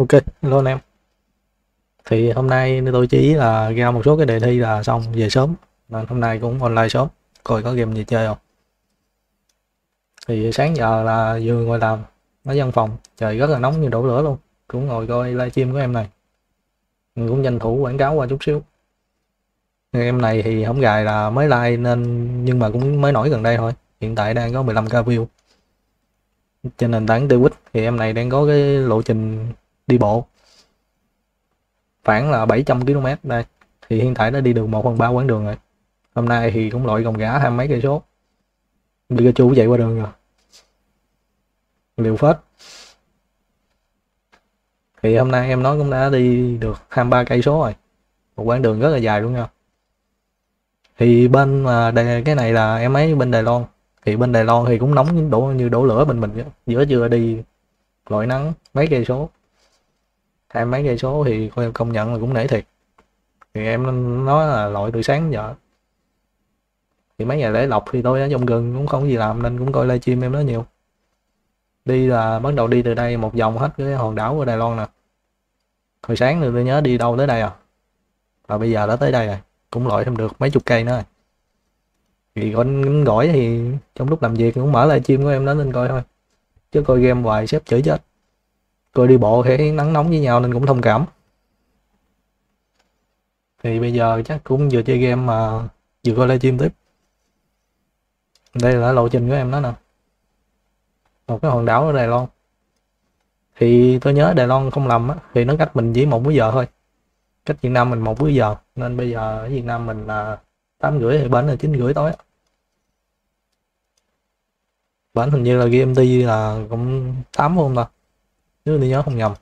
Ok, hello anh em. Thì hôm nay tôi chỉ là ra một số cái đề thi là xong về sớm. Nên hôm nay cũng online sớm, coi có game gì chơi không. Thì sáng giờ là vừa ngồi làm ở văn phòng, trời rất là nóng như đổ lửa luôn. Cũng ngồi coi livestream của em này. Mình cũng tranh thủ quảng cáo qua chút xíu. Em này thì không gài là mới like nên nhưng mà cũng mới nổi gần đây thôi. Hiện tại đang có 15k view. Trên nền tảng Twitch thì em này đang có cái lộ trình đi bộ. Khoảng là 700 km đây. Thì hiện tại đã đi được 1 phần 3 quãng đường rồi. Hôm nay thì cũng lội gồng gã hai mấy cây số. Pikachu chạy qua đường rồi. Liều phết. Thì hôm nay em nói cũng đã đi được 23 cây số rồi. Một quãng đường rất là dài luôn nha. Thì bên mà đề, cái này là em ấy bên Đài Loan. Thì bên Đài Loan thì cũng nóng đổ như đổ lửa bên mình giữa trưa đi lội nắng mấy cây số hai mấy cây số thì coi công nhận là cũng nể thiệt. Thì em nói là lội từ sáng giờ. Thì mấy ngày lễ lộc thì tôi ở trong rừng cũng không có gì làm nên cũng coi livestream em đó nhiều. Đi là, bắt đầu đi từ đây một vòng hết cái hòn đảo của Đài Loan nè. Hồi sáng thì tôi nhớ đi đâu tới đây à. Và bây giờ đã tới đây rồi, cũng lội thêm được mấy chục cây nữa rồi. Thì con gỏi thì trong lúc làm việc cũng mở livestream của em đó lên coi thôi. Chứ coi game hoài xếp chửi chết coi đi bộ thấy nắng nóng với nhau nên cũng thông cảm. Thì bây giờ chắc cũng vừa chơi game mà vừa coi livestream tiếp. Đây là lộ trình của em đó nè. Một cái hòn đảo ở Đài Loan. Thì tôi nhớ Đài Loan không lầm á, thì nó cách mình chỉ một múi giờ thôi. Cách Việt Nam mình một múi giờ. Nên bây giờ ở Việt Nam mình là tám rưỡi thì bển là chín rưỡi tối bển hình như là GMT là cũng tám không ta? Nếu tôi nhớ không nhầm.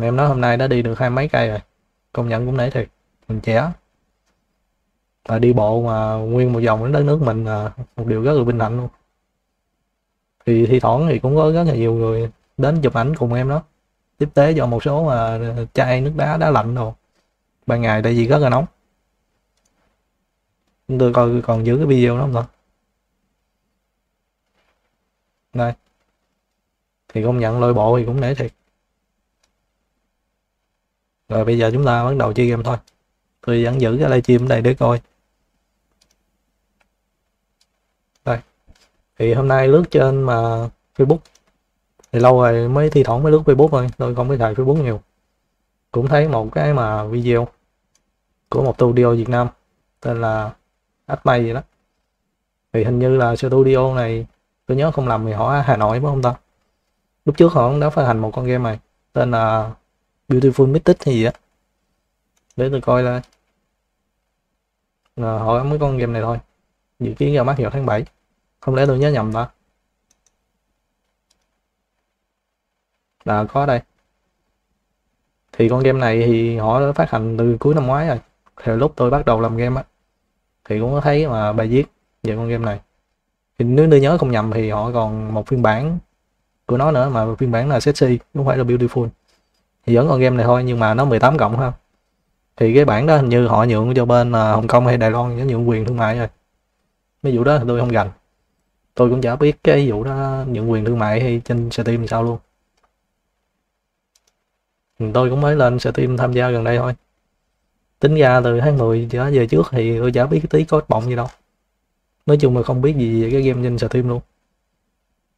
Em nói hôm nay đã đi được hai mấy cây rồi. Công nhận cũng nể thiệt. Mình trẻ. Và đi bộ mà nguyên một vòng đến đất nước mình là một điều rất là vinh hạnh luôn. Thì thi thoảng thì cũng có rất là nhiều người đến chụp ảnh cùng em đó. Tiếp tế cho một số mà chai nước đá đá lạnh rồi ban ngày tại vì rất là nóng. Tôi coi, còn giữ cái video đó không thôi đây thì công nhận lôi bộ thì cũng nể thiệt. Rồi bây giờ chúng ta bắt đầu chơi game thôi. Tôi vẫn giữ cái livestream ở đây để coi. Đây. Thì hôm nay lướt trên mà facebook. Thì lâu rồi mới thi thoảng mới lướt facebook thôi, tôi không có xài facebook nhiều. Cũng thấy một cái mà video của một studio việt nam tên là Atmay gì đó. Thì hình như là studio này, tôi nhớ không lầm thì họ Hà Nội phải không ta? Lúc trước họ cũng đã phát hành một con game này tên là Beautiful Mythic hay gì á. Để tôi coi là à, họ mấy con game này thôi. Dự kiến ra mắt vào tháng 7 không lẽ tôi nhớ nhầm ta? Là có đây. Thì con game này thì họ đã phát hành từ cuối năm ngoái rồi. Thì lúc tôi bắt đầu làm game á thì cũng có thấy mà bài viết về con game này. Thì nếu tôi nhớ không nhầm thì họ còn một phiên bản của nó nữa mà phiên bản là sexy không phải là beautiful. Thì vẫn còn game này thôi nhưng mà nó 18 cộng ha. Thì cái bản đó hình như họ nhượng cho bên uh, Hồng Kông hay Đài Loan nó nhượng quyền thương mại rồi. Mấy vụ đó thì tôi không gành tôi cũng chả biết cái vụ đó nhượng quyền thương mại hay trên Steam sao luôn. Ừ, tôi cũng mới lên Steam tham gia gần đây thôi. Tính ra từ tháng 10 trở về trước thì tôi chả biết cái tí có bọng gì đâu. Nói chung là không biết gì về cái game trên Steam luôn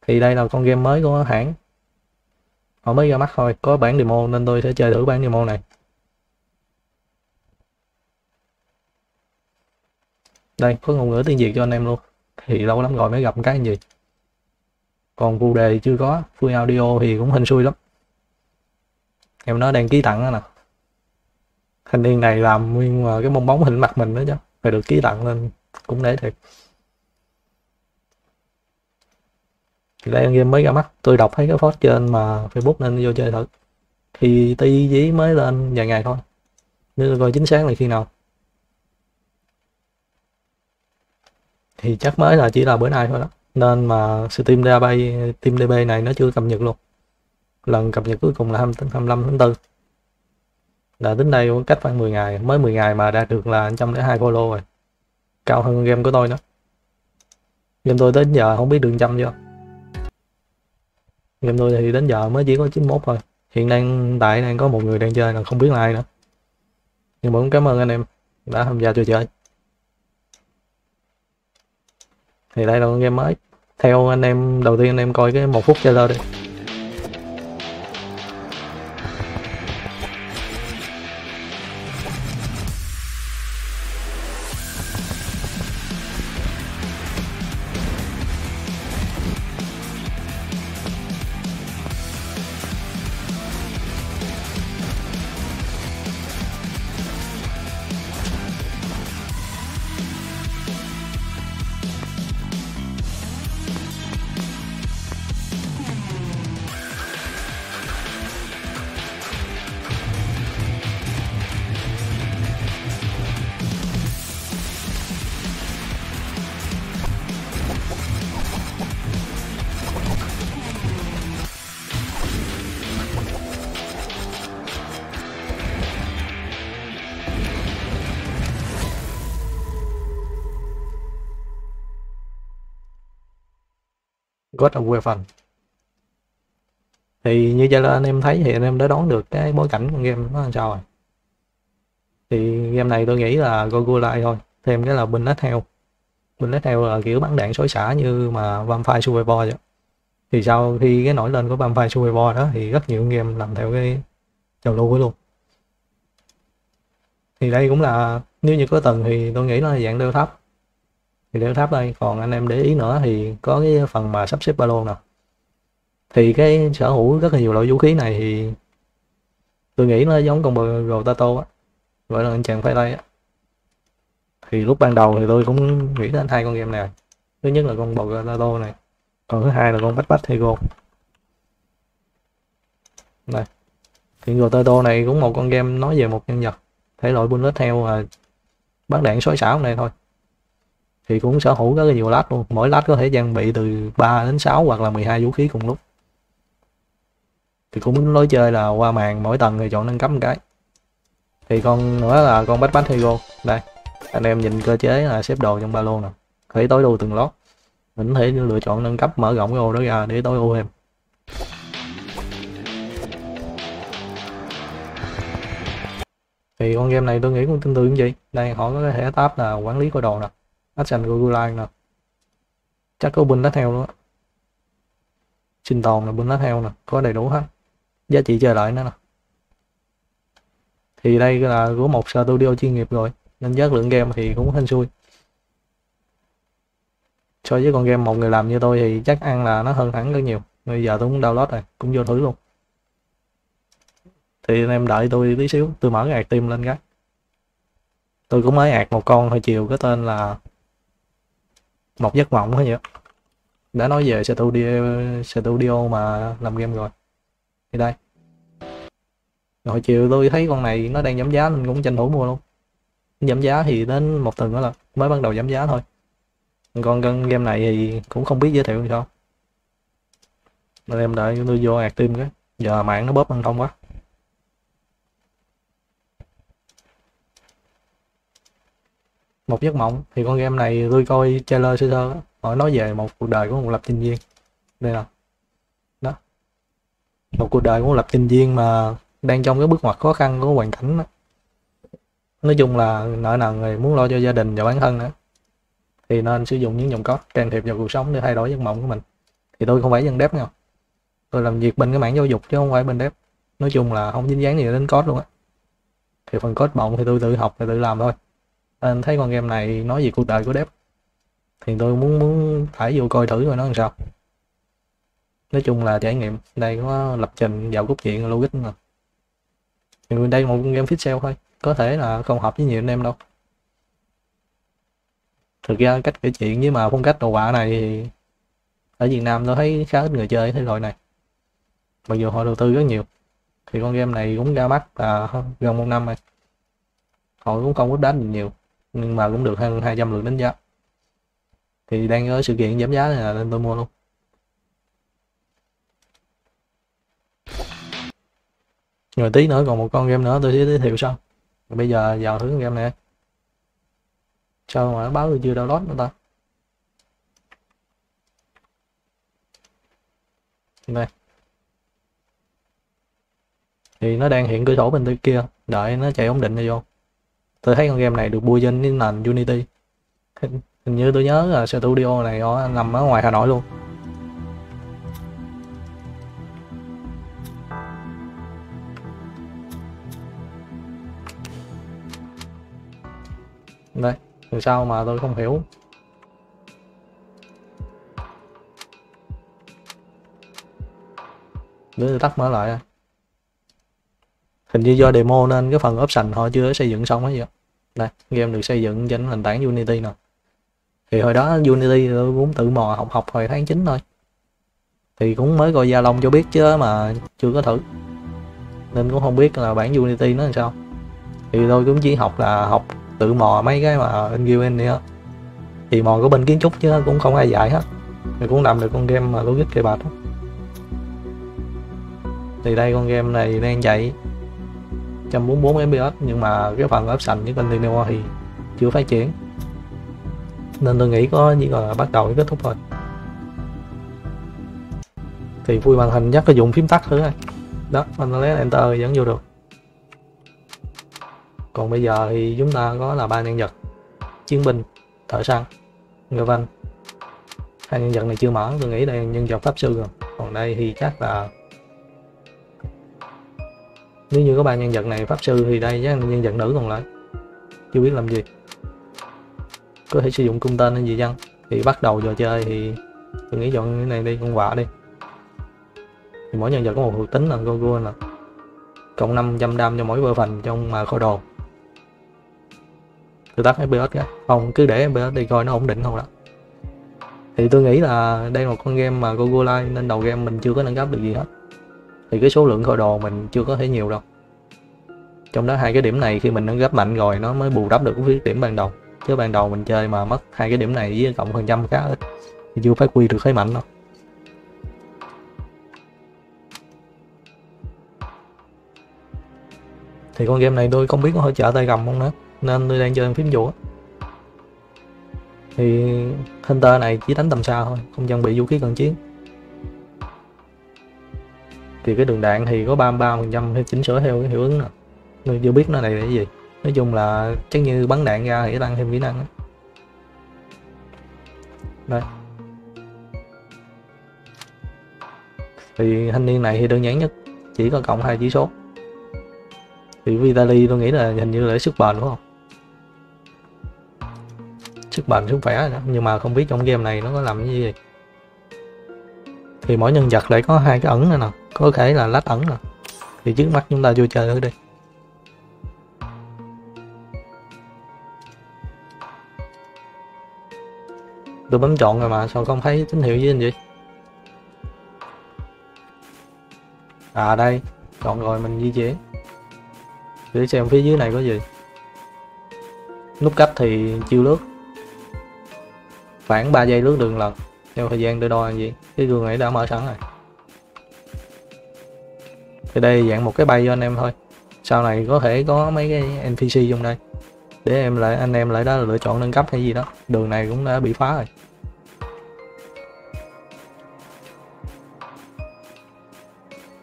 thì đây là con game mới của hãng. Họ mới ra mắt thôi, có bản demo nên tôi sẽ chơi thử bản demo này. Đây, có ngôn ngữ tiếng Việt cho anh em luôn. Thì lâu lắm rồi mới gặp cái gì. Còn phụ đề thì chưa có, full audio thì cũng hình xui lắm. Em nó đang ký tặng đó nè. Thanh niên này làm nguyên cái bong bóng hình mặt mình đó chứ. Phải được ký tặng lên cũng để thiệt. Thì đây, game mới ra mắt. Tôi đọc thấy cái post trên mà facebook nên vô chơi thử. Thì ti dí mới lên vài ngày thôi. Nếu coi chính xác là khi nào. Thì chắc mới là chỉ là bữa nay thôi đó. Nên mà Steam db Steam DB này nó chưa cập nhật luôn. Lần cập nhật cuối cùng là 25 tháng 4 là đến đây cách khoảng 10 ngày. Mới 10 ngày mà đạt được là 102 follow rồi. Cao hơn game của tôi nữa. Game tôi đến giờ không biết đường trăm chưa game tôi thì đến giờ mới chỉ có 91 thôi. Hiện đang, tại đang có một người đang chơi là không biết là ai nữa. Nhưng mà cũng cảm ơn anh em đã tham gia trò chơi. Thì đây là con game mới. Theo anh em, đầu tiên anh em coi cái một phút trailer đi. God of Weapon thì như vậy là anh em thấy thì anh em đã đoán được cái bối cảnh của game nó làm sao rồi. Thì game này tôi nghĩ là google lại thôi, thêm cái là bình nó theo bình nó theo là kiểu bắn đạn xối xả như mà Vampire Survivor vậy. Thì sau khi cái nổi lên của Vampire Survivor đó thì rất nhiều game làm theo cái trào lưu luôn. Thì đây cũng là, nếu như có tầng thì tôi nghĩ là dạng đeo thấp thì đeo tháp đây, còn anh em để ý nữa thì có cái phần mà sắp xếp ba lô nè. Thì cái sở hữu rất là nhiều loại vũ khí này thì tôi nghĩ nó giống con bờ tato á, gọi là anh chàng phải tay á. Thì lúc ban đầu thì tôi cũng nghĩ đến hai con game này. Thứ nhất là con bò tato này, còn thứ hai là con bách bách Hego đây. Thì Gotato này cũng một con game nói về một nhân vật, thể loại bullet theo là bắn đạn xói xảo này thôi thì cũng sở hữu rất là nhiều lát luôn. Mỗi lát có thể trang bị từ 3 đến 6 hoặc là 12 vũ khí cùng lúc. Thì cũng lối chơi là qua màn mỗi tầng thì chọn nâng cấp một cái. Thì con nữa là con bách bách hero. Đây, anh em nhìn cơ chế là xếp đồ trong ba lô nè. Thể tối ưu từng lót. Mình có thể lựa chọn nâng cấp, mở rộng cái ô đó ra để tối ưu thêm. Thì con game này tôi nghĩ cũng tương tự như vậy. Đây, họ có cái thẻ tab là quản lý coi đồ nè action của Gulag nè. Chắc có binh lá theo nữa. Sinh tồn là binh lá theo nè, có đầy đủ hết. Giá trị chờ đợi nữa nè. Thì đây là của một studio chuyên nghiệp rồi, nên chất lượng game thì cũng hên xui. So với con game một người làm như tôi thì chắc ăn là nó hơn hẳn rất nhiều. Bây giờ tôi cũng download rồi, cũng vô thử luôn. Thì anh em đợi tôi tí xíu, tôi mở cái ạc tim lên cái. Tôi cũng mới ạc một con hồi chiều cái tên là một giấc mộng hay vậy. Đã nói về studio studio mà làm game rồi. Thì đây. Hồi chiều tôi thấy con này nó đang giảm giá nên cũng tranh thủ mua luôn. Giảm giá thì đến một tuần nữa là mới bắt đầu giảm giá thôi. Còn con game này thì cũng không biết giới thiệu gì sao. Nên em đợi tôi vô ạc tim cái. Giờ mạng nó bóp ăn thông quá. Một giấc mộng. Thì con game này tôi coi trailer sơ sơ. Họ nói về một cuộc đời của một lập trình viên. Đây là đó. Một cuộc đời của một lập trình viên mà đang trong cái bước ngoặt khó khăn của hoàn cảnh đó. nói chung là nợ nần người muốn lo cho gia đình và bản thân nữa. Thì nên sử dụng những dòng code can thiệp vào cuộc sống để thay đổi giấc mộng của mình. Thì tôi không phải dân đép nha tôi làm việc bên cái mảng giáo dục chứ không phải bên đép nói chung là không dính dáng gì đến code luôn á. Thì phần code bọng thì tôi tự học và tự làm thôi anh thấy con game này nói về cuộc đời của dev. Thì tôi muốn muốn phải vô coi thử rồi nó làm sao. Nói chung là trải nghiệm, đây có lập trình vào cốt truyện logic mà. Thì đây một game pixel thôi, có thể là không hợp với nhiều anh em đâu. Thực ra cách kể chuyện với mà phong cách đồ họa này thì ở Việt Nam tôi thấy khá ít người chơi thế loại này. Mặc dù họ đầu tư rất nhiều, thì con game này cũng ra mắt là gần một năm rồi. Họ cũng không update nhiều nhưng mà cũng được hơn 200 lượt đánh giá. Thì đang có sự kiện giảm giá này nên tôi mua luôn. Rồi tí nữa còn một con game nữa tôi sẽ giới thiệu sau. Bây giờ vào thử game này. Sao mà nó báo tôi chưa download nữa ta? Đây. Thì nó đang hiện cửa sổ bên tay kia. Đợi nó chạy ổn định rồi vô tôi thấy con game này được bôi trên cái nền Unity. Hình, hình như tôi nhớ là studio này nó nằm ở ngoài Hà Nội luôn. Đây từ sau mà tôi không hiểu? Để tôi tắt mở lại. Hình như do demo nên cái phần option họ chưa xây dựng xong hết vậy đây game được xây dựng trên nền tảng Unity nè. Thì hồi đó Unity tôi cũng tự mò học học hồi tháng 9 thôi. Thì cũng mới coi Gia Long cho biết chứ mà chưa có thử. Nên cũng không biết là bản Unity nó làm sao. Thì tôi cũng chỉ học là học, tự mò mấy cái mà Unreal á thì mò của bên kiến trúc chứ cũng không ai dạy hết. Thì cũng làm được con game mà logic cây bạch thì đây con game này đang chạy 144 mbps nhưng mà cái phần option với continue thì chưa phát triển. Nên tôi nghĩ có chỉ là bắt đầu kết thúc thôi. Thì vui màn hình chắc là dùng phím tắt thử này đó mình lấy enter vẫn vô được. Còn bây giờ thì chúng ta có là ba nhân vật. Chiến binh thợ săn người văn. Hai nhân vật này chưa mở, tôi nghĩ đây là nhân vật pháp sư rồi. Còn đây thì chắc là nếu như có ba nhân vật này, pháp sư thì đây chắc nhân vật nữ còn lại. Chưa biết làm gì. Có thể sử dụng cung tên hay gì chăng? Thì bắt đầu trò chơi thì tôi nghĩ chọn cái này đi, con quạ đi. Thì mỗi nhân vật có một thuộc tính là con vua là cộng 500 đam cho mỗi bơ phần trong mà kho đồ. Tôi tắt FPS á không, cứ để FPS đi coi nó ổn định không đó thì tôi nghĩ là đây là một con game mà Google Live nên đầu game mình chưa có nâng cấp được gì hết thì cái số lượng kho đồ mình chưa có thể nhiều đâu. Trong đó hai cái điểm này khi mình nâng gấp mạnh rồi, nó mới bù đắp được cái điểm ban đầu. Chứ ban đầu mình chơi mà mất hai cái điểm này với cộng phần trăm khá ít, thì chưa phát huy được thế mạnh đâu. Thì con game này tôi không biết có hỗ trợ tay cầm không nữa, nên tôi đang chơi phím chuột thì Hunter này chỉ đánh tầm xa thôi, không trang bị vũ khí cận chiến thì cái đường đạn thì có 33 phần trăm chỉnh sửa theo cái hiệu ứng này. người chưa biết nó này là cái gì. Nói chung là chắc như bắn đạn ra thì tăng thêm kỹ năng đó. đây. Thì thanh niên này thì đơn giản nhất, chỉ có cộng hai chỉ số. Thì Vitali tôi nghĩ là hình như là sức bền đúng không? Sức bền sức khỏe nhưng mà không biết trong game này nó có làm cái gì thì mỗi nhân vật lại có hai cái ẩn này nè, có thể là lách ẩn nè. Thì trước mắt chúng ta vô chơi thử đi. Tôi bấm chọn rồi mà, sao không thấy tín hiệu gì anh vậy? À đây, chọn rồi, mình di chuyển để xem phía dưới này có gì. Nút cách thì chiêu lướt. Khoảng 3 giây lướt đường lần theo thời gian để đo gì? Cái gương này đã mở sẵn rồi. Thì đây dạng một cái bay cho anh em thôi. Sau này có thể có mấy cái npc trong đây. Để em lại, anh em lại đó lựa chọn nâng cấp hay gì đó. Đường này cũng đã bị phá rồi.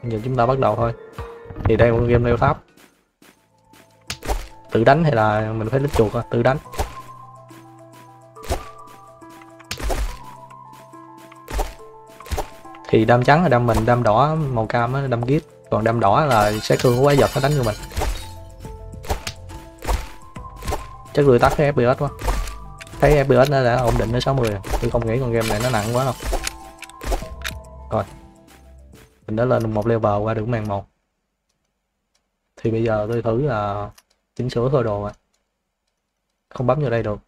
Giờ chúng ta bắt đầu thôi. Thì đây một game leo tháp. Tự đánh hay là mình phải lít chuột à? tự đánh. Thì đâm trắng là đâm mình, đâm đỏ, màu cam á, đâm ghét. Còn đâm đỏ là sát thương của quái vật nó đánh cho mình. Chắc lười tắt cái fps quá. Thấy fps nó đã ổn định ở 60 rồi. Tôi không nghĩ con game này nó nặng quá đâu. Rồi. Mình đã lên một level qua được màn một. Thì bây giờ tôi thử là chỉnh sửa sơ đồ rồi không bấm vào đây được.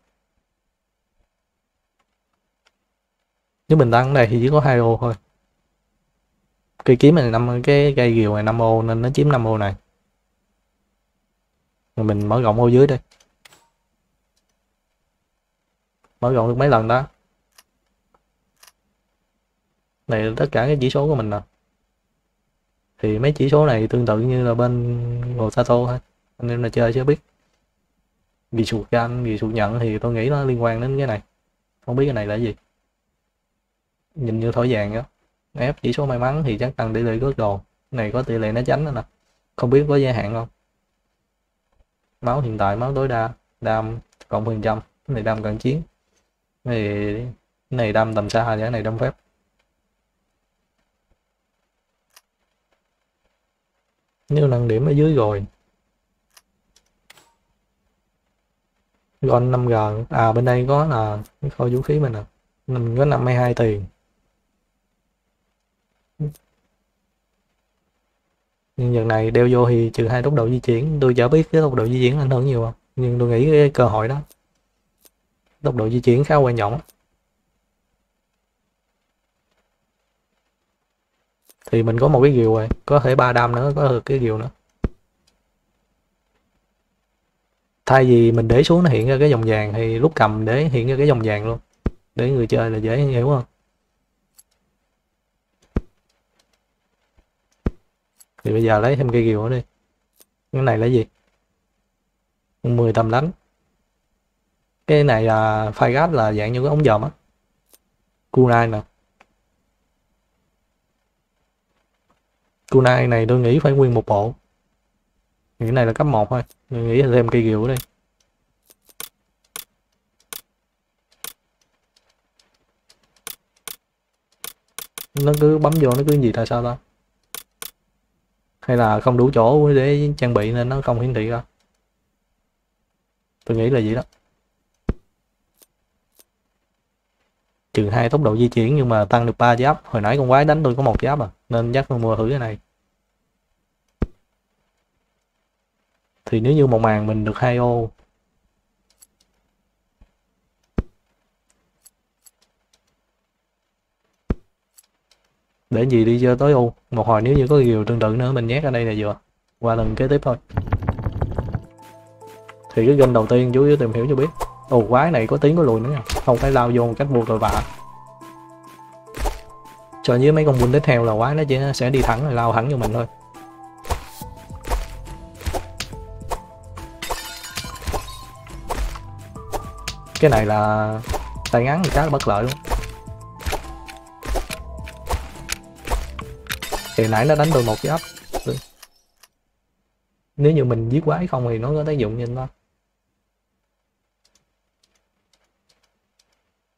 Nếu mình tăng này thì chỉ có hai ô thôi cây kiếm này năm, cái cây rìu này 5 ô, nên nó chiếm 5 ô này. Rồi mình mở rộng ô dưới đây. Mở rộng được mấy lần đó? Này là tất cả cái chỉ số của mình nè. Thì mấy chỉ số này tương tự như là bên Rotato thôi. Anh em là chơi chưa biết. Vì sụt gan vì sụt nhận thì tôi nghĩ nó liên quan đến cái này. Không biết cái này là gì. Nhìn như thổi vàng đó ép chỉ số may mắn thì chắc tăng tỷ lệ cước đồ. Này có tỷ lệ né tránh nữa nè. Không biết có giới hạn không? Máu hiện tại, máu tối đa, đam cộng phần trăm. Cái này đam cận chiến. Cái này cái này đam tầm xa và cái này đam phép. Nếu nâng điểm ở dưới rồi. Gon 5G à bên đây có là, cái kho vũ khí mình nè. Mình có 52 tiền. Nhưng lần này đeo vô thì trừ hai tốc độ di chuyển, tôi chả biết cái tốc độ di chuyển ảnh hưởng nhiều không? Nhưng tôi nghĩ cái cơ hội đó, tốc độ di chuyển khá quan trọng thì mình có một cái diều rồi, có thể ba đam nữa, có được cái diều nữa. Thay vì mình để xuống nó hiện ra cái dòng vàng, thì lúc cầm để hiện ra cái dòng vàng luôn. Để người chơi là dễ hiểu không? Thì bây giờ lấy thêm cây kiều nữa đi. Cái này là gì? 10 tầm đánh cái này là phai gáp là dạng như cái ống dòm á. Kunai nè kunai này tôi nghĩ phải nguyên một bộ. Cái này là cấp 1 thôi. Tôi nghĩ là thêm cây kiều đi. Nó cứ bấm vô nó cứ gì tại sao ta? Hay là không đủ chỗ để trang bị nên nó không hiển thị ra? Tôi nghĩ là vậy đó. Trừ hai tốc độ di chuyển nhưng mà tăng được 3 giáp. Hồi nãy con quái đánh tôi có một giáp à nên chắc tôi mua thử cái này. Thì nếu như một màn mình được hai ô để gì đi chơi tối u một hồi nếu như có điều tương tự nữa, mình nhét ở đây là vừa. Qua lần kế tiếp thôi. Thì cái game đầu tiên chú yếu tìm hiểu cho biết. Ồ, quái này có tiếng có lùi nữa nha. Không phải lao vô một cách buộc rồi vạ. Cho với mấy con bull tiếp theo là quái nó chỉ sẽ đi thẳng rồi lao thẳng vô mình thôi. Cái này là tay ngắn thì khá là bất lợi luôn. Thì nãy nó đánh được một cái ấp. Ừ. Nếu như mình giết quái không thì nó có tác dụng như đó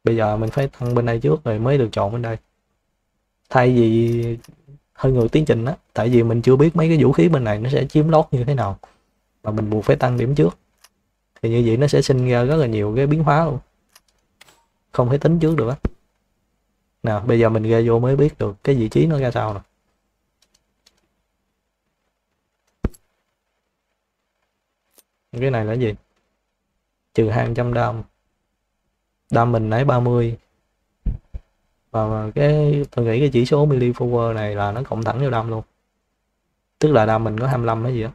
bây giờ mình phải thăng bên đây trước rồi mới được chọn bên đây. Thay vì hơi ngược tiến trình á, tại vì mình chưa biết mấy cái vũ khí bên này nó sẽ chiếm lót như thế nào. Mà mình buộc phải tăng điểm trước. Thì như vậy nó sẽ sinh ra rất là nhiều cái biến hóa luôn. Không thể tính trước được á. Nào, bây giờ mình ra vô mới biết được cái vị trí nó ra sao nè. Cái này là gì? Trừ 200 đam. Đam mình lấy 30 và cái, tôi nghĩ cái chỉ số milli forward này là nó cộng thẳng vô đam luôn. Tức là đam mình có 25 hay gì đó.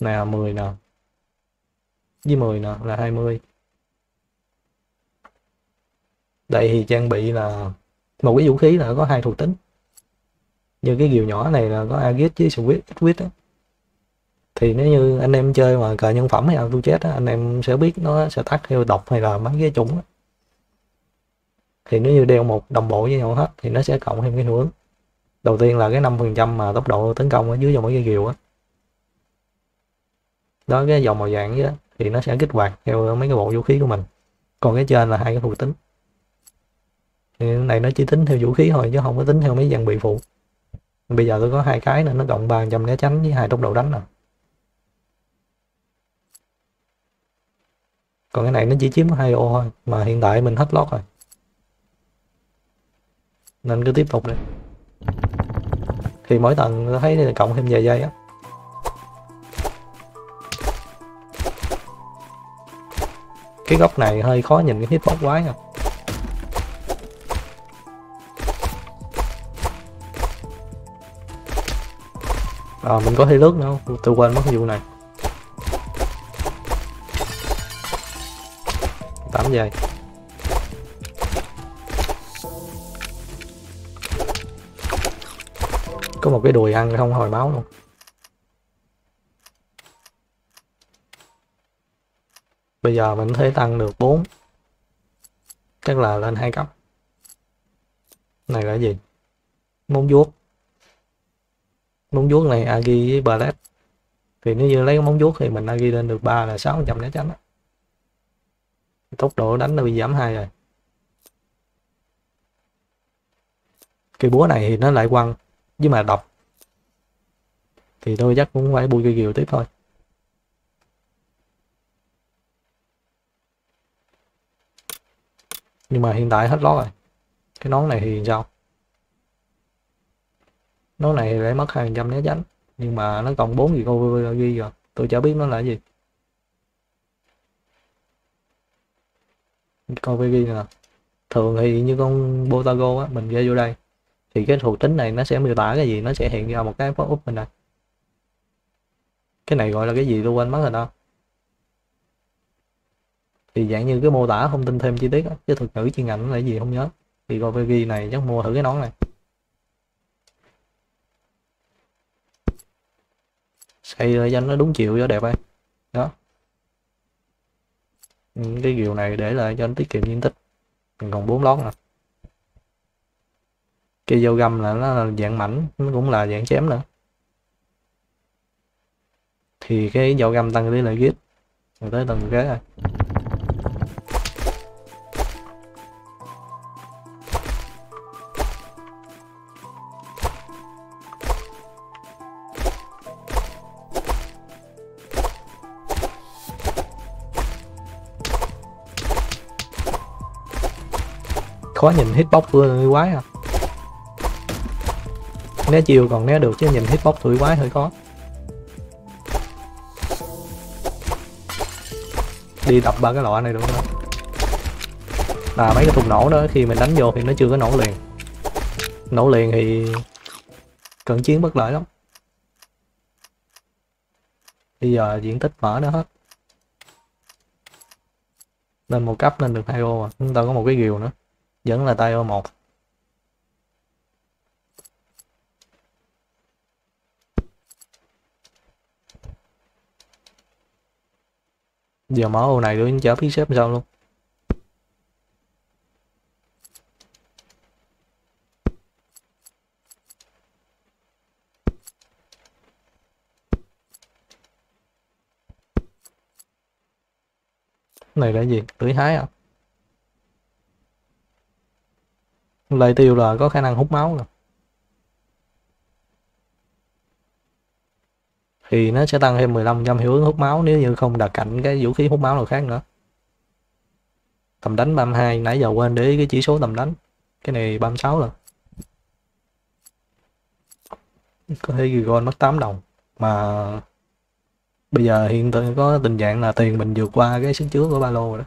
Này là 10 nè. Với 10 nè là 20 đây thì trang bị là một cái vũ khí là có hai thuộc tính như cái diều nhỏ này là có agit với switch switch á. Thì nếu như anh em chơi mà cờ nhân phẩm hay là tu chết anh em sẽ biết nó sẽ tắt theo độc hay là mấy cái chủng thì nếu như đeo một đồng bộ với nhau hết thì nó sẽ cộng thêm cái hướng đầu tiên là cái 5% mà tốc độ tấn công ở dưới dòng mấy cái kiều á. Đó, cái dòng màu vàng á, thì nó sẽ kích hoạt theo mấy cái bộ vũ khí của mình. Còn cái trên là hai cái thuộc tính. Thì này nó chỉ tính theo vũ khí thôi chứ không có tính theo mấy dạng bị phụ bây giờ tôi có hai cái nữa, nó cộng 300 né tránh với hai tốc độ đánh rồi còn cái này nó chỉ chiếm hai ô thôi, mà hiện tại mình hết lót rồi. Nên cứ tiếp tục đi. Thì mỗi tầng tôi thấy là cộng thêm vài giây á. Cái góc này hơi khó nhìn cái hitbox quái à à, mình có thể lướt nữa không? Tôi quên mất cái vụ này. 8 giây. Có một cái đùi ăn không? Hồi máu luôn. Bây giờ mình thấy tăng được 4 chắc là lên hai cấp. Này là gì? Móng vuốt móng vuốt này agi với blade thì nếu như lấy cái móng vuốt thì mình agi lên được 3 là 600 né tránh á. tốc độ đánh nó bị giảm hai rồi. Cây búa này thì nó lại quăng với mà độc. Thì tôi chắc cũng phải bui cây kiều tiếp thôi. Nhưng mà hiện tại hết lót rồi. Cái nón này thì sao? Nó này thì lại mất hai trăm né tránh. Nhưng mà nó còn bốn gì cô ghi rồi tôi chả biết nó là gì. Coi ghi nè. Thường thì như con Botago á, mình ghi vô đây, thì cái thuộc tính này nó sẽ miêu tả cái gì? Nó sẽ hiện ra một cái pop up bên này cái này gọi là cái gì tôi quên mất rồi đó. Thì dạng như cái mô tả thông tin thêm chi tiết đó. chứ thuật ngữ chuyên ngành nó là gì không nhớ. Thì coi ghi này chắc mua thử cái nón này. Xây cho ờ, nó đúng chiều cho đẹp ấy. Đó. Ừ, cái điều này để lại cho nó tiết kiệm diện tích. Mình còn bốn lót nè cây dao găm là nó là dạng mảnh, nó cũng là dạng chém nữa. Thì cái dao găm tăng tỷ lệ git tới tầng kế rồi khó nhìn hitbox của quái à né chiều còn né được chứ nhìn hitbox tuổi quái hơi khó. Đi đập ba cái lọ này được không? Là mấy cái thùng nổ đó, khi mình đánh vô thì nó chưa có nổ liền. Nổ liền thì cận chiến bất lợi lắm. Bây giờ diện tích mở nó hết. Lên một cấp lên được hai ô à chúng ta có một cái ghiều nữa vẫn là tay ô một. Giờ mở ô này để chở phí xếp sao luôn. Này là gì? Tưới hái à? Lệ tiêu là có khả năng hút máu rồi. Thì nó sẽ tăng thêm 15% hiệu ứng hút máu nếu như không đặt cạnh cái vũ khí hút máu nào khác nữa. Tầm đánh 32, nãy giờ quên để ý cái chỉ số tầm đánh. Cái này 36 rồi. Có thể Gigon mất 8 đồng. Mà bây giờ hiện tại có tình trạng là tiền mình vượt qua cái sức chứa của ba lô rồi đó.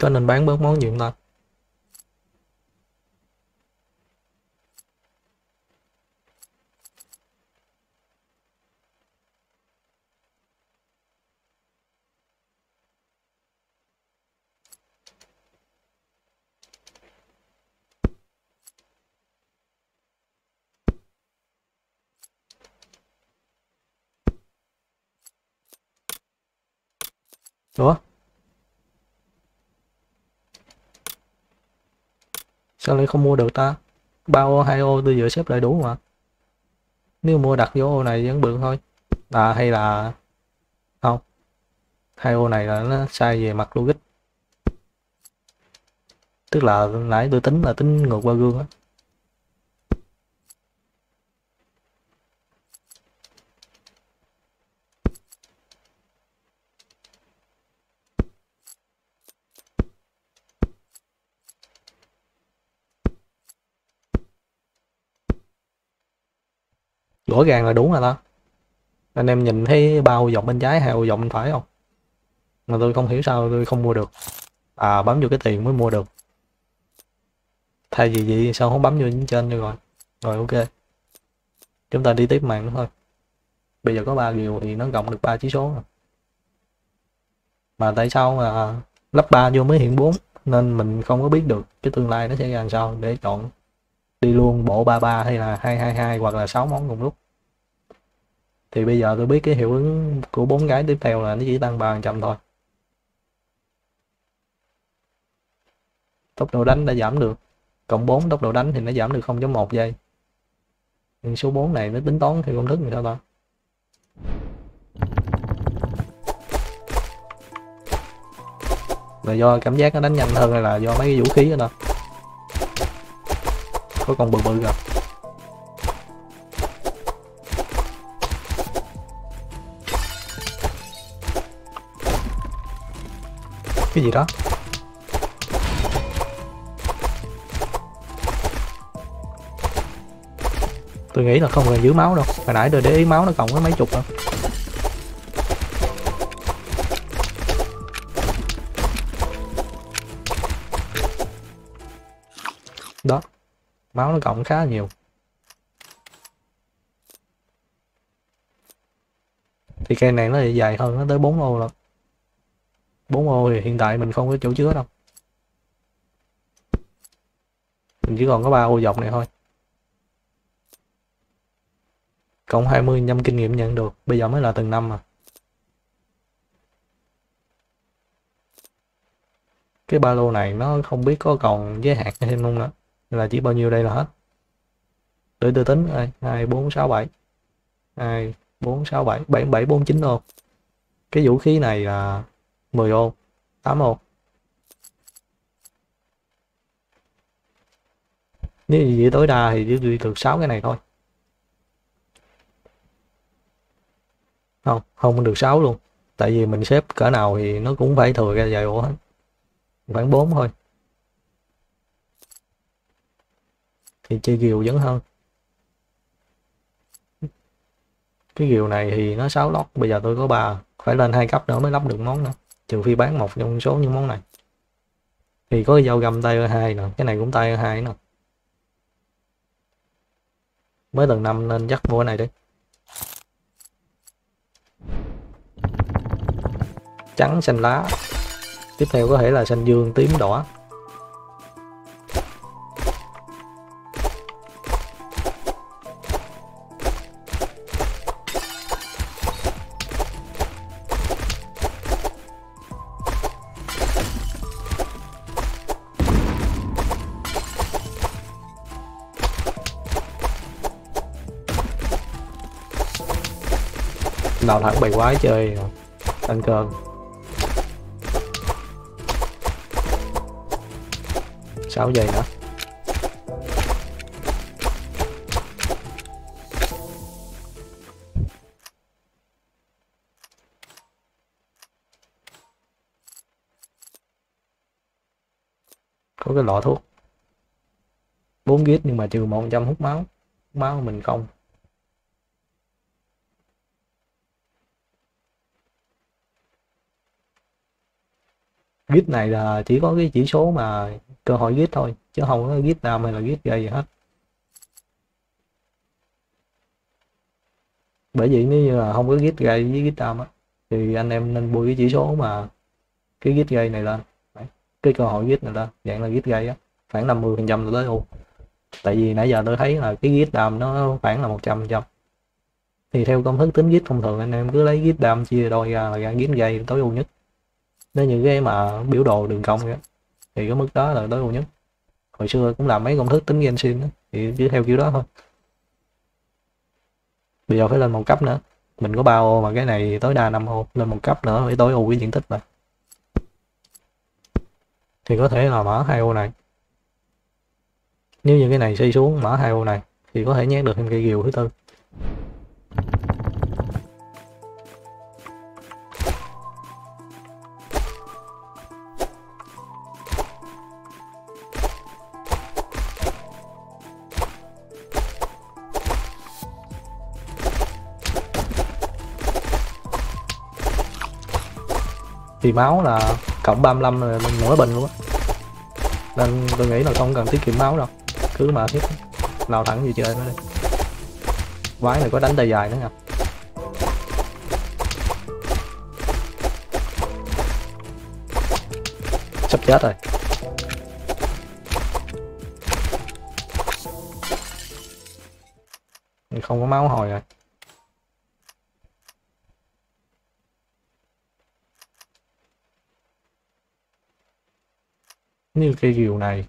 Có nên bán bớt món gì không ta? Ủa? Sao lại không mua được ta? ba ô, hai ô tôi vừa xếp lại đủ mà. Nếu mua đặt vô ô này vẫn bự thôi. À hay là không? Hai ô này là nó sai về mặt logic. Tức là nãy tôi tính là tính ngược qua gương á. Rõ ràng là đúng rồi đó. Anh em nhìn thấy bao dòng bên trái hay dòng bên phải không? Mà tôi không hiểu sao tôi không mua được. À bấm vô cái tiền mới mua được. Thay vì vậy sao không bấm vô trên rồi? Rồi, ok. Chúng ta đi tiếp mạng nữa thôi. Bây giờ có ba điều thì nó cộng được ba chỉ số rồi. mà tại sao mà lắp ba vô mới hiện 4 nên mình không có biết được cái tương lai nó sẽ ra làm sao để chọn đi luôn bộ 33 hay là 222 hoặc là 6 món cùng lúc thì bây giờ tôi biết cái hiệu ứng của bốn cái tiếp theo là nó chỉ tăng 3% thôi. Tốc độ đánh đã giảm được. Cộng 4 tốc độ đánh thì nó giảm được 0.1 giây. Nhưng số 4 này nó tính toán theo công thức như sao ta? Là do cảm giác nó đánh nhanh hơn hay là do mấy cái vũ khí đó có con bự bự rồi cái gì đó tôi nghĩ là không cần giữ máu đâu. Hồi nãy tôi để ý máu nó cộng có mấy chục đâu. Đó. Máu nó cộng khá nhiều. Thì cây này nó dài hơn, nó tới 4 ô rồi 4 ô thì hiện tại mình không có chỗ chứa đâu. Mình chỉ còn có 3 ô dọc này thôi. Cộng 20 năm kinh nghiệm nhận được, bây giờ mới là từng năm mà. Cái ba lô này nó không biết có còn giới hạn thêm không nữa. Là chỉ bao nhiêu đây là hết. Để tôi tính đây hai bốn sáu bảy. Hai bốn sáu bảy bảy bảy bốn chín ô. Cái vũ khí này là 10 ô 8 ô nếu gì tối đa thì đi được 6 cái này thôi. Không không được 6 luôn. Tại vì mình xếp cỡ nào thì nó cũng phải thừa ra vài ô hết. Khoảng 4 thôi. Thì chơi kiều vẫn hơn. Cái kiều này thì nó 6 lót bây giờ tôi có bà phải lên hai cấp nữa mới lắp được món nữa trừ phi bán một trong số những món này. Thì có cái dao găm tay hai nè, cái này cũng tay hai nè. Mới tầng năm nên dắt mua cái này đi. Trắng xanh lá. Tiếp theo có thể là xanh dương tím đỏ. Đào thẳng bầy quái chơi ăn cơm. Sáu giây nữa. Có cái lọ thuốc. 4 gít nhưng mà trừ 100 hút máu. Hút máu của mình không. Git này là chỉ có cái chỉ số mà cơ hội git thôi, chứ không có git nào hay là git gây gì hết. Bởi vì nếu như là không có git gây với git tam á, thì anh em nên bôi cái chỉ số mà cái git gây này lên. Cái cơ hội git này lên, dạng là git gây á, khoảng 50 phần trăm tới u tại vì nãy giờ tôi thấy là cái git đam nó khoảng là 100 phần trăm. Thì theo công thức tính git thông thường, anh em cứ lấy git đam chia đôi ra là ra git gây tối ưu nhất nếu những cái mà biểu đồ đường cong thì cái mức đó là tối ưu nhất. Hồi xưa cũng làm mấy công thức tính Genshin đó, thì cứ theo kiểu đó thôi. Bây giờ phải lên một cấp nữa. Mình có ba ô mà cái này tối đa 5 ô lên một cấp nữa phải tối ưu cái diện tích này thì có thể là mở hai ô này. Nếu như cái này xây xuống mở hai ô này thì có thể nhét được thêm cây kiều thứ tư. Thì máu là cộng 35 là nửa bình luôn á. Nên tôi nghĩ là không cần tiết kiệm máu đâu. Cứ mà thiết nào thẳng gì chơi nó đi. Quái này có đánh tay dài nữa nha. Sắp chết rồi. Không có máu hồi rồi. Như cây rìu này.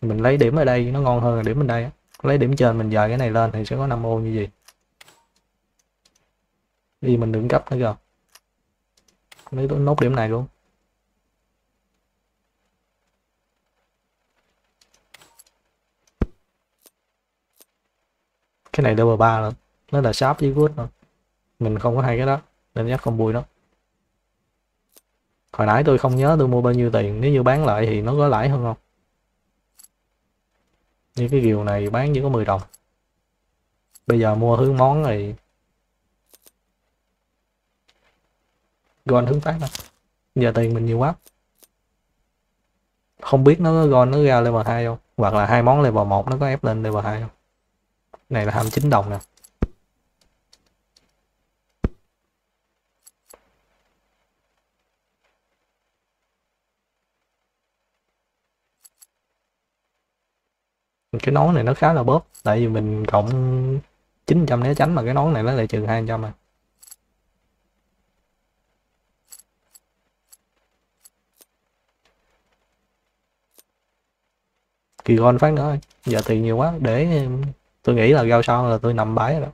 Mình lấy điểm ở đây, nó ngon hơn là điểm bên đây lấy điểm trên mình dời cái này lên thì sẽ có 5 ô như gì đi mình đừng cấp nữa kìa. Lấy nốt điểm này luôn. Cái này level 3 nữa nó là sharp với good rồi mình không có hai cái đó, nên chắc không vui đó hồi nãy tôi không nhớ tôi mua bao nhiêu tiền, nếu như bán lại thì nó có lãi hơn không? Như cái điều này bán chỉ có 10 đồng. Bây giờ mua hướng món này. Gòn hướng phát nè giờ tiền mình nhiều quá. Không biết nó gòn nó ra level 2 không? Hoặc là hai món level 1 nó có ép lên level 2 không? Này là 29 đồng nè. Cái nón này nó khá là bóp, tại vì mình cộng 900 né tránh mà cái nón này nó lại trừ 200 à. Kỳ gon phát nữa, giờ tiền nhiều quá, để, tôi nghĩ là rau sau là tôi nằm bái rồi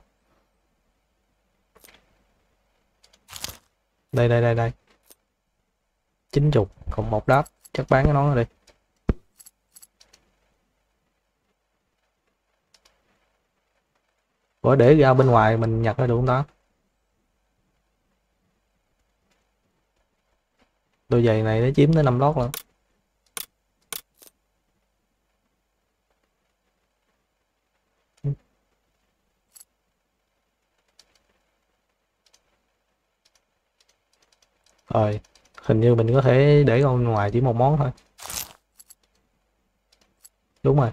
đây đây đây đây. Chín chục cộng một đáp, chắc bán cái nón rồi đi. Ủa để ra bên ngoài mình nhặt ra được không ta? Đôi giày này nó chiếm tới 5 lót rồi. Rồi, hình như mình có thể để ra ngoài chỉ một món thôi. Đúng rồi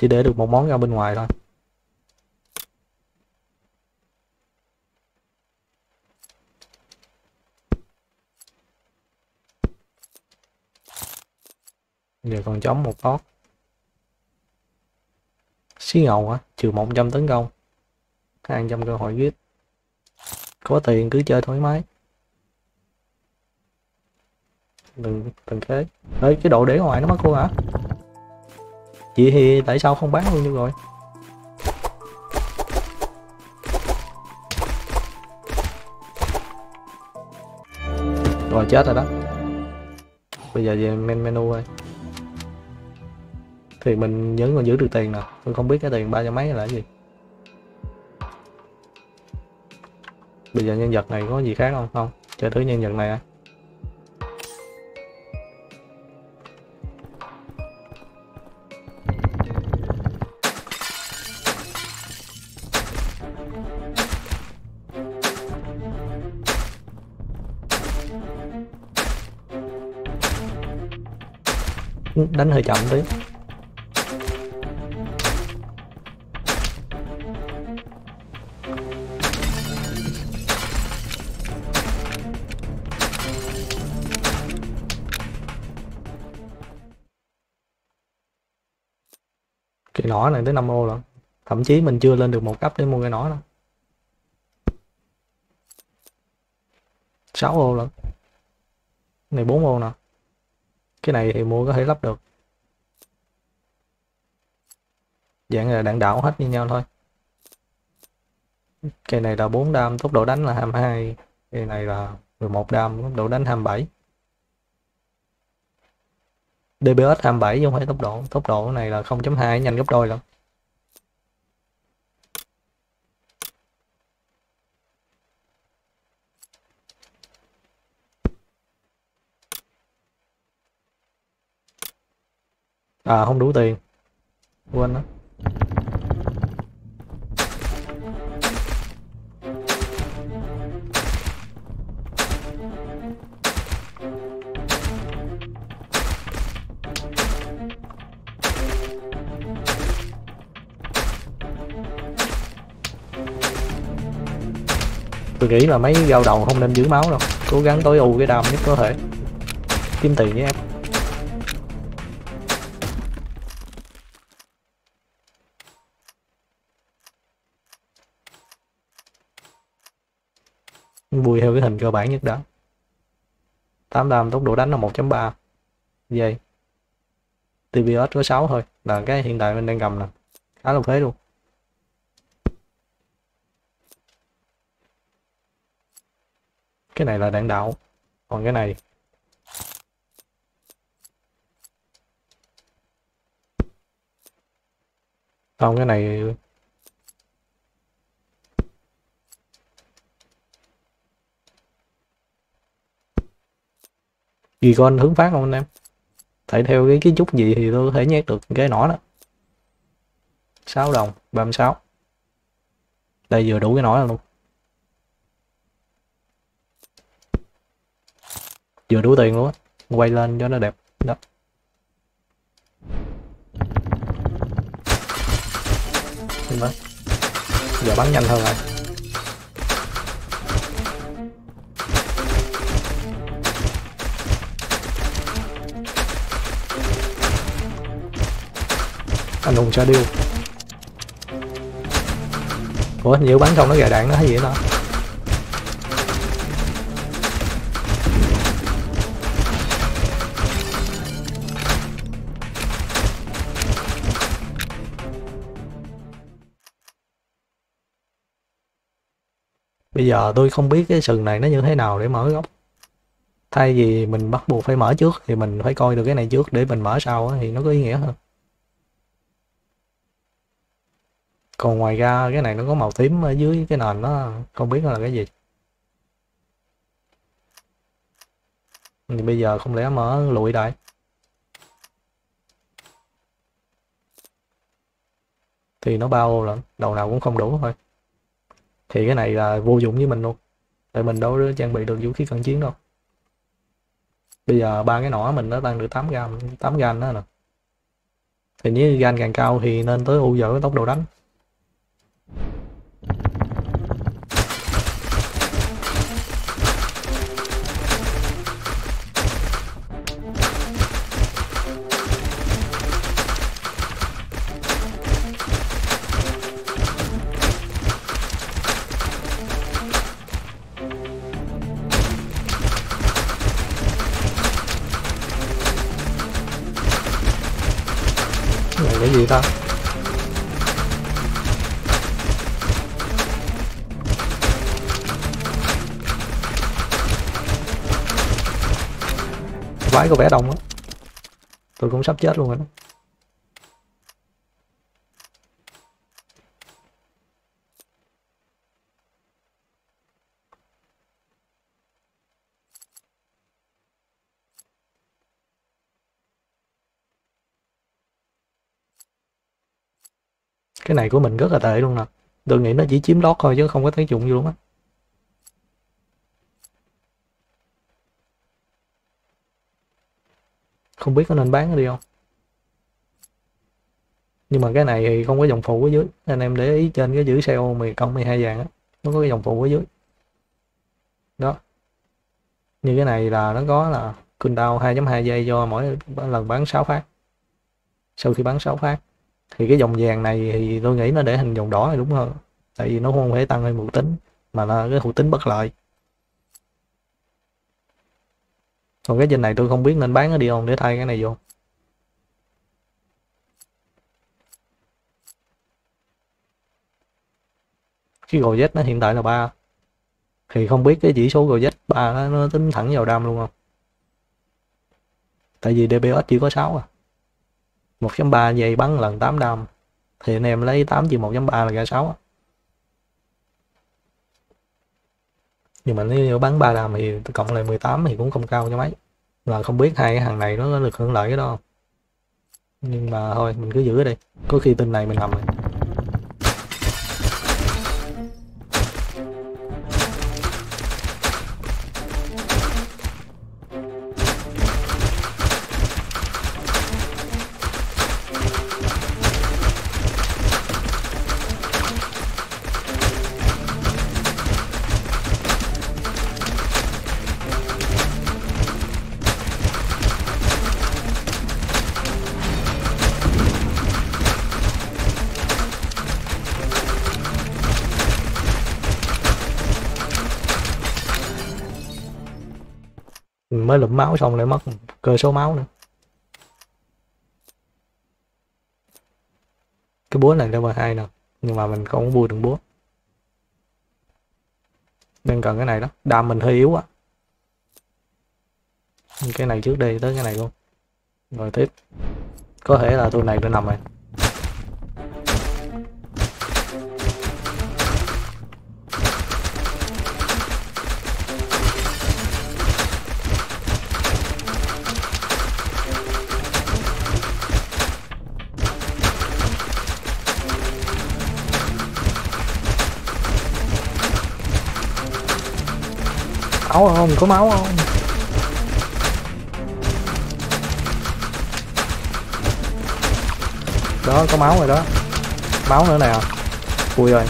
chỉ để được một món ra bên ngoài thôi. Giờ còn chống một lót xí ngầu á trừ 100 tấn công 200 cơ hội giết có tiền cứ chơi thoải mái. Đừng đừng thế. Ê, cái độ để ngoài nó mất luôn hả? Vậy thì tại sao không bán luôn được rồi? Rồi, chết rồi đó. Bây giờ về men menu thôi. Thì mình vẫn còn giữ được tiền nè. Tôi không biết cái tiền ba trăm mấy là cái gì. Bây giờ nhân vật này có gì khác không? Không, Chơi thử nhân vật này à đánh hơi chậm tí. Cái nỏ này tới 5 ô rồi thậm chí mình chưa lên được một cấp để mua cái nỏ đâu 6 ô lận. Này 4 ô nè. Cái này thì mua có thể lắp được. Dạng là đạn đạo hết như nhau thôi. Cây này là 4 đam, tốc độ đánh là 22 cây này là 11 đam, tốc độ đánh 27 DPS 27 chứ không phải tốc độ. Tốc độ này là 0.2 nhanh gấp đôi lắm. À không đủ tiền. Quên đó. Tôi nghĩ là mấy dao đầu không nên giữ máu đâu. Cố gắng tối ưu cái đam nhất có thể. Kiếm tiền với em. Vui theo cái hình cơ bản nhất đó 8 đam tốc độ đánh là 1.3 giây TVS có 6 thôi. Là cái hiện tại mình đang cầm nè. Khá là phế luôn. Cái này là đạn đạo. Còn cái này. Không, cái này gì con hướng phát không anh em? Tại theo cái kiến trúc gì thì tôi có thể nhét được cái nỏ đó. 6 đồng 36 đây vừa đủ cái nỏ luôn. Vừa đủ tiền luôn á. Quay lên cho nó đẹp. Đó. Đó giờ bắn nhanh hơn rồi. Anh hùng sa điêu. Ủa, nhiều bắn xong nó gà đạn nó hay gì đó giờ tôi không biết cái sừng này nó như thế nào để mở góc. Thay vì mình bắt buộc phải mở trước thì mình phải coi được cái này trước để mình mở sau thì nó có ý nghĩa hơn. Còn ngoài ra cái này nó có màu tím ở dưới cái nền nó không biết nó là cái gì. Thì bây giờ không lẽ mở lụi đại thì nó bao lận đầu nào cũng không đủ thôi thì cái này là vô dụng với mình luôn. Tại mình đâu có trang bị được vũ khí cận chiến đâu. Bây giờ ba cái nỏ mình nó tăng được 8 gram 8 gram đó nè. Thì nếu gan càng cao thì nên tới u dở tốc độ đánh. Ta. Quái có vẻ đông á tôi cũng sắp chết luôn rồi đó. Cái này của mình rất là tệ luôn nè. Tôi nghĩ nó chỉ chiếm lót thôi chứ không có tác dụng gì luôn á. Không biết có nên bán nó đi không? Nhưng mà cái này thì không có dòng phụ ở dưới. Anh em để ý trên cái chữ sale mười công 12 vàng á, nó có cái dòng phụ ở dưới. Đó. Như cái này là nó có là cooldown 2.2 giây do mỗi lần bán 6 phát. Sau khi bán 6 phát thì cái dòng vàng này thì tôi nghĩ nó để hình dòng đỏ là đúng hơn. Tại vì nó không thể tăng lên hữu tính, mà là cái hữu tính bất lợi. Còn cái trên này tôi không biết nên bán nó đi không, để thay cái này vô. Cái gò Z nó hiện tại là ba. Thì không biết cái chỉ số gò Z ba nó tính thẳng vào đam luôn không? Tại vì DPS chỉ có 6 à. 1.3 giây bắn lần 8 đam. Thì anh em lấy 8 chia 1.3 là ra 6 nhưng mà nếu bắn 3 đam thì cộng lại 18 thì cũng không cao cho mấy. Là không biết hai cái hàng này nó được hưởng lợi cái đó không? Nhưng mà thôi, mình cứ giữ đi đây. Có khi tin này mình làm rồi. mới lụm máu xong lại mất cơ số máu nữa. Cái búa này level hai nè nhưng mà mình không vui được búa. Nên cần cái này đó, đam mình hơi yếu á. Cái này trước đây tới cái này luôn. Rồi tiếp. Có thể là tôi này tôi nằm này máu không? Có máu không? Đó, có máu rồi đó. Máu nữa nè. Vui rồi.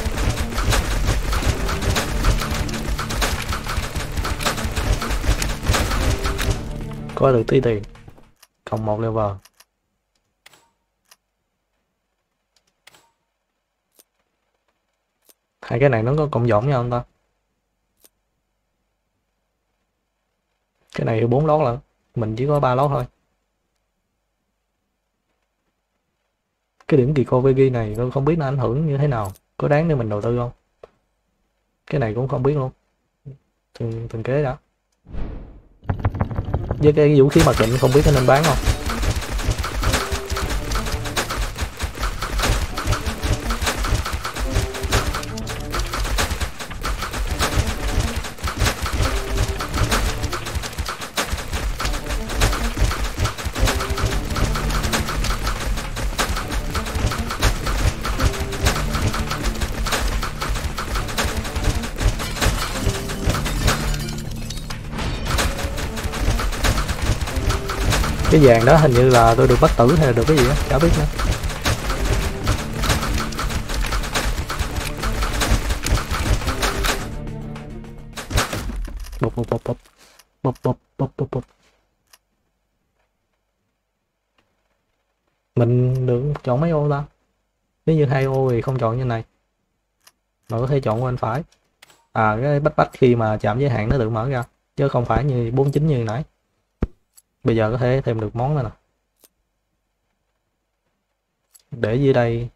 Có được tí tiền. Cộng một level. Hai cái này nó có cộng dõm nhau không ta? Cái này bốn lót lận. Mình chỉ có ba lót thôi. Cái điểm kỳ cô ghi này tôi không biết nó ảnh hưởng như thế nào. Có đáng để mình đầu tư không? Cái này cũng không biết luôn. Từng từng kế đó với cái vũ khí mặc định không biết có nên bán không? Cái vàng đó hình như là tôi được bắt tử hay là được cái gì đó chả biết nữa. Bop bop bop bop bop bop bop bop bop mình được chọn mấy ô ta? Nếu như hai ô thì không chọn như này. Mà có thể chọn bên phải. À cái bách bách khi mà chạm giới hạn nó tự mở ra. Chứ không phải như 49 như nãy bây giờ có thể thêm được món nữa nè. Để dưới đây.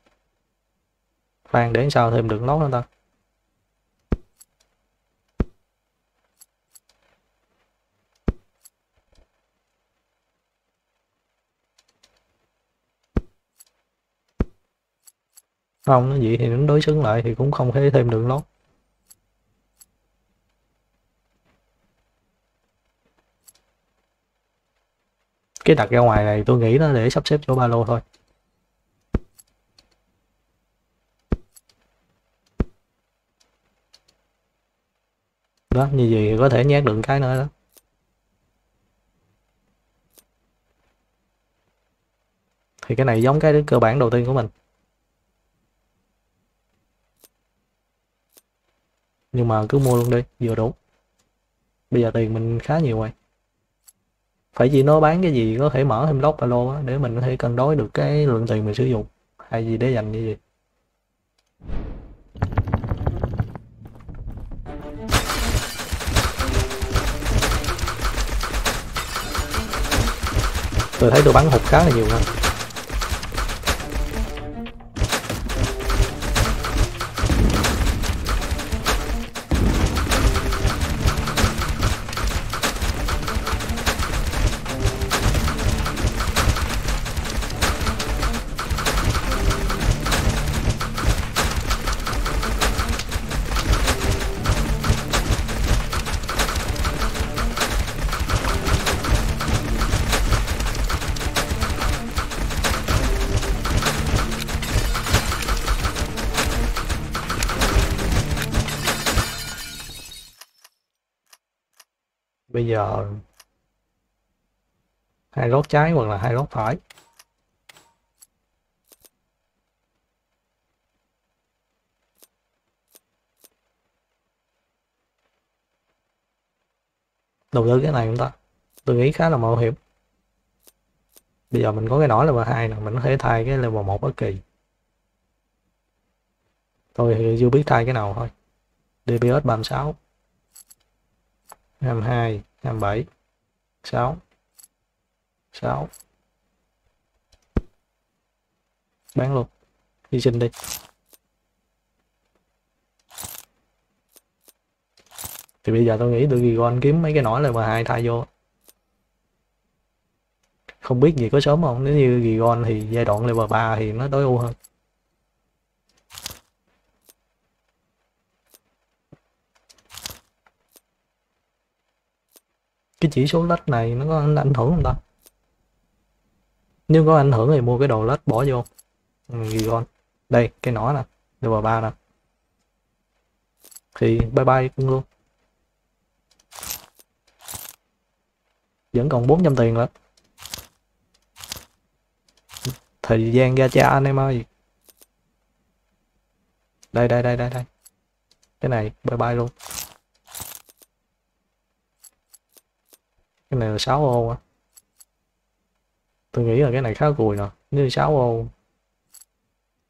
Khoan để sao thêm được nốt nữa ta. Không nó vậy thì nó đối xứng lại thì cũng không thể thêm được nốt cái đặt ra ngoài này tôi nghĩ nó để sắp xếp chỗ ba lô thôi. Đó, như vậy thì có thể nhét được cái nữa đó. Thì cái này giống cái cơ bản đầu tiên của mình. Nhưng mà cứ mua luôn đi, vừa đủ. Bây giờ tiền mình khá nhiều rồi phải chỉ nó bán cái gì có thể mở thêm lốc ba lô á, để mình có thể cân đối được cái lượng tiền mình sử dụng. Hay gì để dành như vậy tôi thấy tôi bắn hụt khá là nhiều hơn giờ hai lót trái hoặc là hai lót phải. Đầu tư cái này chúng ta? Tôi nghĩ khá là mạo hiểm. Bây giờ mình có cái nỏ level 2 nè, mình có thể thay cái level 1 bất kỳ. Tôi thì chưa biết thay cái nào thôi. DPS 36 22 27 6 6 bán luôn. Hy sinh đi. Thì bây giờ tôi nghĩ tôi ghi con kiếm mấy cái nổi mà hai thay vô. Không biết gì có sớm không? Nếu như Gigon thì giai đoạn level 3 thì nó tối ưu hơn. Cái chỉ số lách này nó có ảnh hưởng không ta? Nếu có ảnh hưởng thì mua cái đồ lách bỏ vô. Ừ, Gigon đây, cái nỏ nè level ba nè. Thì bye bye luôn vẫn còn 400 tiền nữa thời gian ra cha anh em ơi. Đây đây đây đây đây. Cái này, bye bye luôn. Cái này là 6 ô á. Tôi nghĩ là cái này khá cùi nè. Nếu 6 ô,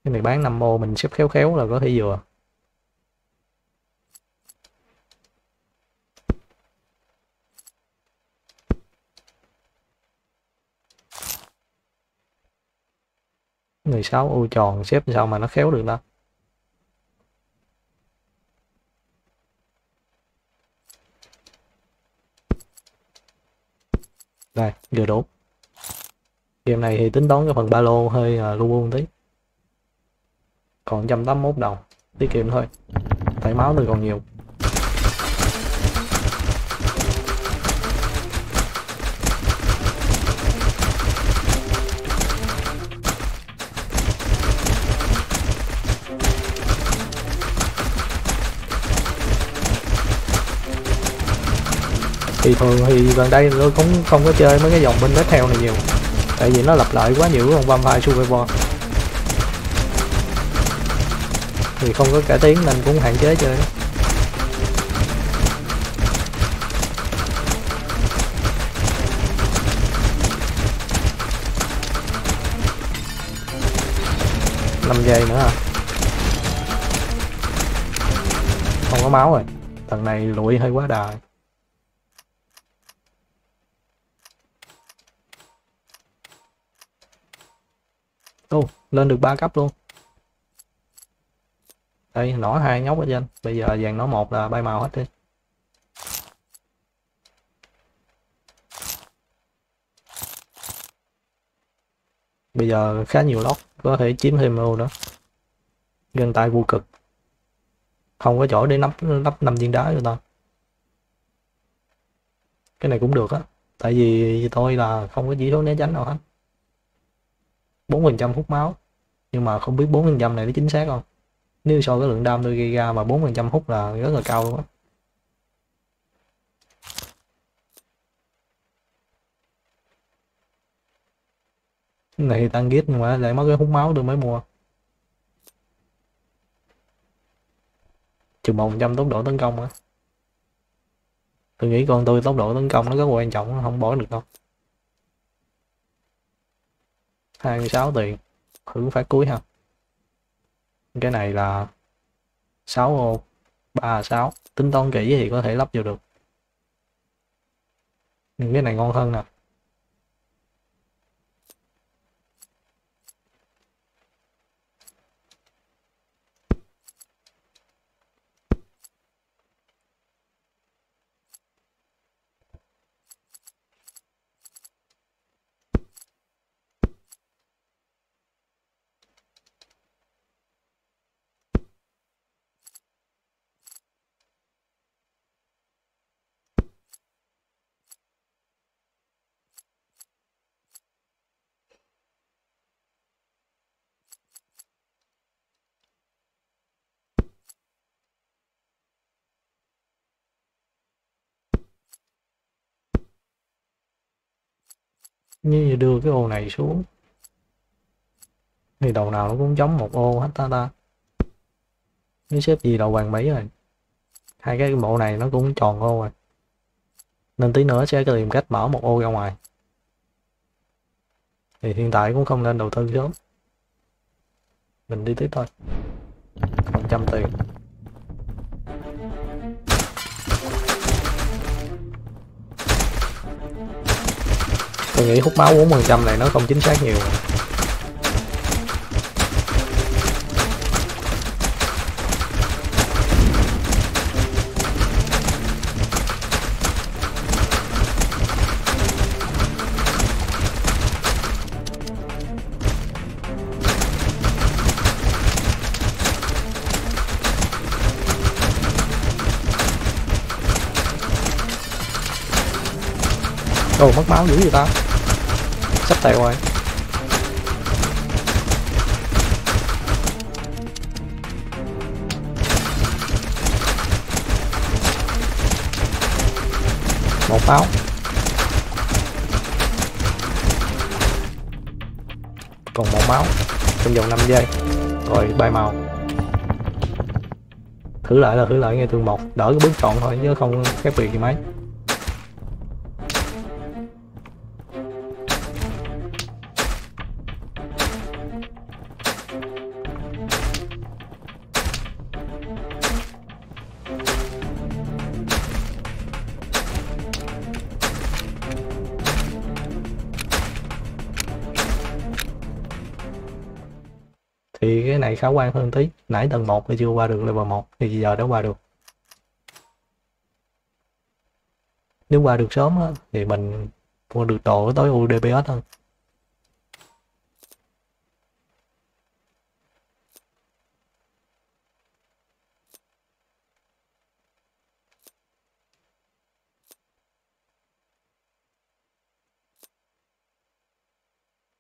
cái này bán 5 ô mình xếp khéo khéo là có thể vừa. Người sáu ô tròn xếp sao mà nó khéo được đó đây vừa đủ. Game này thì tính toán cái phần ba lô hơi uh, lu bu tí. Còn 181 đồng tiết kiệm thôi. Tại máu tôi còn nhiều. Thì thường thì gần đây tôi cũng không có chơi mấy cái dòng binh tiếp theo này nhiều. Tại vì nó lặp lại quá nhiều con vampire survivor thì không có cải tiến nên cũng hạn chế chơi. Năm giây nữa à? Không có máu rồi. Thằng này lụi hơi quá đà. Ô, lên được 3 cấp luôn. Đây, nỏ hai nhóc ở trên. Bây giờ dàn nó một là bay màu hết đi. Bây giờ khá nhiều lót, có thể chiếm thêm ô đó. Gần tay vô cực. Không có chỗ để nắp nắp năm viên đá cho ta. Cái này cũng được á. Tại vì tôi là không có chỉ số né tránh nào hết. 4% hút máu. Nhưng mà không biết 4% này nó chính xác không? Nếu so với lượng đam tôi gây ra mà 4% hút là rất là cao luôn á. Này tăng ghét nhưng mà lại mất cái hút máu tôi mới mua. Chừng một trăm tốc độ tấn công á. Tôi nghĩ con tôi tốc độ tấn công nó rất quan trọng không bỏ được đâu. 26 tiền. Hưởng phải cuối ha. Cái này là 6 ô 36 à tính toán kỹ thì có thể lắp vô được. Cái này ngon hơn nè. Như đưa cái ô này xuống. Thì đầu nào nó cũng giống một ô hết ta ta. Nếu xếp gì đầu vàng mấy rồi. Hai cái bộ này nó cũng tròn ô rồi. Nên tí nữa sẽ tìm cách mở một ô ra ngoài. Thì hiện tại cũng không nên đầu tư sớm. Mình đi tiếp thôi. Còn trăm tiền. tôi nghĩ hút máu 4% này nó không chính xác nhiều. Ồ, mất máu dữ vậy ta? Sắp tay quay một máu. Còn một máu. Trong vòng 5 giây. Rồi bay màu thử lại là thử lại nghe thường một. Đỡ cái bước chọn thôi, chứ không khác biệt gì mấy. Khả quan hơn tí. Nãy tầng 1 thì chưa qua được level 1 thì giờ đã qua được. Nếu qua được sớm á, thì mình mua được đồ tối ưu DPS hơn.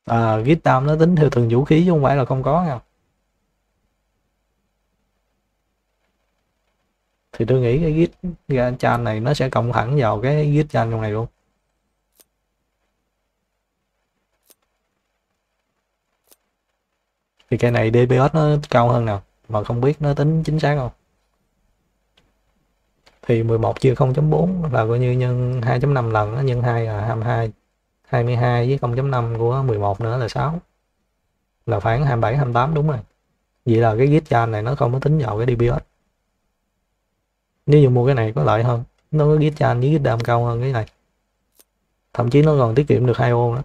À, git tam nó tính theo từng vũ khí chứ không phải là không có nha. Thì tôi nghĩ cái git chan này nó sẽ cộng hẳn vào cái git chan trong này luôn. Thì cái này DPS nó cao hơn nào, mà không biết nó tính chính xác không? Thì 11 chia 0.4 là coi như nhân 2.5 lần nhân 2 là 22 22 với 0.5 của 11 nữa là 6 là khoảng 27 28 đúng rồi. Vậy là cái git chan này nó không có tính vào cái DPS nếu như mua cái này có lợi hơn, nó có git chan với git đam cao hơn cái này. Thậm chí nó còn tiết kiệm được hai ô nữa.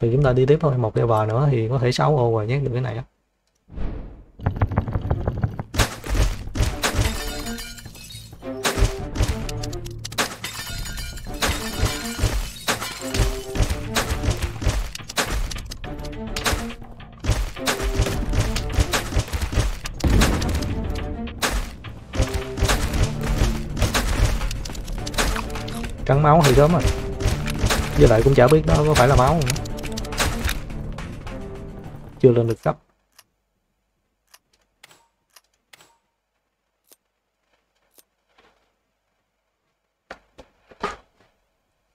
Thì chúng ta đi tiếp thôi, một level nữa thì có thể 6 ô rồi nhét được cái này á. Cắn máu hơi sớm rồi với lại cũng chả biết đó có phải là máu không. Chưa lên được cấp.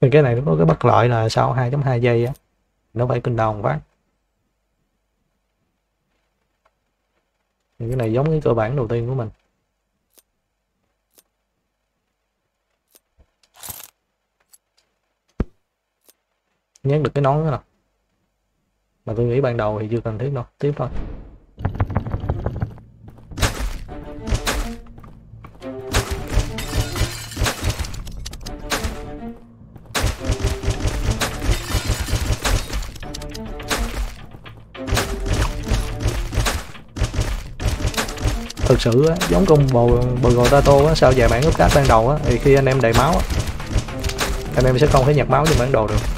Thì cái này nó có cái bất lợi là sau 2.2 giây á, nó phải kinh đồng phát thì cái này giống cái cơ bản đầu tiên của mình. Nhét được cái nón đó nè mà tôi nghĩ ban đầu thì chưa cần thiết đâu tiếp thôi. Thực sự á, giống con bồ bồ gò tato á sau vài bản update ban đầu á thì khi anh em đầy máu á anh em sẽ không thể nhặt máu trên bản đồ được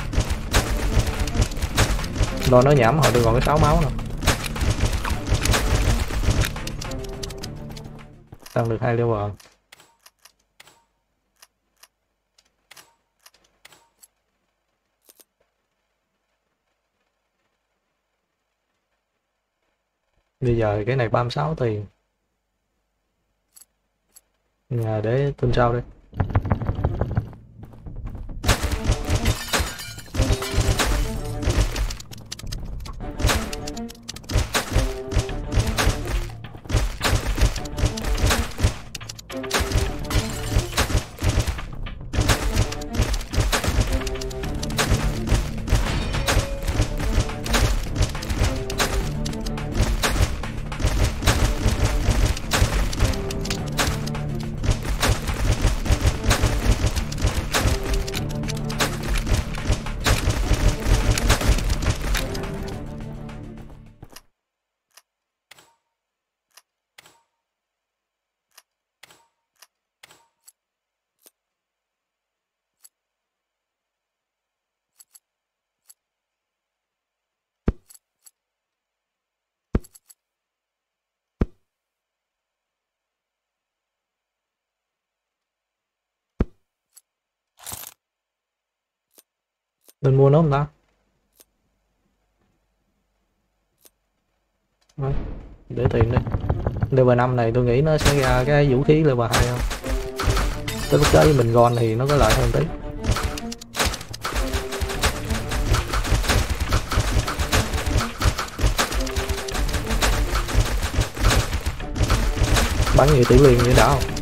lo nó nhảm họ được còn cái sáu máu nè tăng được hai level. Bây giờ cái này 36 tiền. Nhà để tuần sau đây. Nên mua nó không ta? Đấy, để tiền đi. Level 5 này tôi nghĩ nó sẽ ra cái vũ khí level 2 không? Tới lúc đấy mình gòn thì nó có lợi hơn tí. Bắn nhiều tỷ liền như đã không?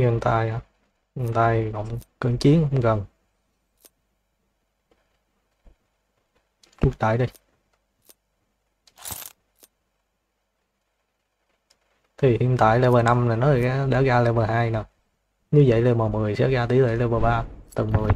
Gần tay hả gần tay cộng cận chiến không gần. Rút tại đây. thì hiện tại level 5 là nó đã ra level 2 nè. Như vậy level 10 sẽ ra tỷ lệ level 3 tầng 10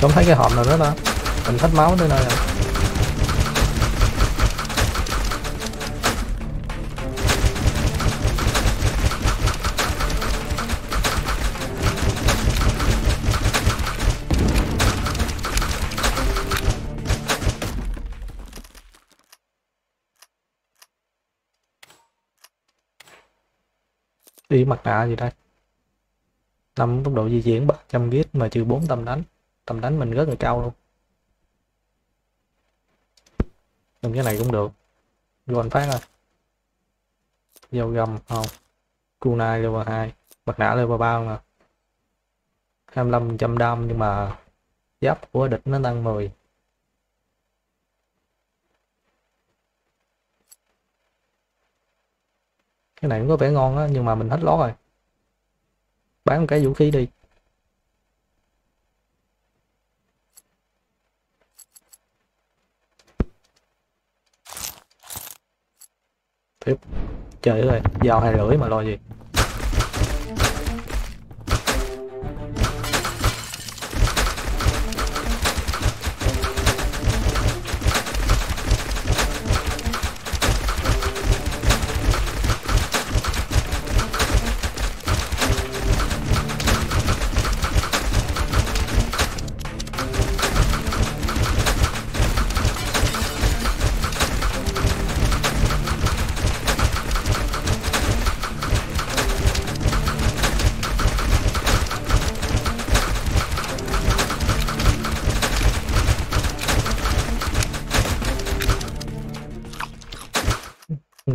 Không thấy cái hộp nào nữa đó Mình hết máu tới nơi rồi đi mặt nạ gì đây? Năm tốc độ di chuyển 300 git mà trừ 4 tầm đánh tầm đánh mình rất là cao luôn. Dùng cái này cũng được. Gòn phát rồi dao gầm, không. Kunai level 2 mặt nạ level 3 không à 25 trăm đam, nhưng mà giáp của địch nó tăng 10 cái này cũng có vẻ ngon á, nhưng mà mình hết lót rồi. Bán một cái vũ khí đi. Tiếp. Chơi rồi giao hai rưỡi mà lo gì?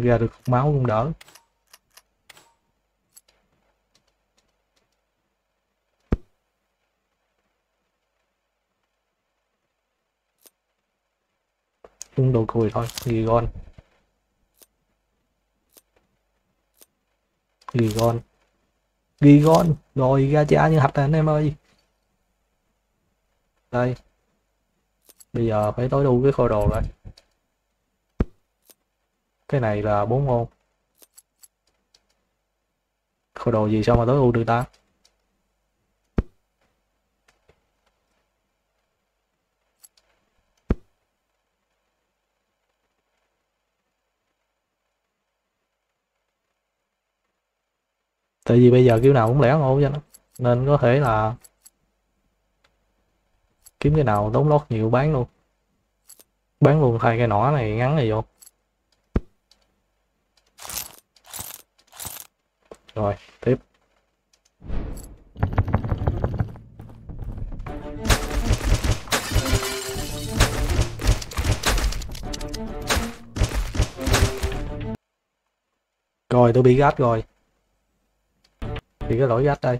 Ra được máu cũng đỡ. Chúng đồ cùi thôi, ghi gon Ghi gon Ghi gon Rồi ra trả như hạch anh em ơi. Đây. Bây giờ phải tối ưu cái kho đồ rồi cái này là bốn ô khối đồ gì sao mà tối ưu được ta? Tại vì bây giờ kiểu nào cũng lẻ ngô cho nó. Nên có thể là kiếm cái nào tốn lót nhiều bán luôn. Bán luôn thay cái nỏ này ngắn này vô. Rồi, tiếp. Rồi, tôi bị gắt rồi. Thì cái lỗi gắt đây.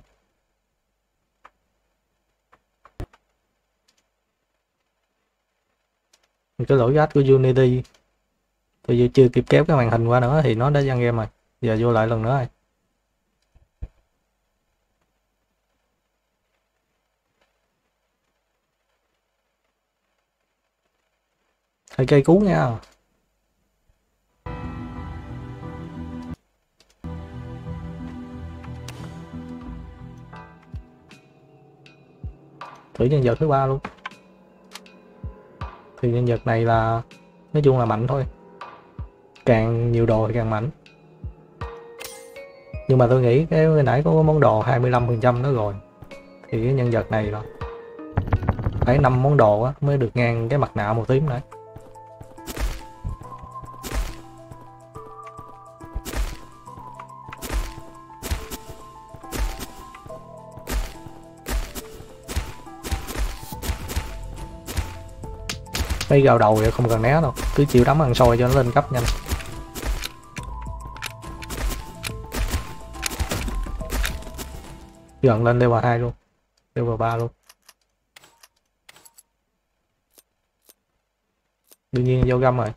Cái lỗi gắt của Unity. Tôi vừa chưa kịp kéo cái màn hình qua nữa thì nó đã dăng game rồi. Giờ vô lại lần nữa rồi. Hơi cây cú nha. Thử nhân vật thứ ba luôn. Thì nhân vật này là, nói chung là mạnh thôi. Càng nhiều đồ thì càng mạnh. Nhưng mà tôi nghĩ cái nãy có món đồ 25 phần trăm đó rồi. Thì cái nhân vật này là phải năm món đồ á mới được ngang cái mặt nạ màu tím đấy. Mấy gào đầu vậy không cần né đâu. Cứ chịu đấm ăn soi cho nó lên cấp nhanh. Gần lên level 2 luôn. Level 3 luôn. Đương nhiên vô găm rồi.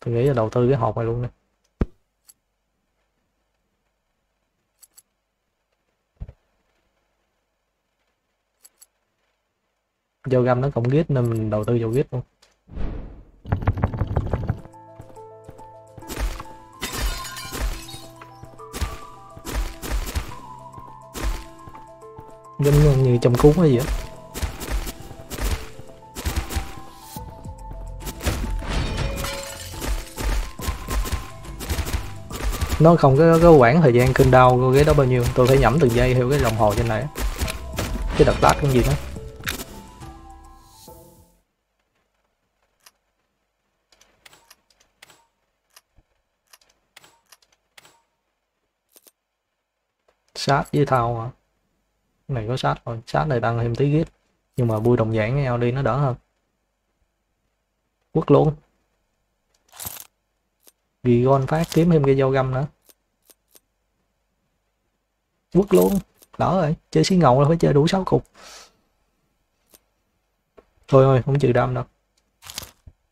Tôi nghĩ là đầu tư cái hộp này luôn nè. Vô găm nó cộng git nên mình đầu tư vô git luôn. Giống như, như trong cuốn hay gì á. Nó không có cái quãng thời gian cơn đau của cái đó bao nhiêu tôi phải nhẩm từng giây theo cái đồng hồ trên này cái đặt lát cái gì đó. Sát với thao à. Cái này có sát rồi sát này tăng thêm tí git. Nhưng mà bui đồng dạng với nhau đi nó đỡ hơn. Quất luôn. Ghi gon phát kiếm thêm cái dao găm nữa. Quất luôn. Đỡ rồi. Chơi xí ngầu là phải chơi đủ 6 cục. Thôi thôi, không trừ đâm đâu.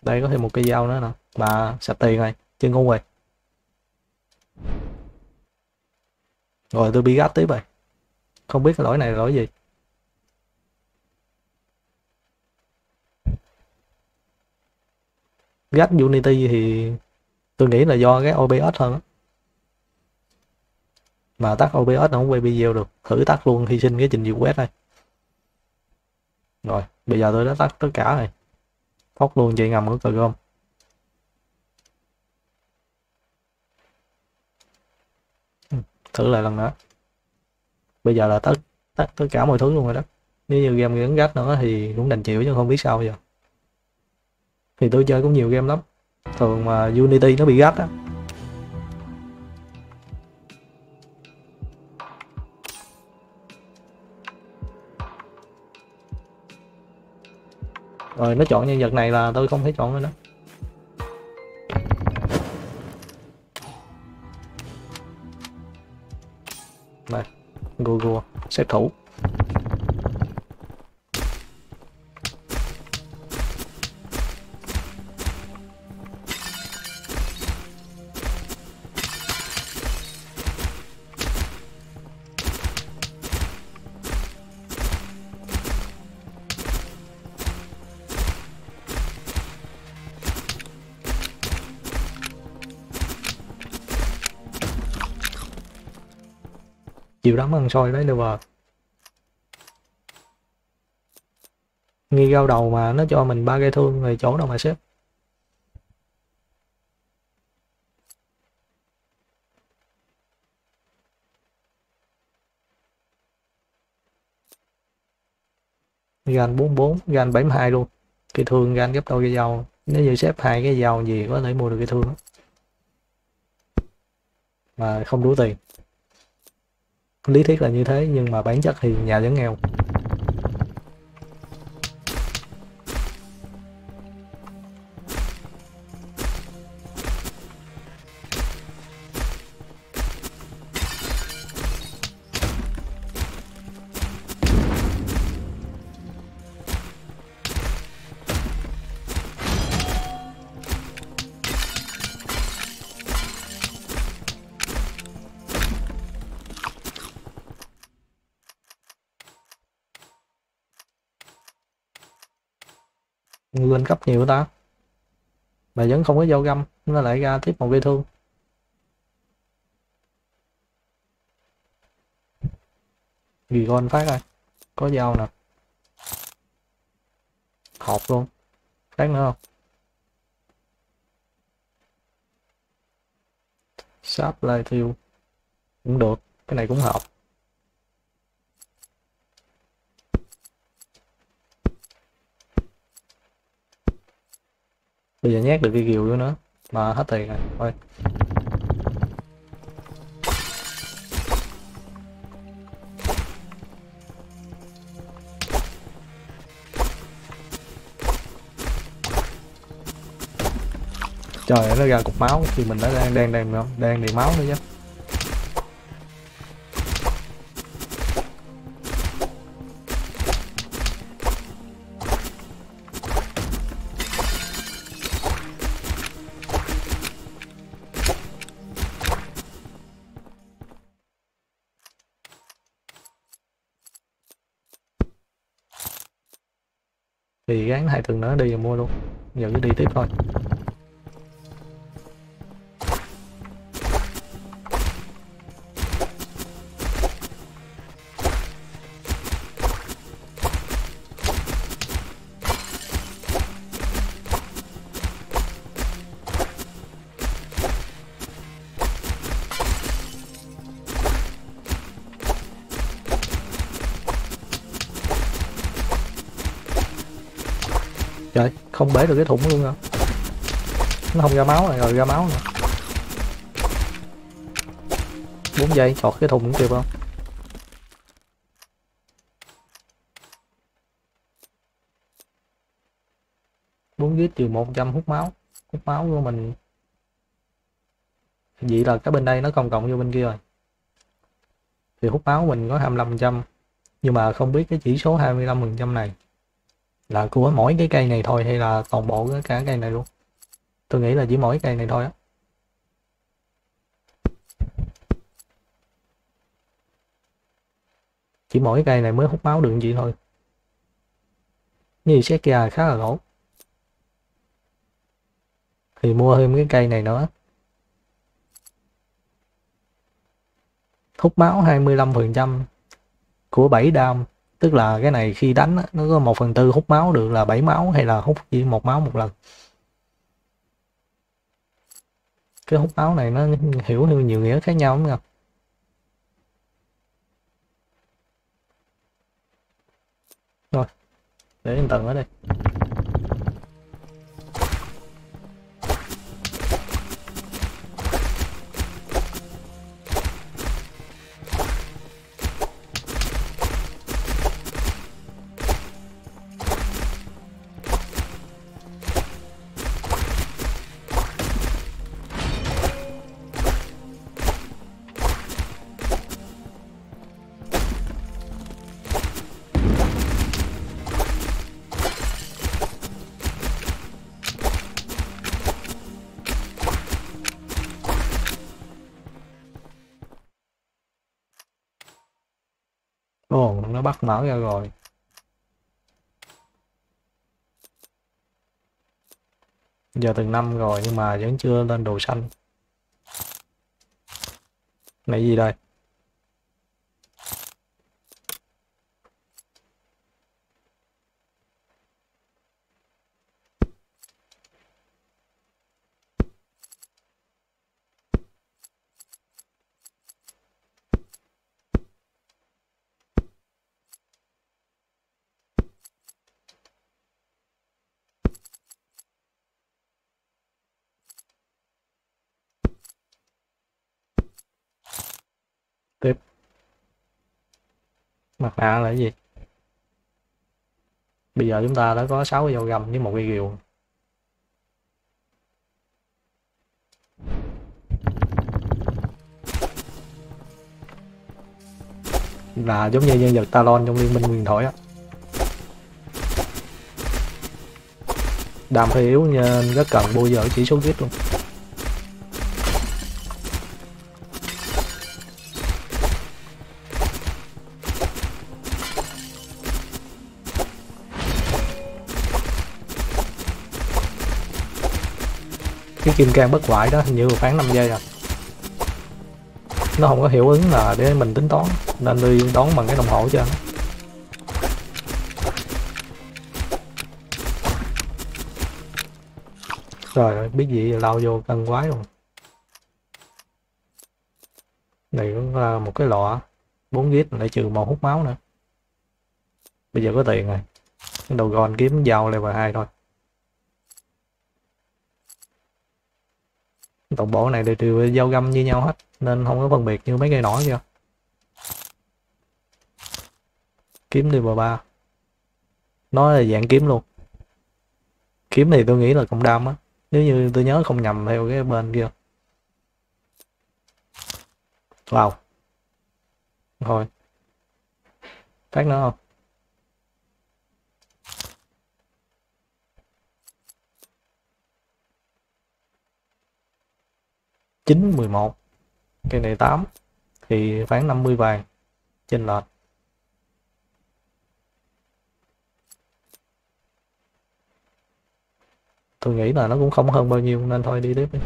Đây có thêm một cây dao nữa nè. Mà sạch tiền rồi chơi ngu rồi rồi tôi bị gắt tiếp rồi không biết cái lỗi này là lỗi gì. Gắt Unity thì tôi nghĩ là do cái OBS hơn mà tắt OBS nó không quay video được. Thử tắt luôn, hy sinh cái trình duyệt web này. Rồi, bây giờ tôi đã tắt tất cả rồi. Thoát luôn, chạy ngầm của cờ thử lại lần nữa. Bây giờ là tất tất tất cả mọi thứ luôn rồi đó. Nếu như game gắn gắt nữa thì cũng đành chịu chứ không biết sao giờ. Thì tôi chơi cũng nhiều game lắm. Thường mà Unity nó bị gắt á. Rồi nó chọn nhân vật này là tôi không thể chọn nữa đó. Google sát thủ. Chịu đấm ăn soi đấy level nghi gao đầu mà nó cho mình ba gây thương về chỗ đâu mà xếp? Gan 44 gan 72 luôn. Cái thương, gan gấp đôi cái dầu. Nếu như xếp hai cái dầu gì có thể mua được cái thương đó. mà không đủ tiền lý thuyết là như thế nhưng mà bản chất thì nhà vẫn nghèo. Lên cấp nhiều ta. Mà vẫn không có dao găm, nó lại ra tiếp một gây thương. Gì con phát rồi có dao nè. Hộp luôn. Phát nữa không? Sáp lai thiêu. Cũng được. Cái này cũng hợp. Bây giờ nhét được cái kiều vô nữa. Mà hết tiền rồi. Thôi. Trời nó ra cục máu. Thì mình đã đang đang đang đang, đang máu nữa chứ. Thì gắn hai tuần nữa đi và mua luôn. Giờ cứ đi tiếp thôi. Bể được cái thủng luôn rồi nó không ra máu này, rồi ra máu nè bốn giây, chọt cái thùng cũng kịp không? Bốn lít trừ một trăm hút máu. Hút máu của mình. Vậy là cái bên đây nó cộng cộng vô bên kia rồi. Thì hút máu mình có 25 trăm. Nhưng mà không biết cái chỉ số 25 phần trăm này là của mỗi cái cây này thôi hay là toàn bộ cái cả cây này luôn? Tôi nghĩ là chỉ mỗi cây này thôi á. Chỉ mỗi cây này mới hút máu được gì thôi. Như xét kia khá là lỗ. Thì mua thêm cái cây này nữa. Hút máu 25% của 7 đam tức là cái này khi đánh nó có một phần tư hút máu được là 7 máu hay là hút chỉ một máu một lần. Cái hút máu này nó hiểu theo nhiều nghĩa khác nhau đúng không rồi, để anh tầng ở đây. Nó bắt mở ra rồi. Giờ từng năm rồi nhưng mà vẫn chưa lên đồ xanh. Này gì đây tiếp mặt nạ là cái gì? Bây giờ chúng ta đã có 6 cái dao găm với một cây rìu. Là giống như nhân vật Talon trong liên minh Nguyên Thổi á. Đam hơi yếu nên ờ, rất cần bôi giờ chỉ số giết luôn. Cái kim cang bất hoại đó hình như là phán 5 giây rồi, nó không có hiệu ứng là để mình tính toán nên đi đón bằng cái đồng hồ cho nó rồi biết gì lao vô cân quái luôn. Này cũng là một cái lọ 4 gít lại trừ màu hút máu nữa. Bây giờ có tiền rồi. Đầu gòn kiếm dao level hai thôi. Toàn bộ này đều đều dao găm như nhau hết, nên không có phân biệt như mấy cây nỏ kia kiếm level 3 nó là dạng kiếm luôn. Kiếm thì tôi nghĩ là cộng đam á. Nếu như tôi nhớ không nhầm theo cái bên kia. Wow. Thôi. Phát nữa không? Chín mười một cây này tám, thì phán 50 vàng trên lệch. Tôi nghĩ là nó cũng không hơn bao nhiêu, nên thôi đi tiếp đi.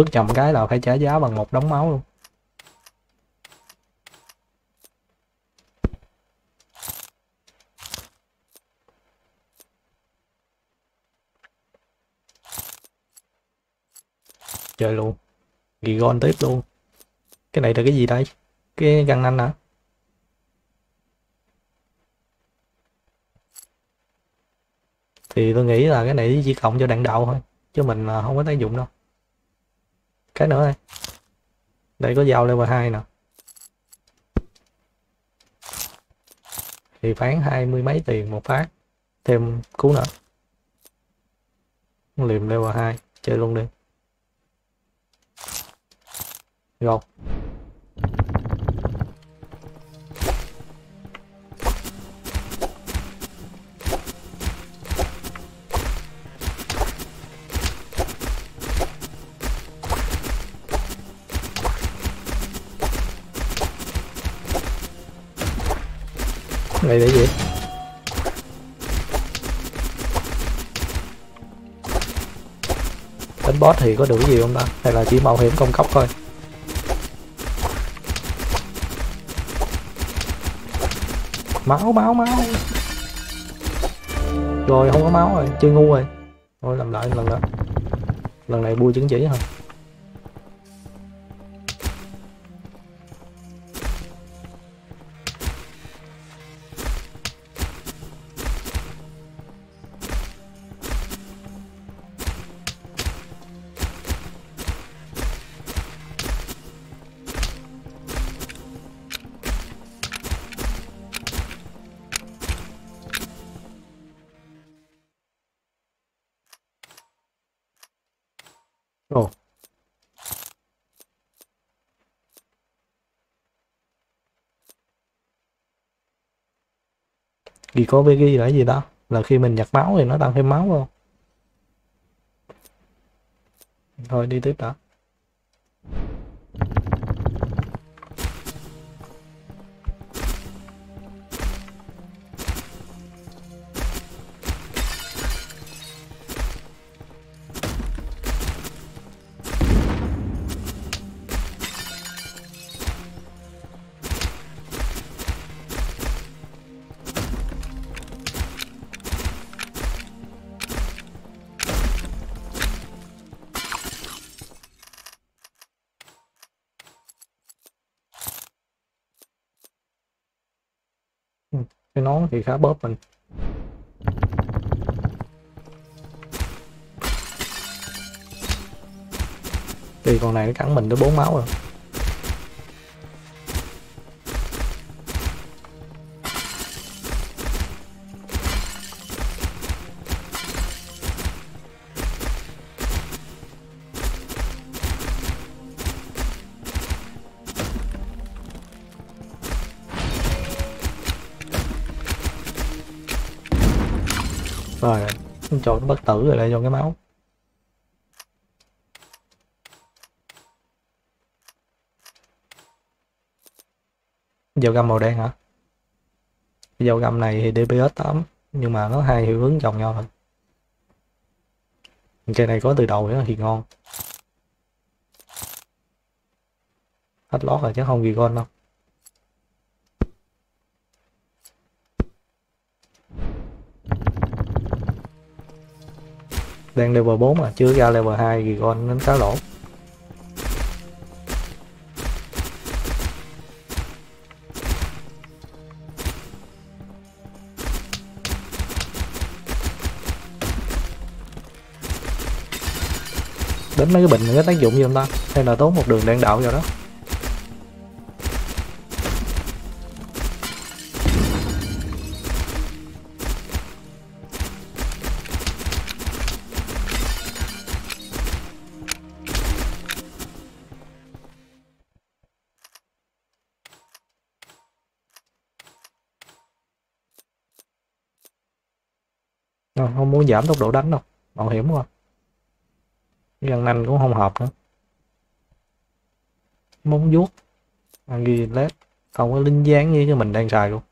Bước chậm cái là phải trả giá bằng một đống máu luôn. Chơi luôn. Ghi gon tiếp luôn. Cái này là cái gì đây? Cái găng anh hả? Thì tôi nghĩ là cái này chỉ cộng cho đạn đạo thôi, chứ mình à, không có tác dụng đâu cái nữa đây. Đây có dao level 2 nè. Thì phán hai mươi mấy tiền một phát. Thêm cú nữa. Liềm level 2 chơi luôn đi. Rồi đánh boss thì có được gì không ta? Hay là chỉ mạo hiểm công cốc thôi? Máu máu máu. Rồi, không có máu rồi. Chơi ngu rồi. Thôi, làm lại lần nữa lần này bua chứng chỉ thôi Ghi có với ghi là gì đó? Là khi mình nhặt máu thì nó tăng thêm máu không? Thôi đi tiếp đã. Thì khá bóp mình. Thì con này nó cắn mình tới bốn máu rồi. rồi cho nó bất tử rồi lại cho cái máu. Dao găm màu đen hả? Dao găm này thì DPS 8 nhưng mà nó hai hiệu ứng chồng nhau thôi. Cây này có từ đầu thì ngon. Hết lót rồi chứ không gì con đâu. Đang level 4 mà, chưa ra level 2 thì con đánh cá lỗ. Đến mấy cái bình có tác dụng gì không ta? Hay là tốn một đường đạn đạo vào đó? Không muốn giảm tốc độ đánh đâu. Mạo hiểm quá. Răng anh cũng không hợp nữa. Móng vuốt. Ghi led Không có linh dáng như cái mình đang xài luôn.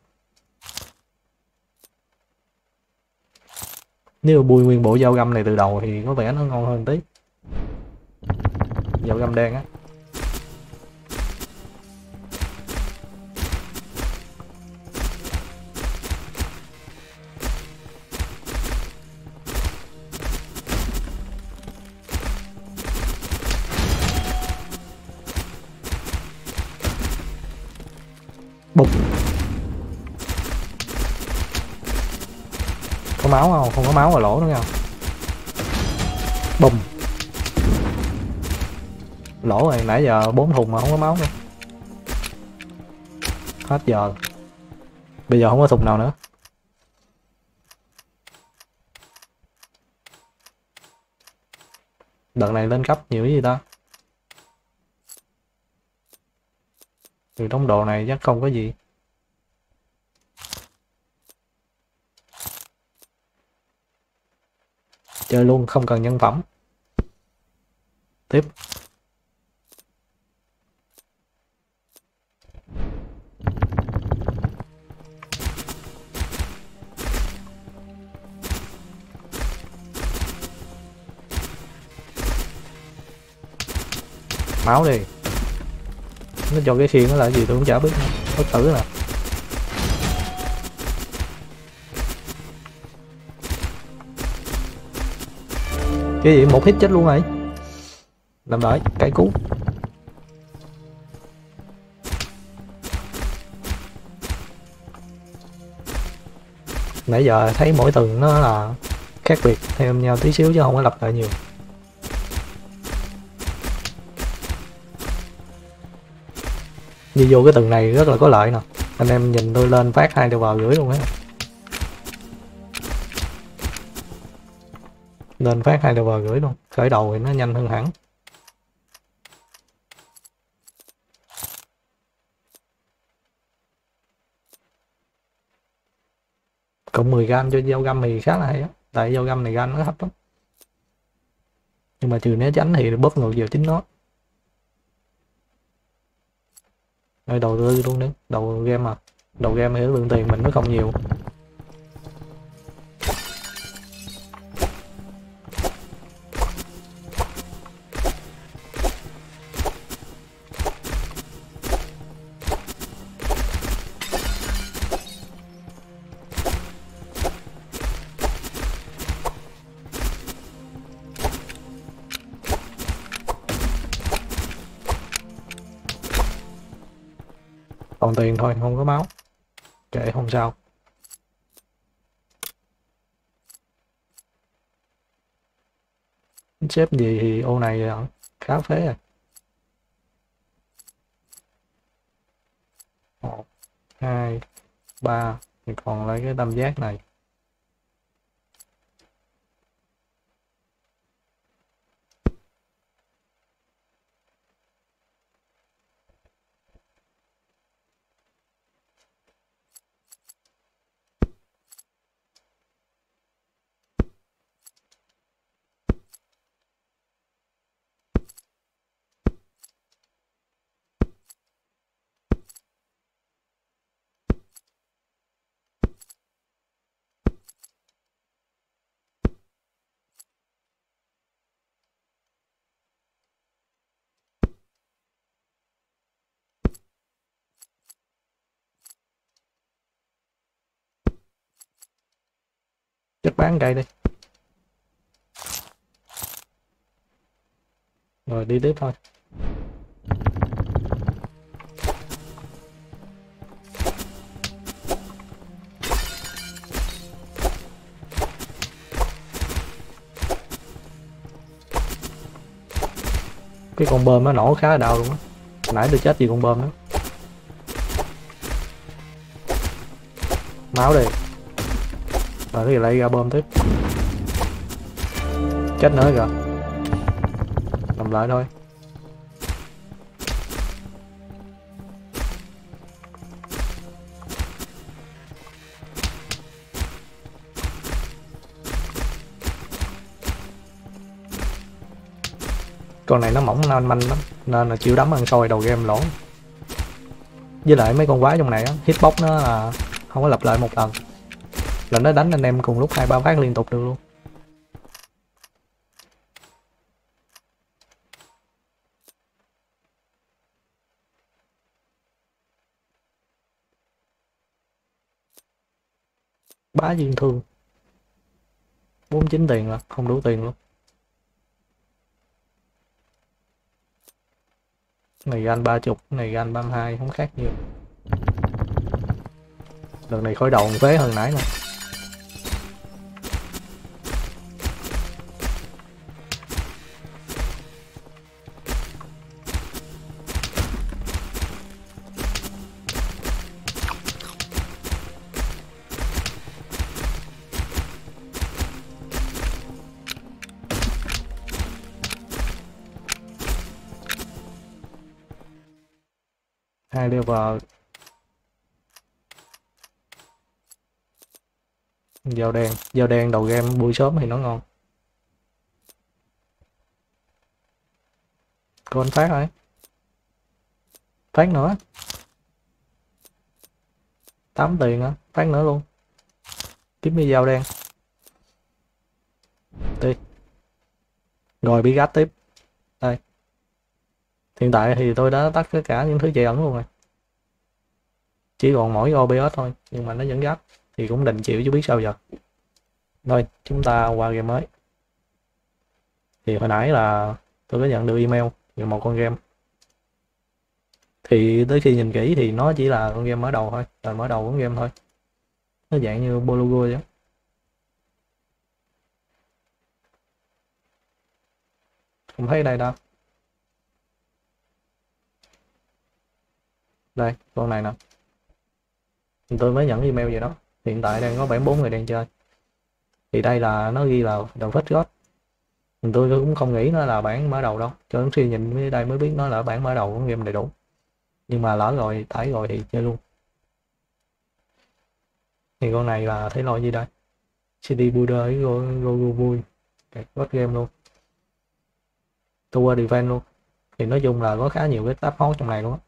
Nếu bùi nguyên bộ dao găm này từ đầu thì có vẻ nó ngon hơn tí. Dao găm đen á. Bụp có máu không? Không có máu ở lỗ nữa nha bùm. Lỗ rồi, nãy giờ bốn thùng mà không có máu nữa. Hết giờ bây giờ không có thùng nào nữa. Đợt này lên cấp nhiều gì ta? Thì trong đồ này chắc không có gì. Chơi luôn, không cần nhân phẩm. Tiếp. Máu đi nó cho cái xiên nó là gì tôi cũng chả biết bất tử nè. Cái gì? Một hit chết luôn rồi. Làm đợi cái cú. Nãy giờ thấy mỗi tầng nó là khác biệt theo nhau tí xíu chứ không có lặp lại nhiều. Đi vô cái tầng này rất là có lợi nè. Anh em nhìn tôi lên phát hai đầu vào gửi luôn á. Lên phát hai đầu vào gửi luôn. Khởi đầu thì nó nhanh hơn hẳn. Cộng 10 gram cho dao găm thì khá là hay á. Tại dao găm này gram nó thấp lắm. Nhưng mà trừ né tránh thì bóp ngược vào chính nó. Rồi đầu tư luôn đấy, đầu game mà. Đầu game thì lượng tiền mình nó không nhiều. làm sao xếp gì thì ô này khá phế à. Một, hai, ba, thì còn lại cái tam giác này. Bán cây đi. Rồi, đi tiếp thôi. Cái con bơm nó nổ khá là đau luôn á. Nãy tôi chết vì con bơm đó. Máu đi rồi thì lại ra bơm tiếp. Chết nữa kìa. Làm lại thôi. Con này nó mỏng nên manh lắm. Nên là chịu đấm ăn sôi đầu game lỗ. Với lại mấy con quái trong này á, hitbox nó là không có lặp lại một lần là nó đánh anh em cùng lúc hai ba phát liên tục được luôn. Bá duyên thương. 49 tiền là không đủ tiền luôn. Này gan ba chục, này gan 32 không khác nhiều. Lần này khởi đầu phế hơn nãy nè. Hai vào. Dao đen dao đen đầu game buổi sớm thì nó ngon. Có anh phát rồi phát nữa. 8 tiền á phát nữa luôn. Kiếm đi dao đen. Đi. Rồi bị gắt tiếp. Đây. Hiện tại thì tôi đã tắt tất cả những thứ chạy ẩn luôn rồi chỉ còn mỗi OBS thôi, nhưng mà nó vẫn gấp, thì cũng định chịu chứ biết sao giờ. Thôi, chúng ta qua game mới. Thì hồi nãy là tôi có nhận được email về một con game. Thì tới khi nhìn kỹ thì nó chỉ là con game mở đầu thôi, là mở đầu của game thôi. Nó dạng như Bologo vậy không thấy đây đâu. Đây, con này nè tôi mới nhận email về đó. Hiện tại đang có 74 người đang chơi. Thì đây là, nó ghi là đầu phết gót tôi cũng không nghĩ nó là bản mở đầu đâu. Cho đến khi nhìn mới, đây mới biết nó là bản mở đầu của game đầy đủ. Nhưng mà lỡ rồi, tải rồi thì chơi luôn. Thì con này là thấy lo gì đây? City builder với go vui god game luôn. Tour defense luôn. Thì nói chung là có khá nhiều cái tab hot trong này luôn á.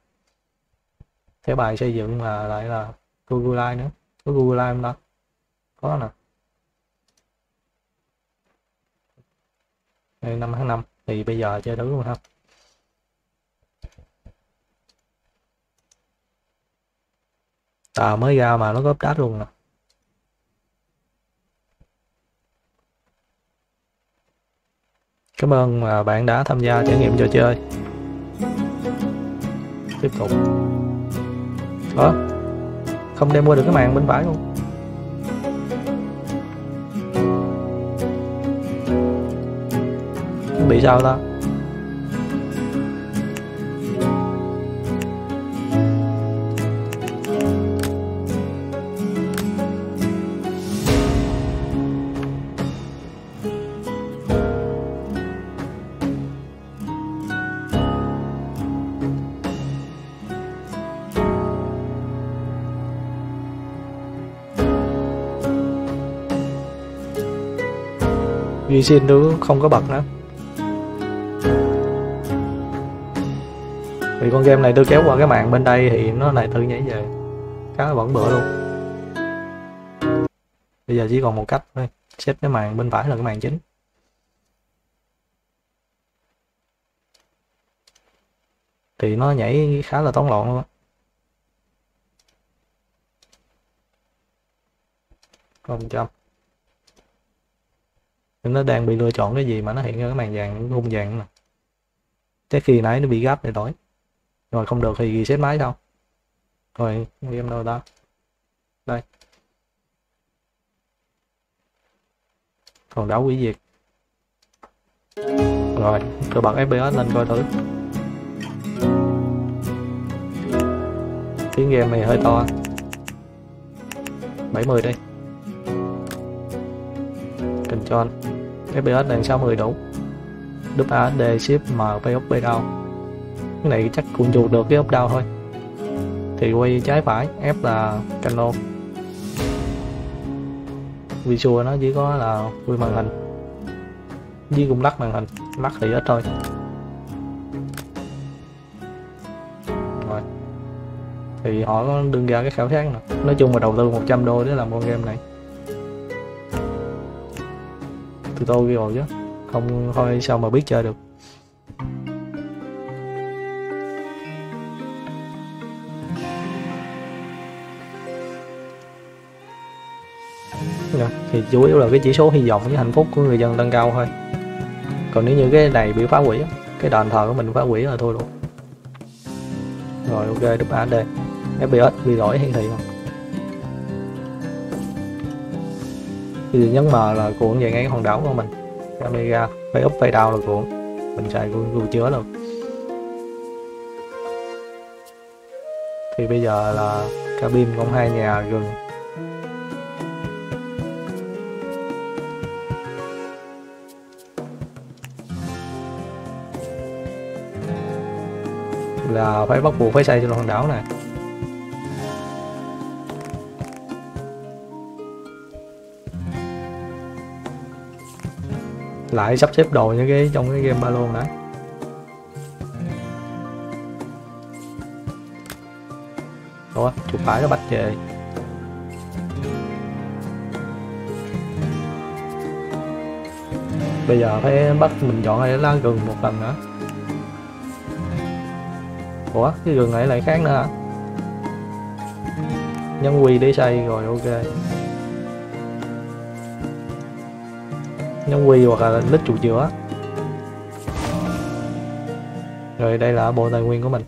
Theo bài xây dựng mà lại là Google Live nữa. Có Google Live không ta? Có nè. Đây 5 tháng 5 thì bây giờ chơi thử luôn ha. Tờ mới ra mà nó có update luôn nè. Cảm ơn mà bạn đã tham gia trải nghiệm trò chơi. Tiếp tục. Đó không đem mua được cái màn bên phải luôn. Bị sao ta? Xin nó không có bật nữa vì con game này tôi kéo qua cái màn bên đây thì nó lại tự nhảy về. Khá là bẩn bựa luôn. Bây giờ chỉ còn một cách thôi. Xếp cái màn bên phải là cái màn chính. Thì nó nhảy khá là tốn loạn luôn không trăm nó đang bị lựa chọn cái gì mà nó hiện ra cái màn vàng khung vàng nè. Cái khi nãy nó bị gấp để đổi. Rồi không được thì reset máy đâu rồi game đâu đó đây. Còn đảo quỷ diệt. Rồi tôi bật fps lên coi thử. Tiếng game này hơi to. 70 đi. Control FPS đang 60 đủ? WASD ship M up bay down. Cái này chắc cũng chuột được cái ốc down thôi. Thì quay trái phải, F là Canon visual nó chỉ có là quy màn hình. Với cung lắc màn hình, lắc thì ít thôi. Rồi. Thì họ có đưa ra cái khảo sát nè. Nói chung là đầu tư 100 đô để làm con game này. Từ tôi rồi chứ. Không, thôi sao mà biết chơi được. Dạ, thì chủ yếu là cái chỉ số hy vọng với hạnh phúc của người dân tăng cao thôi. Còn nếu như cái này bị phá hủy cái đền thờ của mình phá hủy là thôi luôn. Rồi, ok đúp AD FPS bị lỗi hiển thị không? thì nhấn M là cuộn về ngay cái hòn đảo của mình. Camera phải úp phải đau là cuộn. Mình xài Google chứa luôn. Thì bây giờ là cabin cũng hai nhà gần. Là phải bắt buộc phải xây trên hòn đảo này. Lại sắp xếp đồ những cái, trong cái game ba lô đấy ủa chuột phải nó bạch về. Bây giờ phải bắt mình chọn hay lá gừng một lần nữa. Ủa, cái gừng này lại khác nữa hả? Nhân quy để xây rồi, ok. Nhóm quy hoặc là lít chuột giữa. Rồi đây là bộ tài nguyên của mình.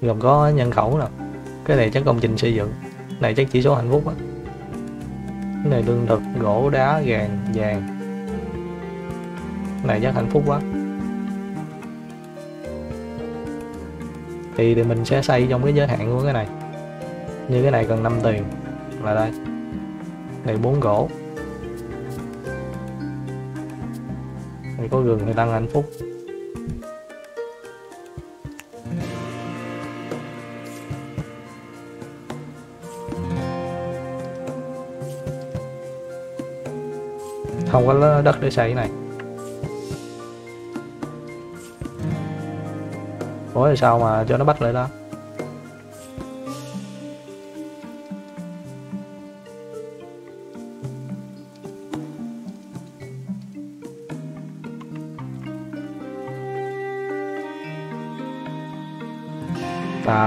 Gồm có nhân khẩu nè. Cái này chắc công trình xây dựng. Này chắc chỉ số hạnh phúc á. Cái này lương thực gỗ đá vàng. Vàng này chắc hạnh phúc quá. Thì, thì mình sẽ xây trong cái giới hạn của cái này. Như cái này cần 5 tiền. Là đây. Này 4 gỗ. Có gừng thì đang hạnh phúc. Không có đất để xây này. Ủa thì sao mà cho nó bắt lại đó?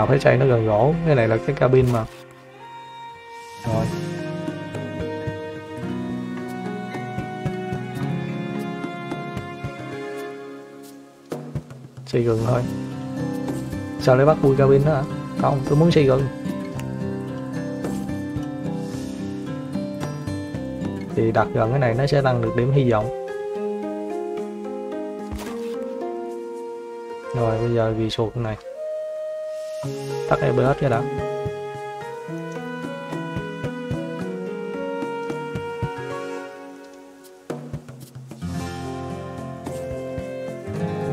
Phải xây nó gần gỗ, cái này là cái cabin mà. Rồi. Xây gần thôi. Sao lại bắt vui cabin đó hả? Không, tôi muốn xây gần thì đặt gần cái này nó sẽ tăng được điểm hy vọng. Rồi, bây giờ vì sụt này tắt EBS cái đã.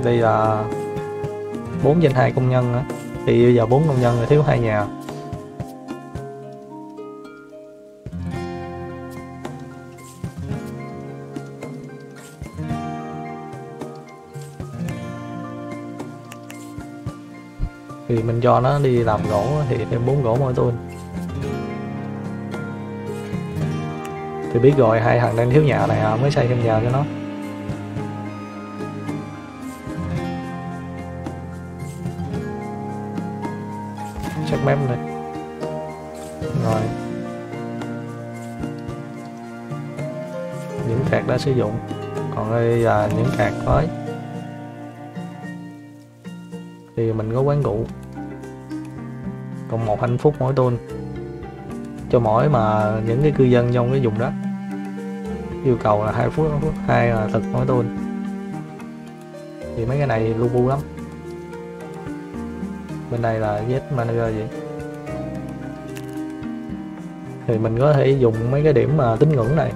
Đây là 4 trên 2 công nhân á. Thì bây giờ 4 công nhân là thiếu hai nhà. Thì mình cho nó đi làm gỗ thì thêm 4 gỗ mỗi tuần thì biết rồi hai thằng đang thiếu nhà này à, mới xây thêm nhà cho nó. Check map này. Rồi. Những card đã sử dụng. Còn đây là những card mới. Thì mình có quán cụ còn một hạnh phúc mỗi tuần cho mỗi mà những cái cư dân trong cái vùng đó. Yêu cầu là hai phút hai là thực mỗi tuần. Thì mấy cái này lu bu lắm. Bên đây là Z manager vậy. Thì mình có thể dùng mấy cái điểm mà tín ngưỡng này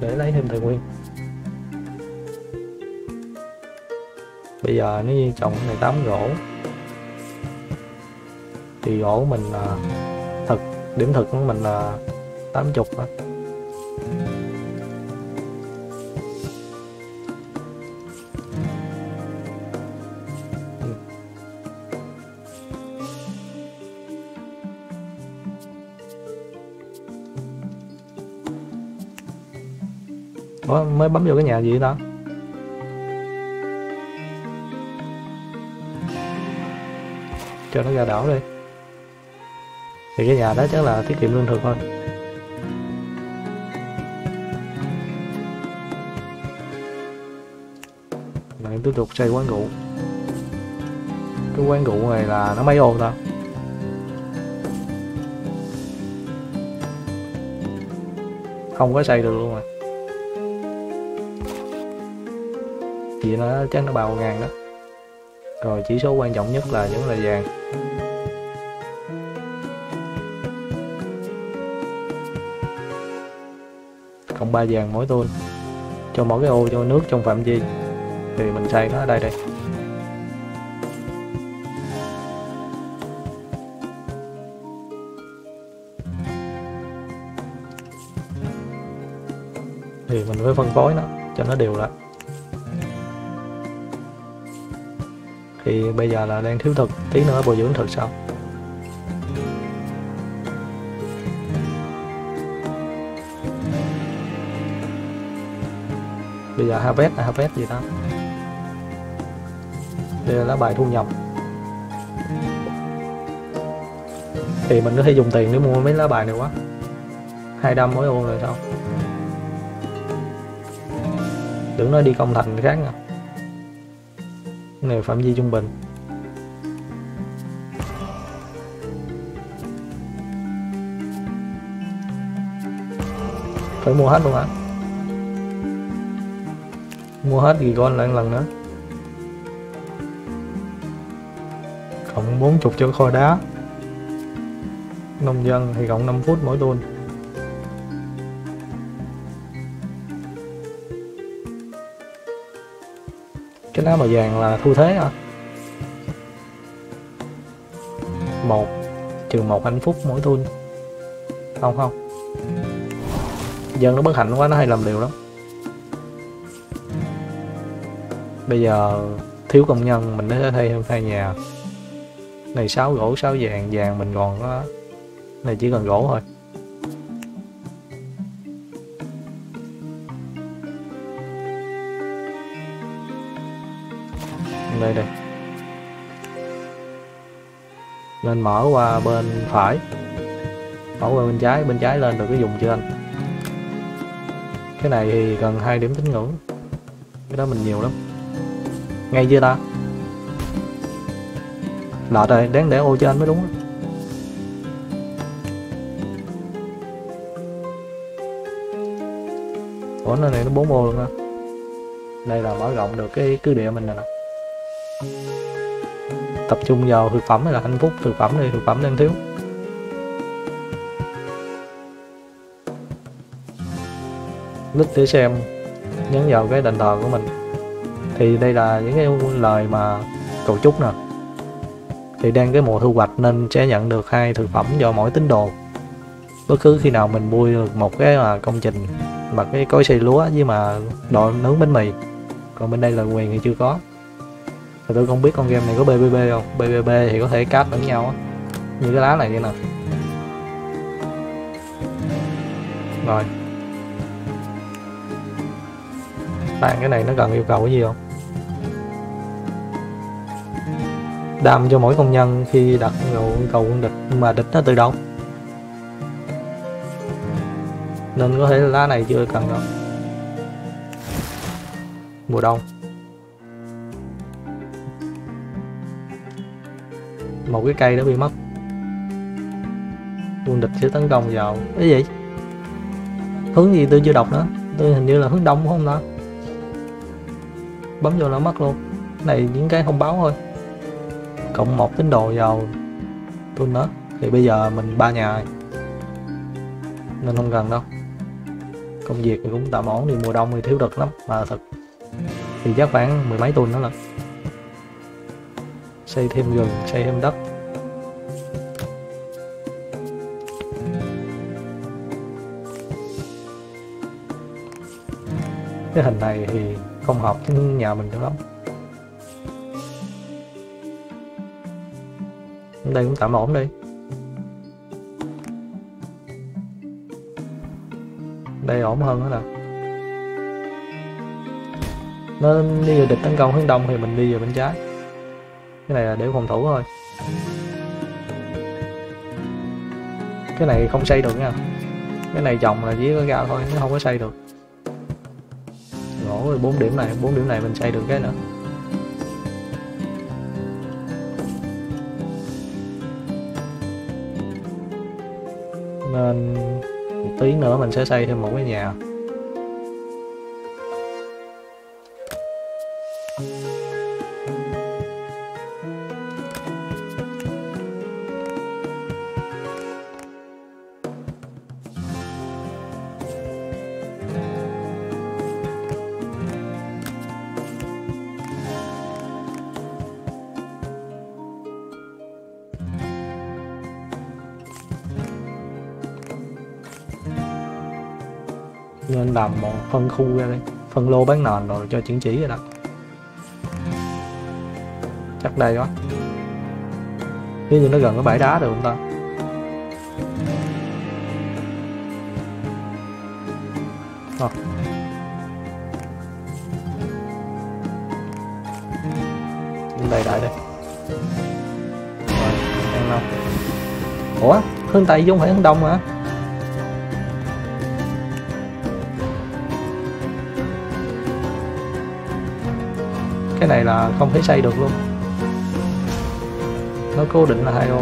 để lấy thêm tài nguyên. Bây giờ nếu như trồng này tám gỗ thì gỗ mình là thực điểm thực của mình là 80 đó. Ủa, mới bấm vô cái nhà gì đó cho nó ra đảo đi thì cái nhà đó chắc là tiết kiệm lương thực thôi. Lại tiếp tục xây quán rượu. Cái quán rượu này là nó mấy ô ta. Không có xây được luôn rồi thì nó chắc nó bao ngàn đó. Rồi chỉ số quan trọng nhất là vẫn là vàng. Cộng 3 vàng mỗi tuần cho mỗi cái ô, cho nước, trong phạm vi. Thì mình xài nó ở đây đây. Thì mình mới phân phối nó, cho nó đều lại. Thì bây giờ là đang thiếu thực, tí nữa bồi dưỡng thực sau. Bây giờ harvest là harvest gì đó. Đây là lá bài thu nhập. Thì mình có thể dùng tiền để mua mấy lá bài này quá. Hai đâm mỗi ô rồi sao? Tưởng nó đi công thành khác nè này phạm vi trung bình. Phải mua hết luôn hả? Mua hết thì con lại lần nữa. Cộng 40 cho kho đá. Nông dân thì cộng 5 phút mỗi tuần cái đá màu vàng là thu thế hả? Một, trừ một hạnh phúc mỗi tuần không không. Dân nó bất hạnh quá, nó hay làm điều lắm. Bây giờ thiếu công nhân, mình sẽ thay thêm hai nhà. Này, sáu gỗ, sáu vàng vàng mình còn có, này chỉ cần gỗ thôi. Đây đây. Lên mở qua bên phải. Mở qua bên trái bên trái lên được cái dùng trên. Cái này thì cần hai điểm tín ngưỡng. Cái đó mình nhiều lắm ngay chưa ta? Lọ rồi, đáng để ô cho anh mới đúng ủa nơi này nó bốn ô luôn á. Đây là mở rộng được cái cứ địa mình nè tập trung vào thực phẩm hay là hạnh phúc, thực phẩm thì thực phẩm đang thiếu. Lít để xem, nhấn vào cái đền thờ của mình thì đây là những cái lời mà cầu chúc nè. Thì đang cái mùa thu hoạch nên sẽ nhận được hai thực phẩm do mỗi tín đồ. Bất cứ khi nào mình mua được một cái là công trình mà cái cối xay lúa với mà đồ nướng bánh mì. Còn bên đây là quyền thì chưa có. Thì tôi không biết con game này có BBB không? BBB thì có thể cáp lẫn nhau á. Như cái lá này vậy nè. Rồi. Bạn, cái này nó cần yêu cầu cái gì không? Đam cho mỗi công nhân khi đặt yêu cầu quân địch mà địch nó tự động. Nên có thể lá này chưa cần đâu. Mùa đông. Một cái cây đã bị mất. Quân địch sẽ tấn công vào. Cái gì? Hướng gì tôi chưa đọc nữa tôi hình như là hướng đông, không đó. Bấm vô là mất luôn. Này những cái thông báo thôi cộng một tín đồ vào tôi nữa. Thì bây giờ mình ba nhà nên không cần đâu. Công việc thì cũng tạm ổn, thì mùa đông thì thiếu đực lắm, mà thật thì chắc khoảng mười mấy tuần nữa là xây thêm rừng xây thêm đất. Cái hình này thì không hợp với nhà mình cho lắm. Đây cũng tạm ổn đi. Đây ổn hơn đó nè à? nó đi về địch tấn công hướng đông thì mình đi về bên trái. Cái này là để phòng thủ thôi. Cái này không xây được nha. Cái này trồng là chỉ có gạo thôi, nó không có xây được. Rồi bốn điểm này, bốn điểm này mình xây được cái nữa. Một tí nữa mình sẽ xây thêm một cái nhà. Phân khu ra đi phân lô bán nền rồi cho chứng chỉ rồi đó. Chắc đây đó nếu như nó gần cái bãi đá được không ta? À. đây đại đây rồi ăn đâu ủa, hướng tây chứ không phải hướng đông hả? Cái này là không thể xây được luôn. Nó cố định là hai ô.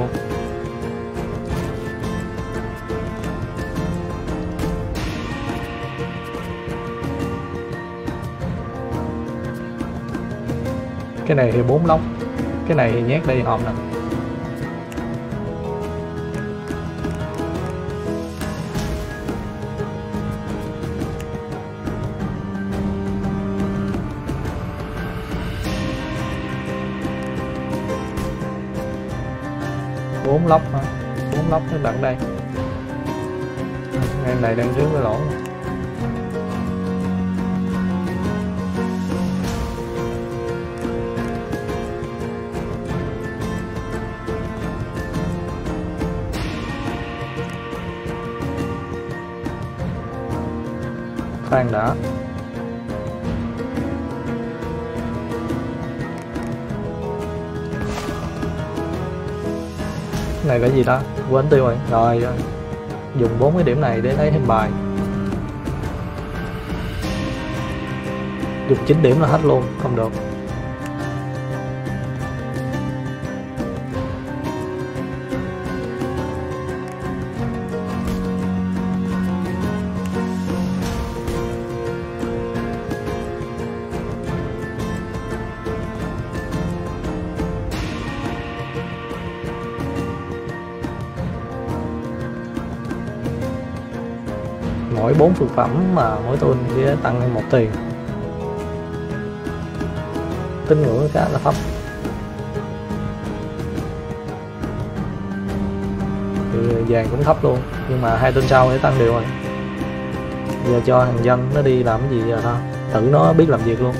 Cái này thì bốn lóc. Cái này thì nhét đây hòm nè. Lóc nó đặng đây. Em này đang dưới cái lỗ. Khoan đã. Hay cái gì đó, quên tiêu rồi. Rồi ờ, dùng bốn cái điểm này để lấy thêm bài. Dùng chín điểm là hết luôn, không được. Bốn thực phẩm mà mỗi tuần sẽ tăng thêm một tiền tín ngưỡng khá là thấp. Thì vàng cũng thấp luôn, nhưng mà hai tuần sau sẽ tăng đều rồi. Giờ cho thằng dân nó đi làm cái gì giờ thôi tự nó biết làm việc luôn.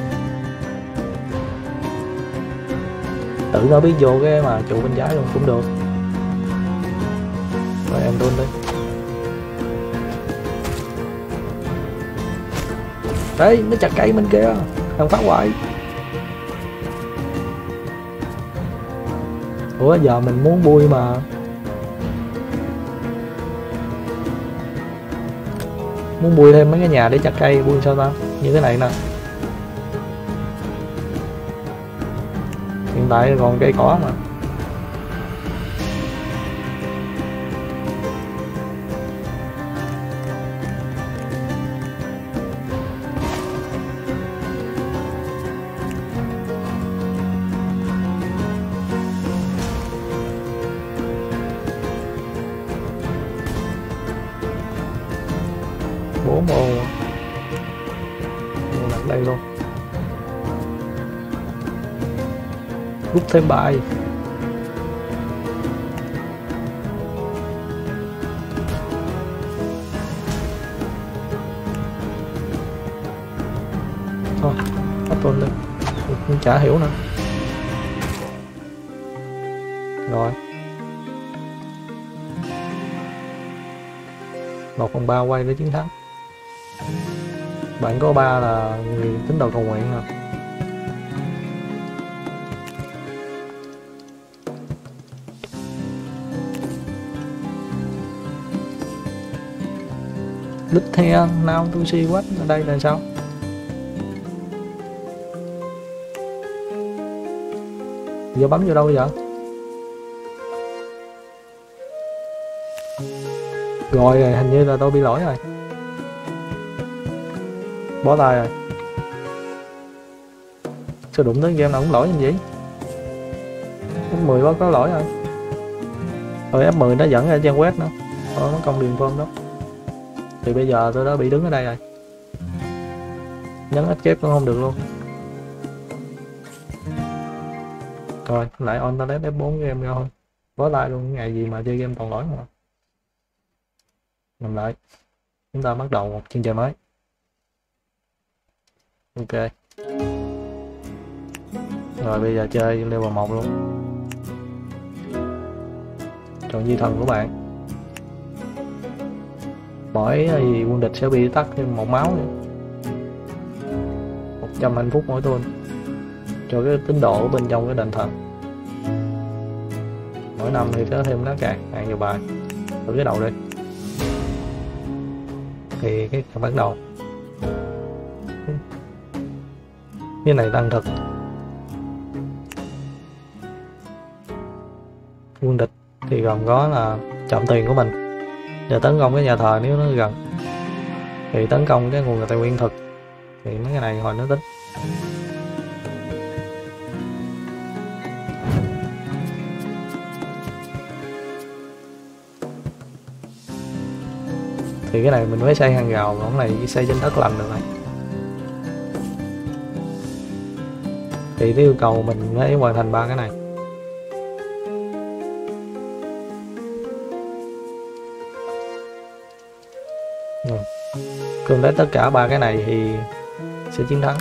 Tự nó biết vô cái mà trụ bên trái luôn cũng được. Rồi em tuân đi. Đấy nó chặt cây bên kia. Thằng phá hoại ủa, giờ mình muốn bui mà. Muốn bui thêm mấy cái nhà để chặt cây, bui sao ta? Như thế này nè. Hiện tại còn cây cỏ mà. Xem thêm bài. Thôi, bắt tuần đi cũng chả hiểu nữa. Rồi. Một phần ba quay để chiến thắng bạn có ba là người tính đầu cầu nguyện à? Nè the now to see what ở đây là sao? Giờ bấm vô đâu vậy? Rồi rồi hình như là tôi bị lỗi rồi. Bó tay rồi. Sao đụng tới game nào cũng lỗi như vậy? F10 báo có lỗi rồi. Rồi F10 nó dẫn ra trang web nữa. Ờ, nó công điền form đó thì bây giờ tôi đã bị đứng ở đây rồi. Nhấn escape cũng không được luôn. Rồi lại on internet F4 game ra thôi. Bó tay luôn, ngày gì mà chơi game toàn lỗi mà. Nằm lại. Chúng ta bắt đầu một chương trình mới. Ok. Rồi, bây giờ chơi level 1 luôn. Chọn di thần của bạn mỗi thì quân địch sẽ bị tắt thêm một máu nữa. 100 hạnh phúc mỗi tuần cho cái tín độ bên trong cái đền thần mỗi năm thì sẽ thêm lá cạc hàng nhiều bài. Từ cái đầu đi. Thì cái bắt đầu. Cái này tăng thật. Quân địch thì gồm có là trọng tiền của mình để tấn công cái nhà thờ nếu nó gần. Thì tấn công cái nguồn tài nguyên thực. Thì mấy cái này hồi nó tính. Thì cái này mình mới xây hàng rào còn này xây trên đất lành được này. Thì cái yêu cầu mình mới hoàn thành ba cái này. Cường đến tất cả ba cái này thì sẽ chiến thắng.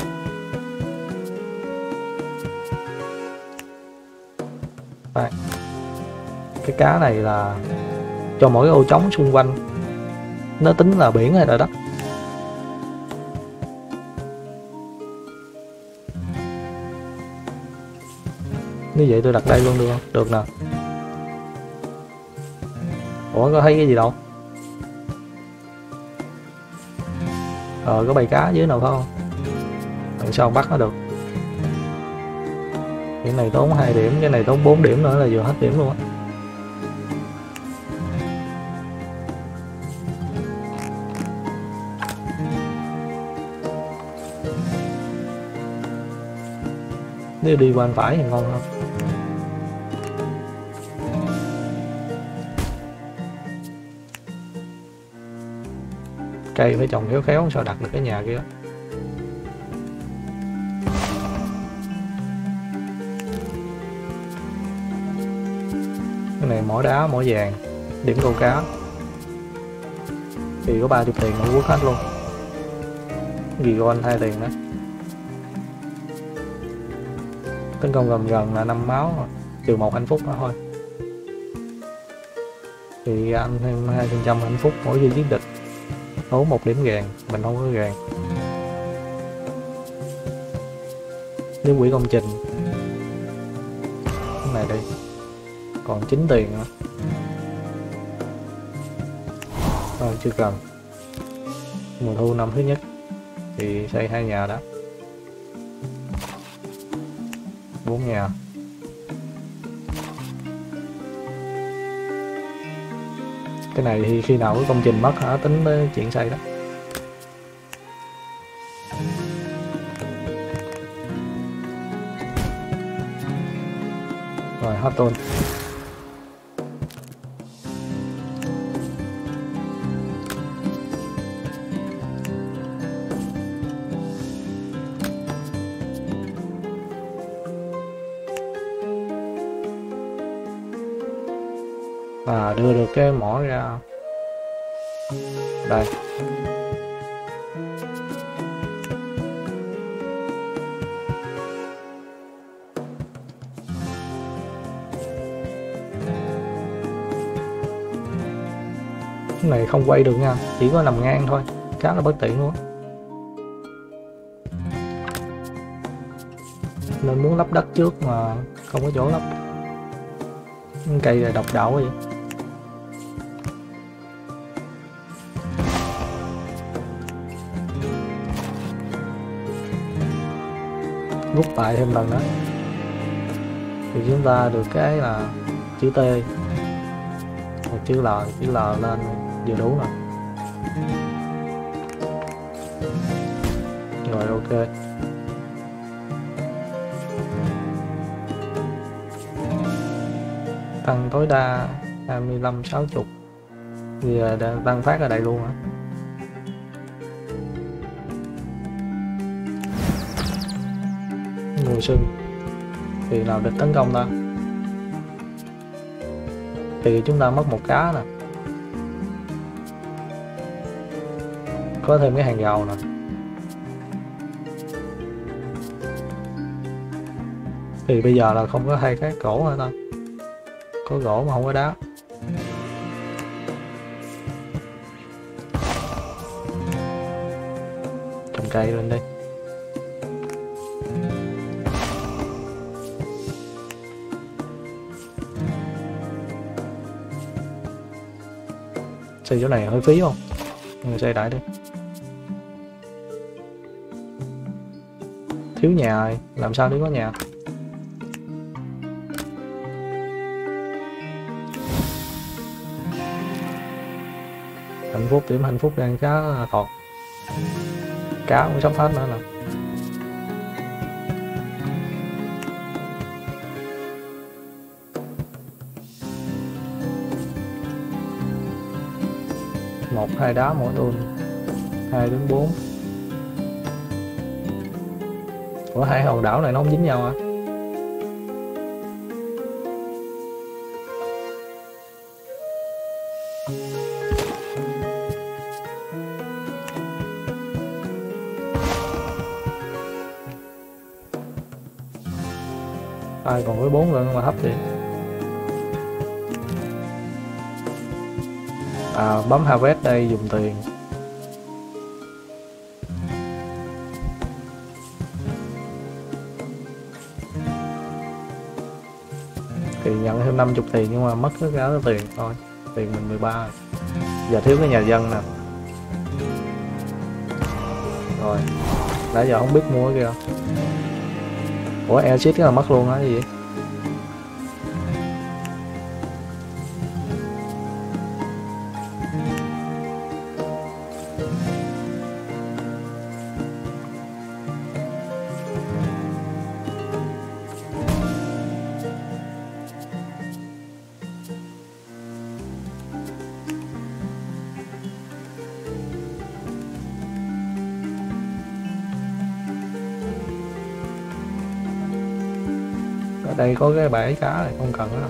Đây. cái cá này là cho mỗi ô trống xung quanh. Nó tính là biển hay là đất? Như vậy tôi đặt đây luôn được không? Được nè. Ủa, có thấy cái gì đâu? Ờ có bầy cá dưới nào không? Làm sao bắt nó được. Cái này tốn 2 điểm, cái này tốn 4 điểm nữa là vừa hết điểm luôn á. Nếu đi qua phải thì ngon hơn. Cây phải trồng khéo khéo, sao đặt được cái nhà kia? Cái này mỏ đá, mỏ vàng, điểm câu cá. Thì có ba chục tiền nó quất hết luôn. Gì gon hai tiền đó. Tấn công gần gần là năm máu trừ một hạnh phúc đó thôi. Thì ăn thêm hai phần trăm hạnh phúc mỗi khi giết địch tốn một điểm gàn mình không có gàn nếu quỹ công trình. Cái này đi. Còn chín tiền nữa. Thôi, chưa cần. Mùa thu năm thứ nhất thì xây hai nhà đó bốn nhà. Cái này thì khi nào cái công trình mất hả? Tính tới chuyện xây đó. Rồi, hết tôn. Chơi mỏ ra. Đây. Cái này không quay được nha, chỉ có nằm ngang thôi, khá là bất tiện luôn. Nên muốn lắp đất trước mà không có chỗ lắp. Cây là độc đạo vậy. Rút lại thêm lần nữa thì chúng ta được cái là chữ T. Một chữ L chữ L lên vừa đủ rồi. Rồi, ok. Tăng tối đa 25 60 thì đang tăng phát ở đây luôn hả? Hồi sinh thì nào địch tấn công ta. Thì chúng ta mất một cá nè. Có thêm cái hàng rào nè. Thì bây giờ là không có hai cái cổ nữa ta? Có gỗ mà không có đá. Trồng cây lên đi. Xây chỗ này hơi phí không? Người xây đại đi. Thiếu nhà rồi, làm sao để có nhà? Hạnh phúc, điểm hạnh phúc đang khá thọt cá cũng sắp hết nữa nè. Hai đá mỗi tuần. Hai đến bốn. Của hai hòn đảo này nó không dính nhau à ai còn với bốn lần mà hấp thì à, bấm harvest đây dùng tiền. Thì nhận thêm 50 tiền nhưng mà mất tất cả tiền thôi. Tiền mình 13 giờ thiếu cái nhà dân nè. Rồi. Nãy giờ không biết mua cái kia. Ủa exit là mất luôn á gì? vậy có cái bãi cá này không cần đó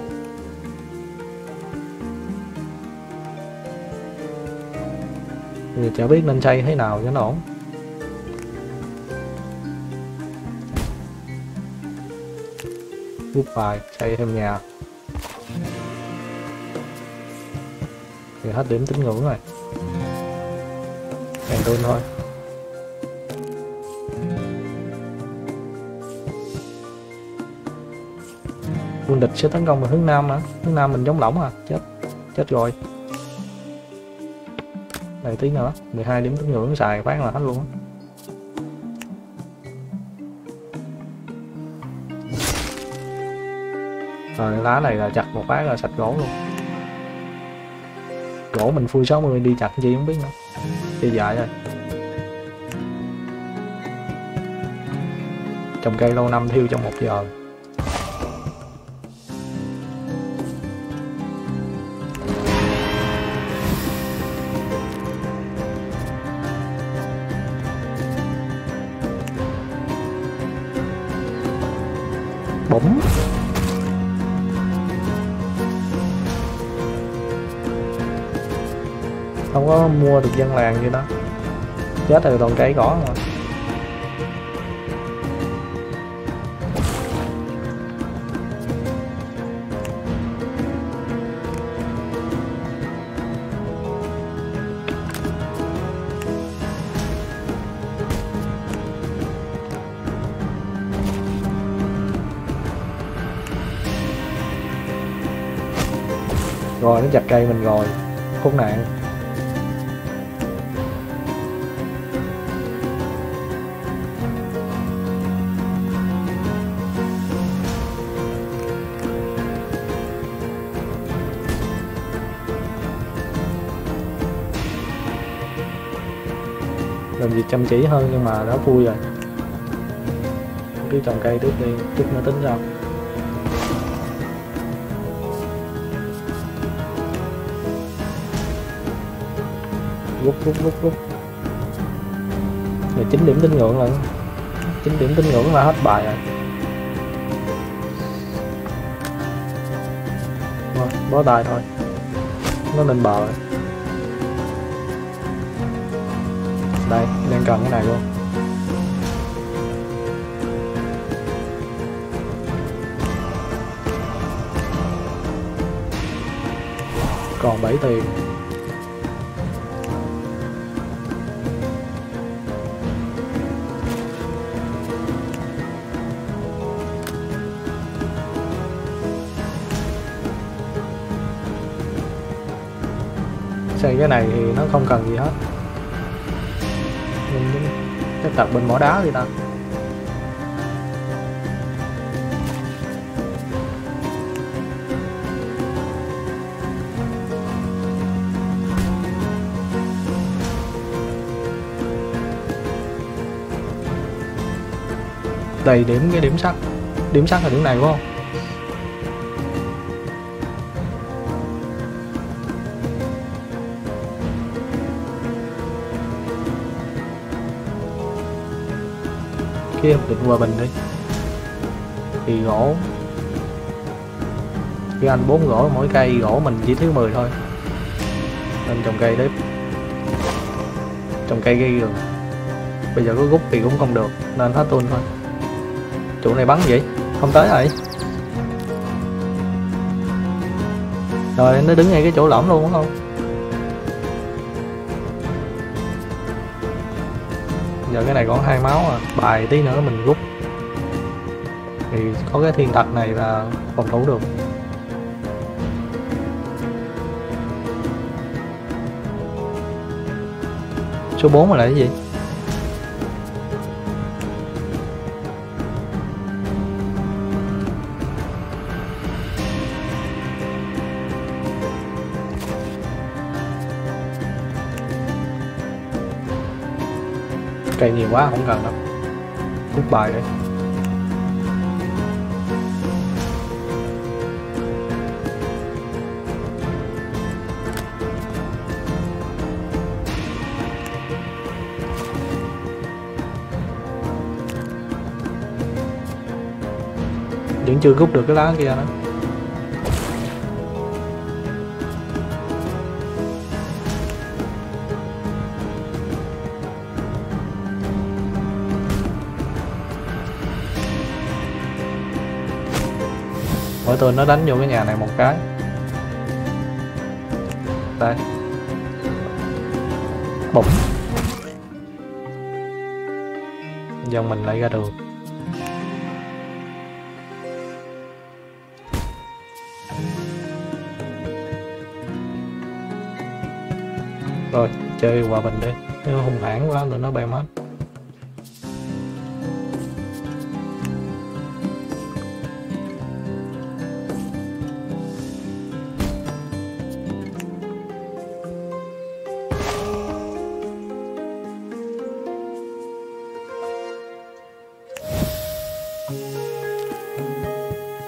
giờ chả biết nên xây thế nào cho nó ổn. Rút bài, xây thêm nhà. Thì hết điểm tín ngưỡng rồi. Càng tôi thôi quân địch sẽ tấn công về hướng nam nữa hướng nam mình giống lỏng à? Chết. Chết rồi. Này tí nữa. 12 điểm tín ngưỡng xài phát là hết luôn á. Rồi, lá này là chặt một phát là sạch gỗ luôn. Gỗ mình phui 60 đi chặt gì không biết nữa. Đi dại rồi trồng cây lâu năm thiêu trong một giờ. Mua được dân làng như đó. Chết rồi toàn cây gõ mà. Rồi, nó chặt cây mình rồi. Khốn nạn. Làm việc chăm chỉ hơn nhưng mà nó vui rồi. Cứ trồng cây tiếp đi chút nó tính sao rút rút rút rút. Rồi chín điểm tín ngưỡng lần chín điểm tín ngưỡng là hết bài rồi. Bó tay thôi. Nó lên bờ rồi. Đây đang cần cái này luôn. Còn 7 tiền. Xây cái này thì nó không cần gì hết cái đặt bên mỏ đá đi ta? Đầy điểm, cái điểm sắt. Điểm sắt là điểm này đúng không? Chứ em định qua bình đi thì gỗ với anh bốn gỗ mỗi cây gỗ mình chỉ thiếu 10 thôi. Nên trồng cây tiếp trồng cây gây rừng bây giờ có rút thì cũng không được, nên hết tuôn thôi. Chỗ này bắn vậy? Không tới rồi. Rồi, nó đứng ngay cái chỗ lõm luôn, đúng không? Giờ cái này còn hai máu à. Bài tí nữa mình rút. Thì có cái thiên thạch này là phòng thủ được. Số 4 là cái gì? Cây nhiều quá, không cần đâu. Rút bài đấy vẫn chưa rút được cái lá kia nữa tôi nó đánh vô cái nhà này một cái. Đây. Bụng dòng mình lại ra đường. Rồi, chơi hòa bình đi. Nếu hung hãn quá rồi nó bay mất.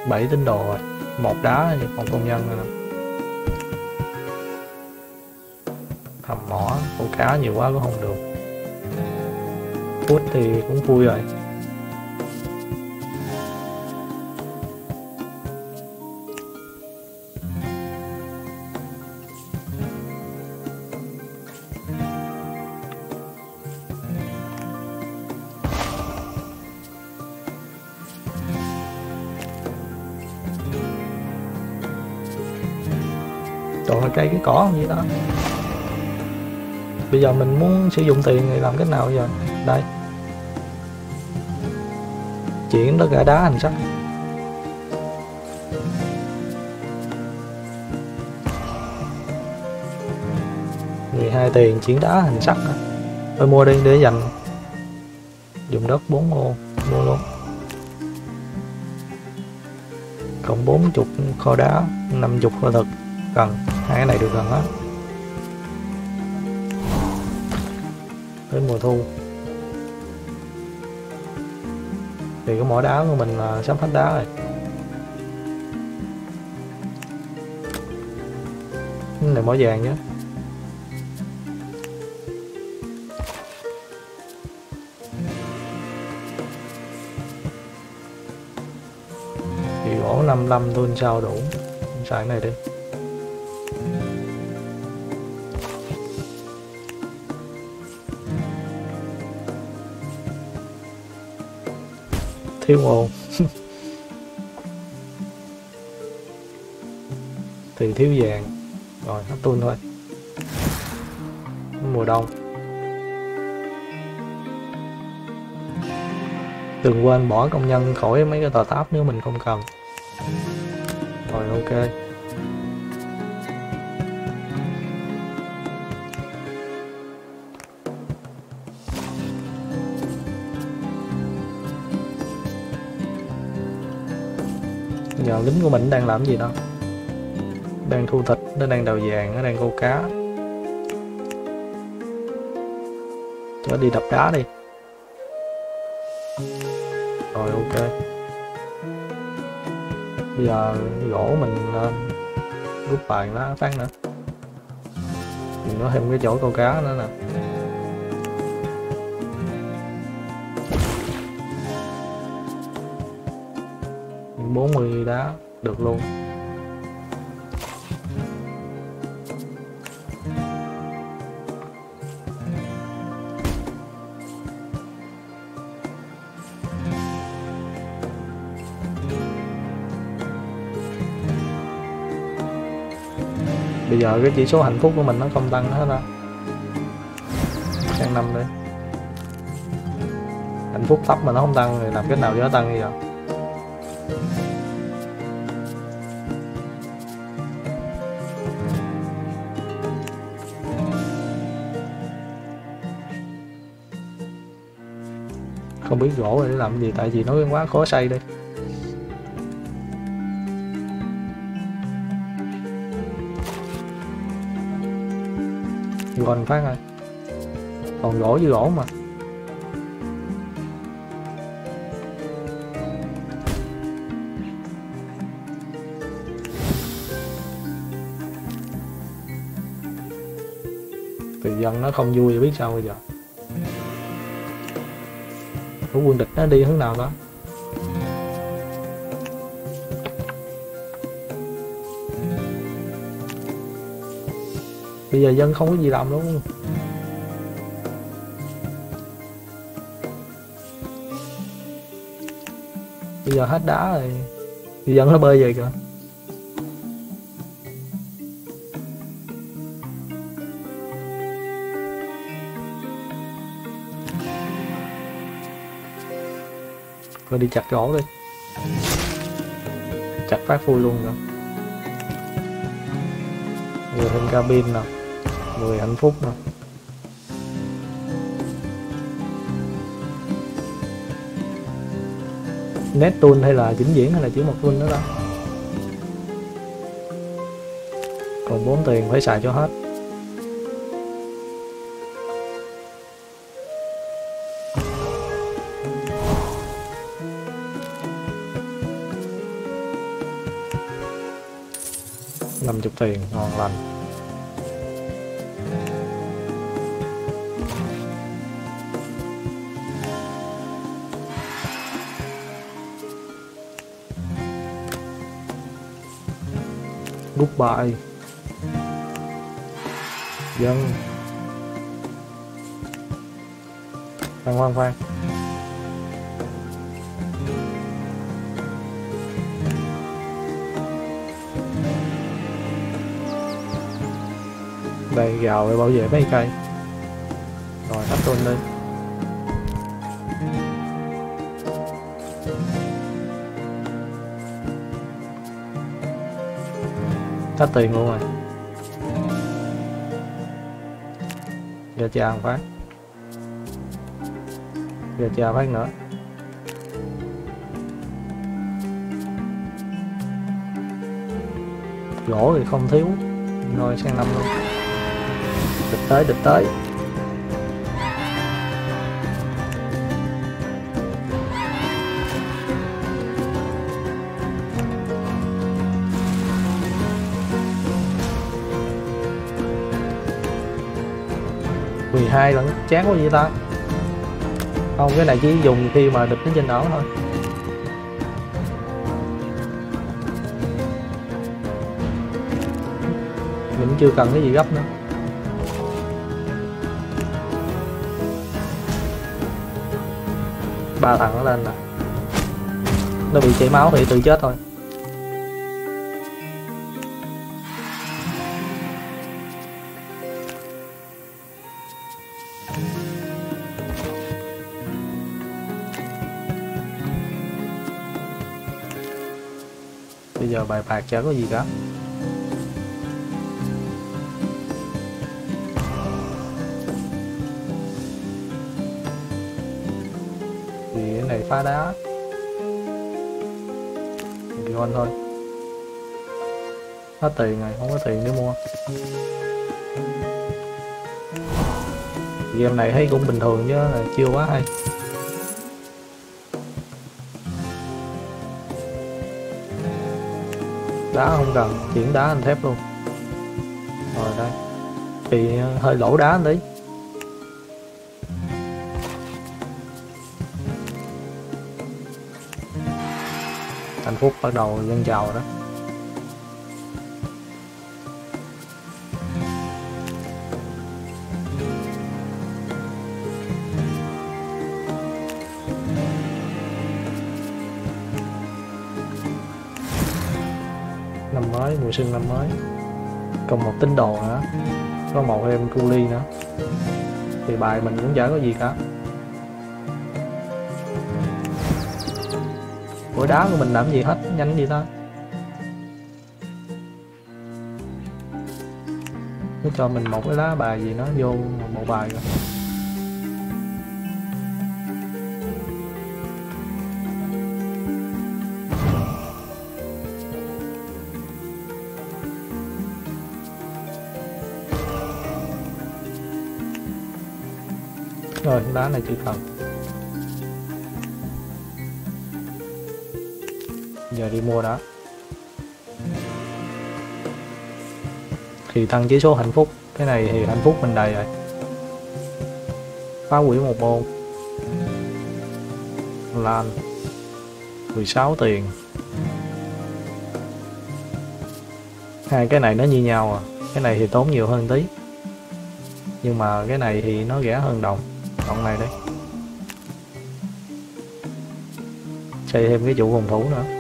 7 tín đồ rồi. Một đá thì còn công nhân nữa hầm mỏ câu cá nhiều quá cũng không được. Phút thì cũng vui rồi. Trời cỏ không vậy đó? Bây giờ mình muốn sử dụng tiền thì làm cách nào giờ? Đây. Chuyển tất cả đá thành sắt. mười hai tiền chuyển đá thành sắt Thôi mua đi để dành. Dùng đất 4 ô, Mua luôn. Cộng 40 kho đá 50 kho thực Cần hai cái này được gần hết tới mùa thu. Thì cái mỏ đá của mình là sắp hết đá rồi. Cái này mỏ vàng nhé. Thì gỗ 55 thôi sao đủ. Xài cái này đi. Thiếu nguồn thì thiếu vàng. Rồi hấp tuôn thôi mùa đông. Đừng quên bỏ công nhân khỏi mấy cái tòa tháp nếu mình không cần. Rồi, ok. Ờ, lính của mình đang làm gì đó? Đang thu thịt nó đang đào vàng, nó đang câu cá. Cho đi đập đá đi. Rồi, ok. Bây giờ gỗ mình lên. Rút bàn lá, phát nữa. Mình có thêm cái chỗ câu cá nữa nè. Bốn mươi đá được luôn. Bây giờ cái chỉ số hạnh phúc của mình nó không tăng hết á. Sang năm đi. Hạnh phúc thấp mà nó không tăng thì làm cách nào cho nó tăng bây giờ? Không biết gỗ để làm gì, tại vì nó quá khó xây đi còn phát rồi còn gỗ với gỗ mà. Thì dân nó không vui, biết sao bây giờ? Của quân địch nó đi hướng nào đó bây giờ dân không có gì làm luôn bây giờ hết đá rồi. Dân nó bơi về kìa. Thôi đi chặt gỗ đi. Chặt phát phui luôn rồi. Người thêm cabin nè Người hạnh phúc nè. Nét tool hay là chỉnh diễn hay là chỉ một tool nữa đó Còn 4 tiền phải xài cho hết. Năm chục tiền ngon lành. Goodbye. Dân. Khoan khoan khoan. Đây gạo để bảo vệ mấy cây. Rồi hết tuần đi hết tiền luôn rồi. Giờ chờ một phát. Giờ chờ phát nữa. Gỗ thì không thiếu. Rồi, sang năm luôn tới địch tới. mười hai lần chán quá vậy ta. Không, cái này chỉ dùng khi mà địch nó trên đó thôi. Mình chưa cần cái gì gấp nữa. Ba thằng nó lên nè. Nó bị chảy máu thì tự chết thôi. Bây giờ bài bạc chả có gì cả. Pha phá đá thì ngon thôi. Hết tiền rồi, không có tiền để mua. Game này thấy cũng bình thường chứ, là chưa quá hay. Đá không cần, chuyển đá thành thép luôn. Rồi đây. Thì ờ, hơi lỗ đá tí. Phút bắt đầu dân chào đó. Năm mới, mùa xuân năm mới. Còn một tín đồ nữa, có một em cu ly nữa. Thì bài mình cũng chả có gì cả? Ủa, đá của mình làm gì hết? Nhanh gì ta? Nó cho mình một cái lá bài gì nó vô một bài rồi. Rồi, đá này chưa cần giờ đi mua đó. Thì tăng chỉ số hạnh phúc, cái này thì hạnh phúc mình đầy rồi. Phá hủy một môn. Lan 16 tiền. Hai cái này nó như nhau à. Cái này thì tốn nhiều hơn tí. Nhưng mà cái này thì nó rẻ hơn đồng. Đồng này đấy. Xây thêm cái trụ phòng thủ nữa.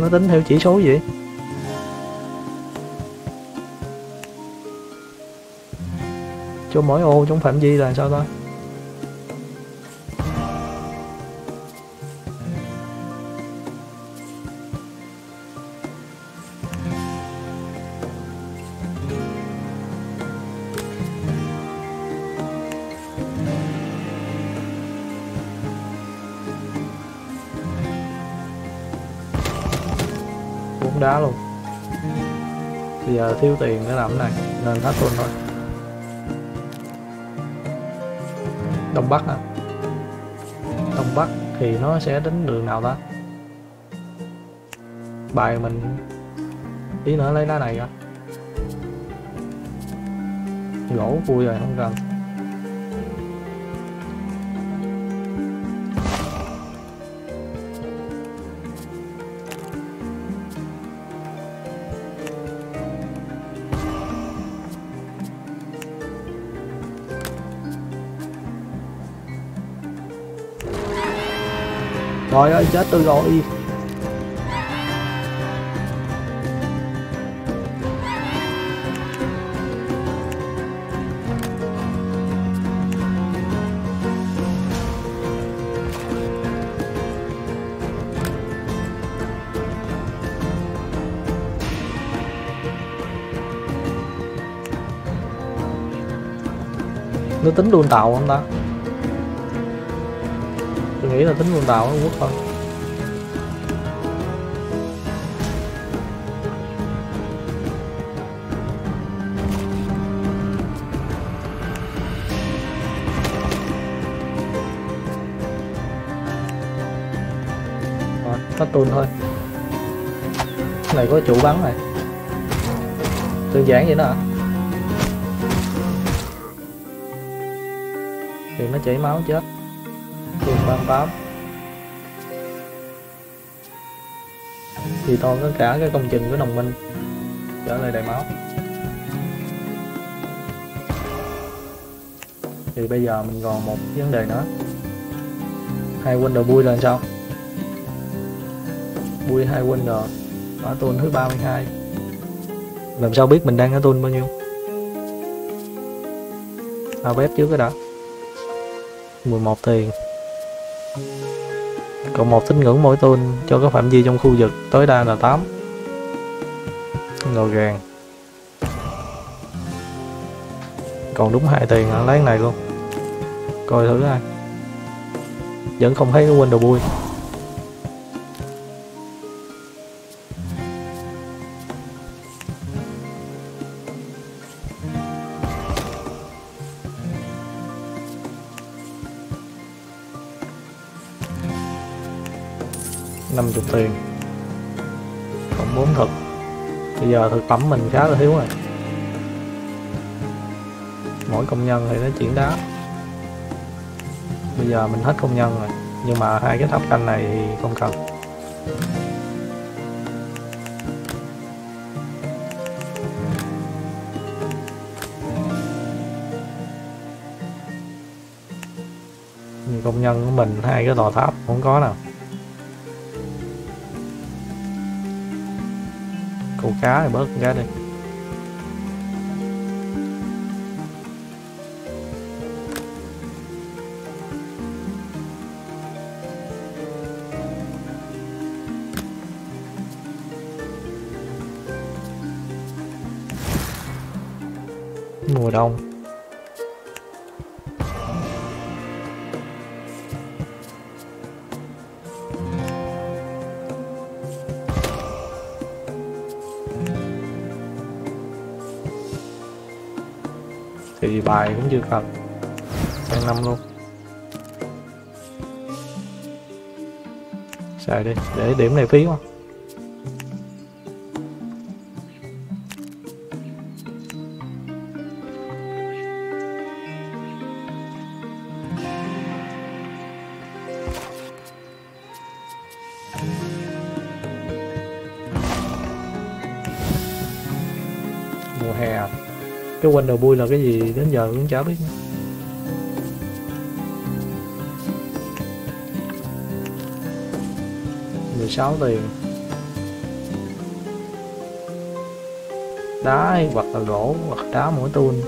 Nó tính theo chỉ số gì cho mỗi ô trong phạm vi là sao ta? Thiếu tiền để làm cái này, nên hết tuần thôi đông bắc à đông bắc thì nó sẽ đến đường nào ta? Bài mình tí nữa lấy lá này ra gỗ vui rồi, không cần. Trời ơi chết tôi rồi Nó tính đuôn tàu không ta? Tôi nghĩ là tính đuôn tàu nó quốc thôi. Rồi, hết tuôn thôi. Cái này có trụ bắn này. Đơn giản vậy đó? Thì nó chảy máu chết. Tuôn 38 Thì toàn có cả cái công trình của đồng minh Trở lại đầy máu. Thì bây giờ mình còn một vấn đề nữa. Hai quân đồ bui lên sao bui hai quân rồi ở tuần thứ 32 làm sao biết mình đang ở tuần bao nhiêu? Ao bếp trước cái đã. 11 tiền còn một tín ngưỡng mỗi tuần cho các phạm vi trong khu vực, tối đa là 8 ngồi gàng. Còn đúng hai tiền lấy cái này luôn. Coi thử ai. Vẫn không thấy cái window bui. Chục tiền. Còn muốn thực bây giờ thực phẩm mình khá là thiếu rồi. Mỗi công nhân thì nó chuyển đá. Bây giờ mình hết công nhân rồi, nhưng mà hai cái tháp canh này thì không cần. Công nhân của mình, hai cái tòa tháp không có nào. Câu cá thì bớt con cá đi. Mùa đông. Bài sang năm luôn. Xài đi để điểm này phí quá. cái quanh đầu bui là cái gì? Đến giờ cũng chả biết. nữa. mười sáu tiền. Đá hoặc là gỗ, hoặc đá mỗi tuôn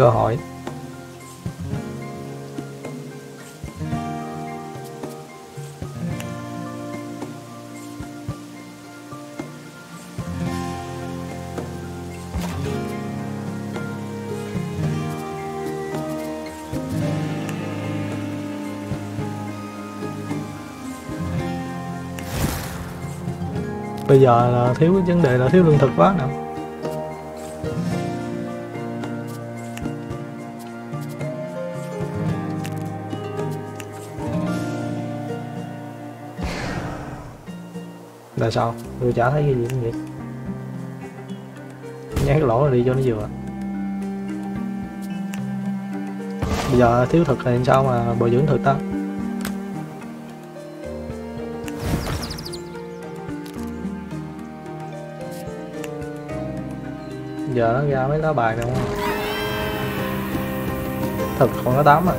cơ hội. Bây giờ là thiếu cái vấn đề là thiếu lương thực quá nè. Là sao? Tôi chả thấy cái gì cũng vậy. Nhát cái lỗ này đi cho nó vừa. Bây giờ thiếu thực thì sao mà bồi dưỡng thực ta? Giờ nó ra mấy lá bài này không? Thực còn có tám à?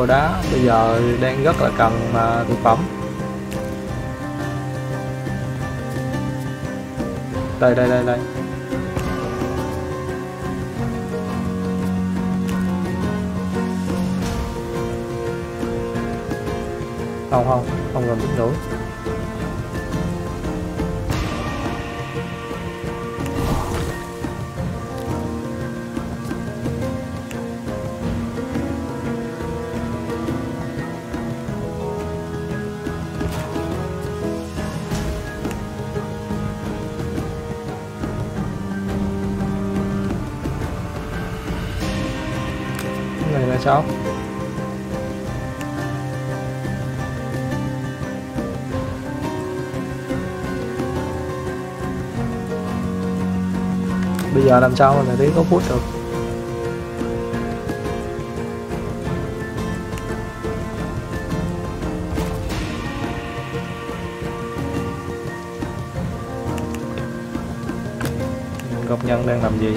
40 đá bây giờ đang rất là cần mà thực phẩm. Đây đây đây đây. Không không không cần tính bây làm sao mà thấy có phút được. Công nhân đang làm gì?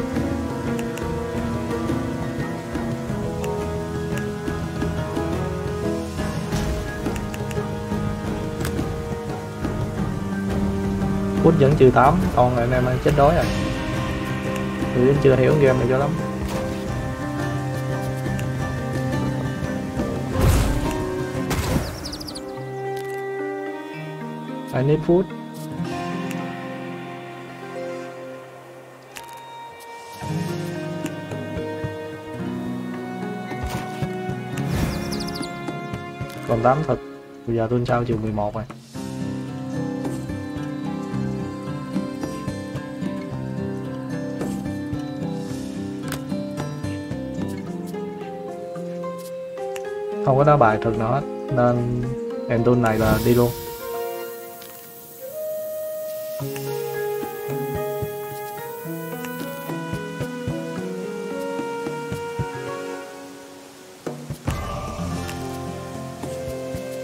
Phút vẫn trừ 8 còn anh em ăn chết đói rồi tôi chưa hiểu game này cho lắm. I need food. Còn 8 thật. Bây giờ tôi sao chiều 11 rồi. Không có đá bài thực nữa hết, nên em này là đi luôn.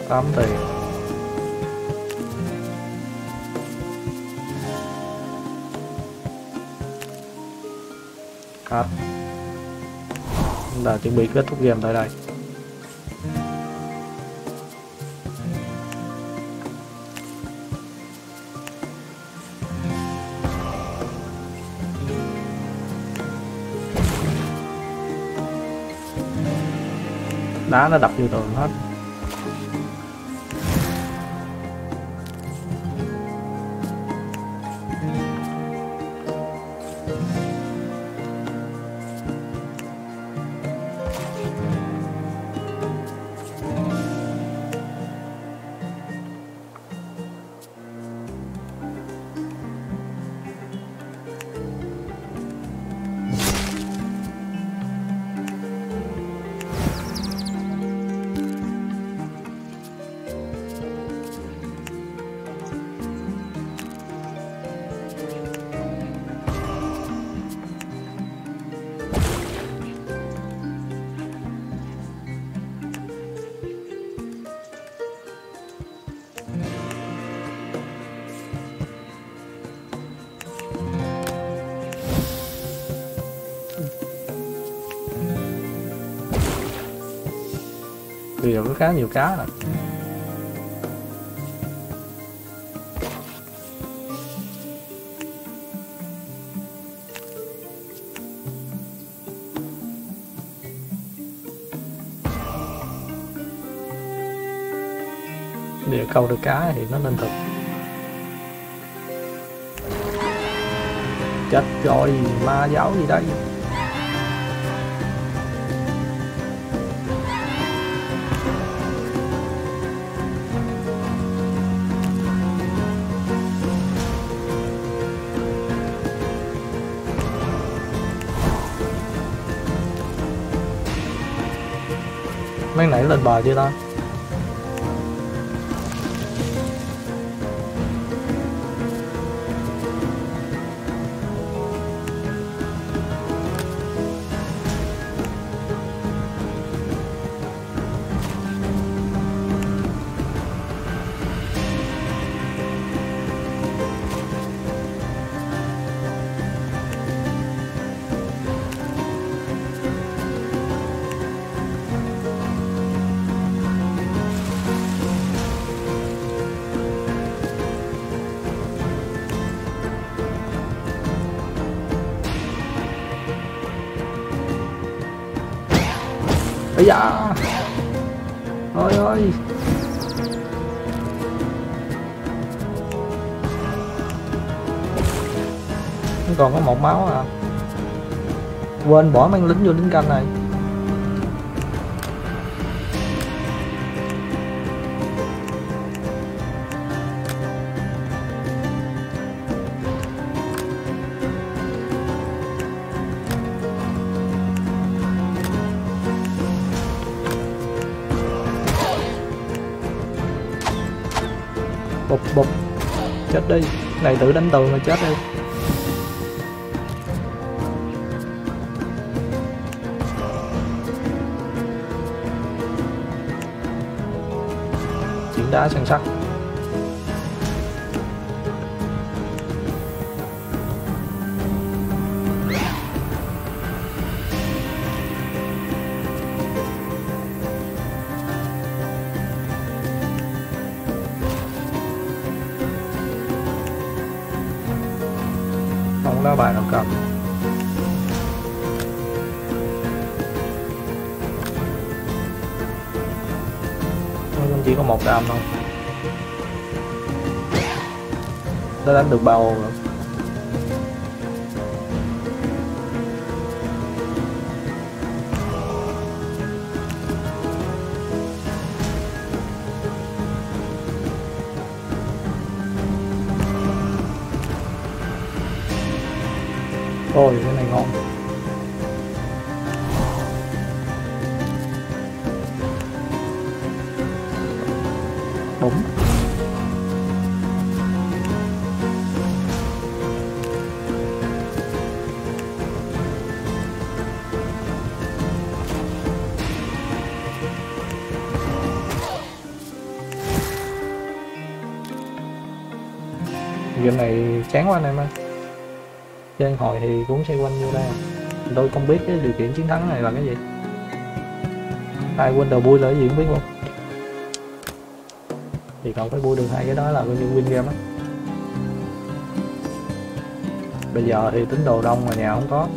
Tám tiền. Hết là chuẩn bị kết thúc game tại đây. Đá nó đập vô tường hết. Thì cũng có khá nhiều cá rồi. Để câu được cá thì nó nên thực. Chết rồi, ma giáo gì đây? Mấy nãy lên bờ chưa ta da Ôi ơi Còn có một máu à? Quên bỏ mang lính vô lính canh này. Chết đi. Này tự đánh tường là chết đi. Được bao quá anh em ơi. Chơi hồi thì cũng xoay quanh như đây. Tôi không biết cái điều kiện chiến thắng này là cái gì. Ai quên đầu bui là cái gì không biết không? Thì cậu phải bui được hai cái đó là coi như win game á. Bây giờ thì tính đồ đông mà nhà không có.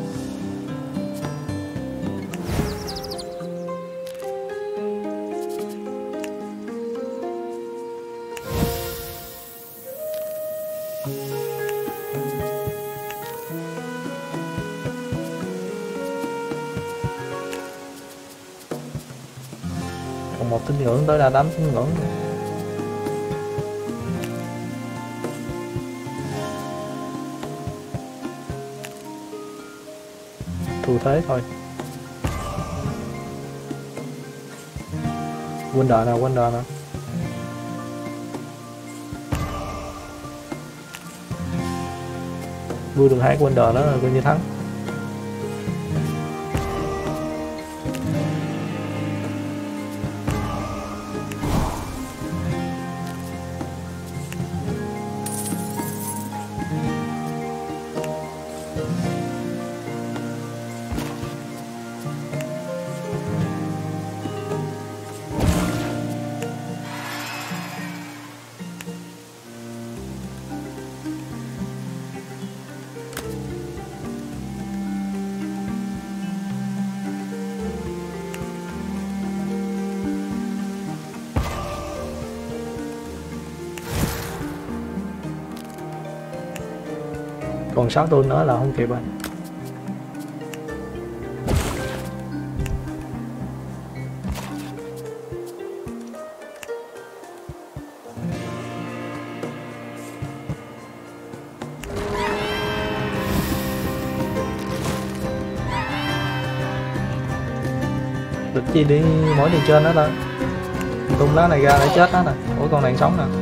Là đám sinh ngưỡng. Thu thế thôi. Quên đợi nào, quên đợi nào. Vui được hai Wonder đó là coi như thắng. Sáu 6 tuần nữa là không kịp rồi. Được chi đi, mỗi đường trên đó thôi. Tung lá này ra để chết hết nè ủa, con này sống nè.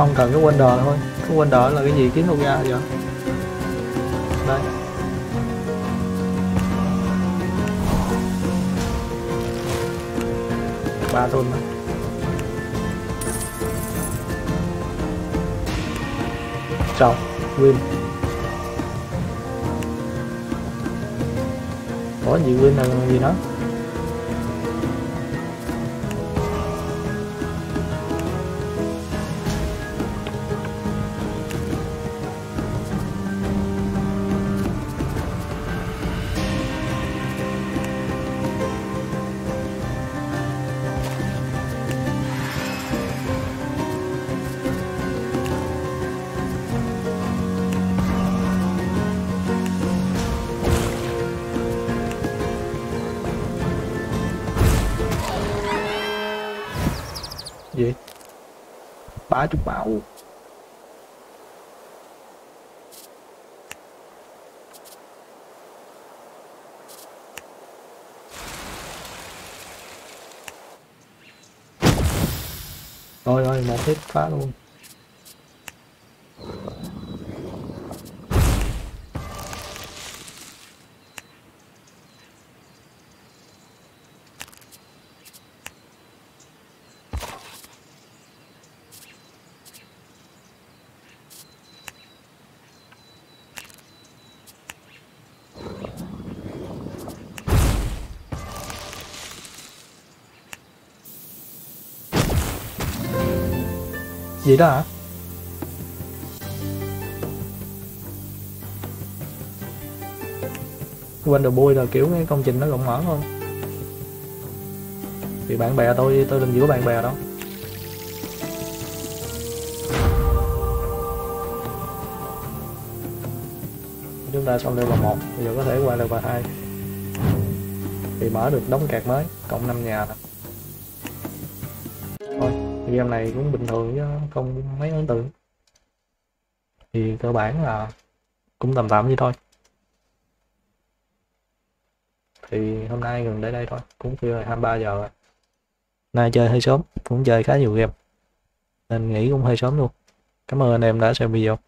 Không, cần cái Wonder thôi. Cái Wonder là cái gì? Kiếm đâu ra vậy? Đây ba tôn đó. xong win. Có gì win là gì đó? Ba chục bảo. Rồi rồi một hit phá luôn. Gì đó hả? Quên đồ bôi là kiểu cái công trình nó rộng mở thôi vì bạn bè tôi tôi làm gì có bạn bè đâu chúng ta xong level một, bây giờ có thể qua level hai. Thì mở được đóng cạc mới, cộng 5 nhà nè thôi game này cũng bình thường chứ, không mấy ấn tượng. Thì cơ bản là cũng tầm tạm như thôi. Thì hôm nay gần đến đây thôi, cũng khuya rồi 23 giờ rồi. Nay chơi hơi sớm, cũng chơi khá nhiều game. Nên nghỉ cũng hơi sớm luôn. Cảm ơn anh em đã xem video.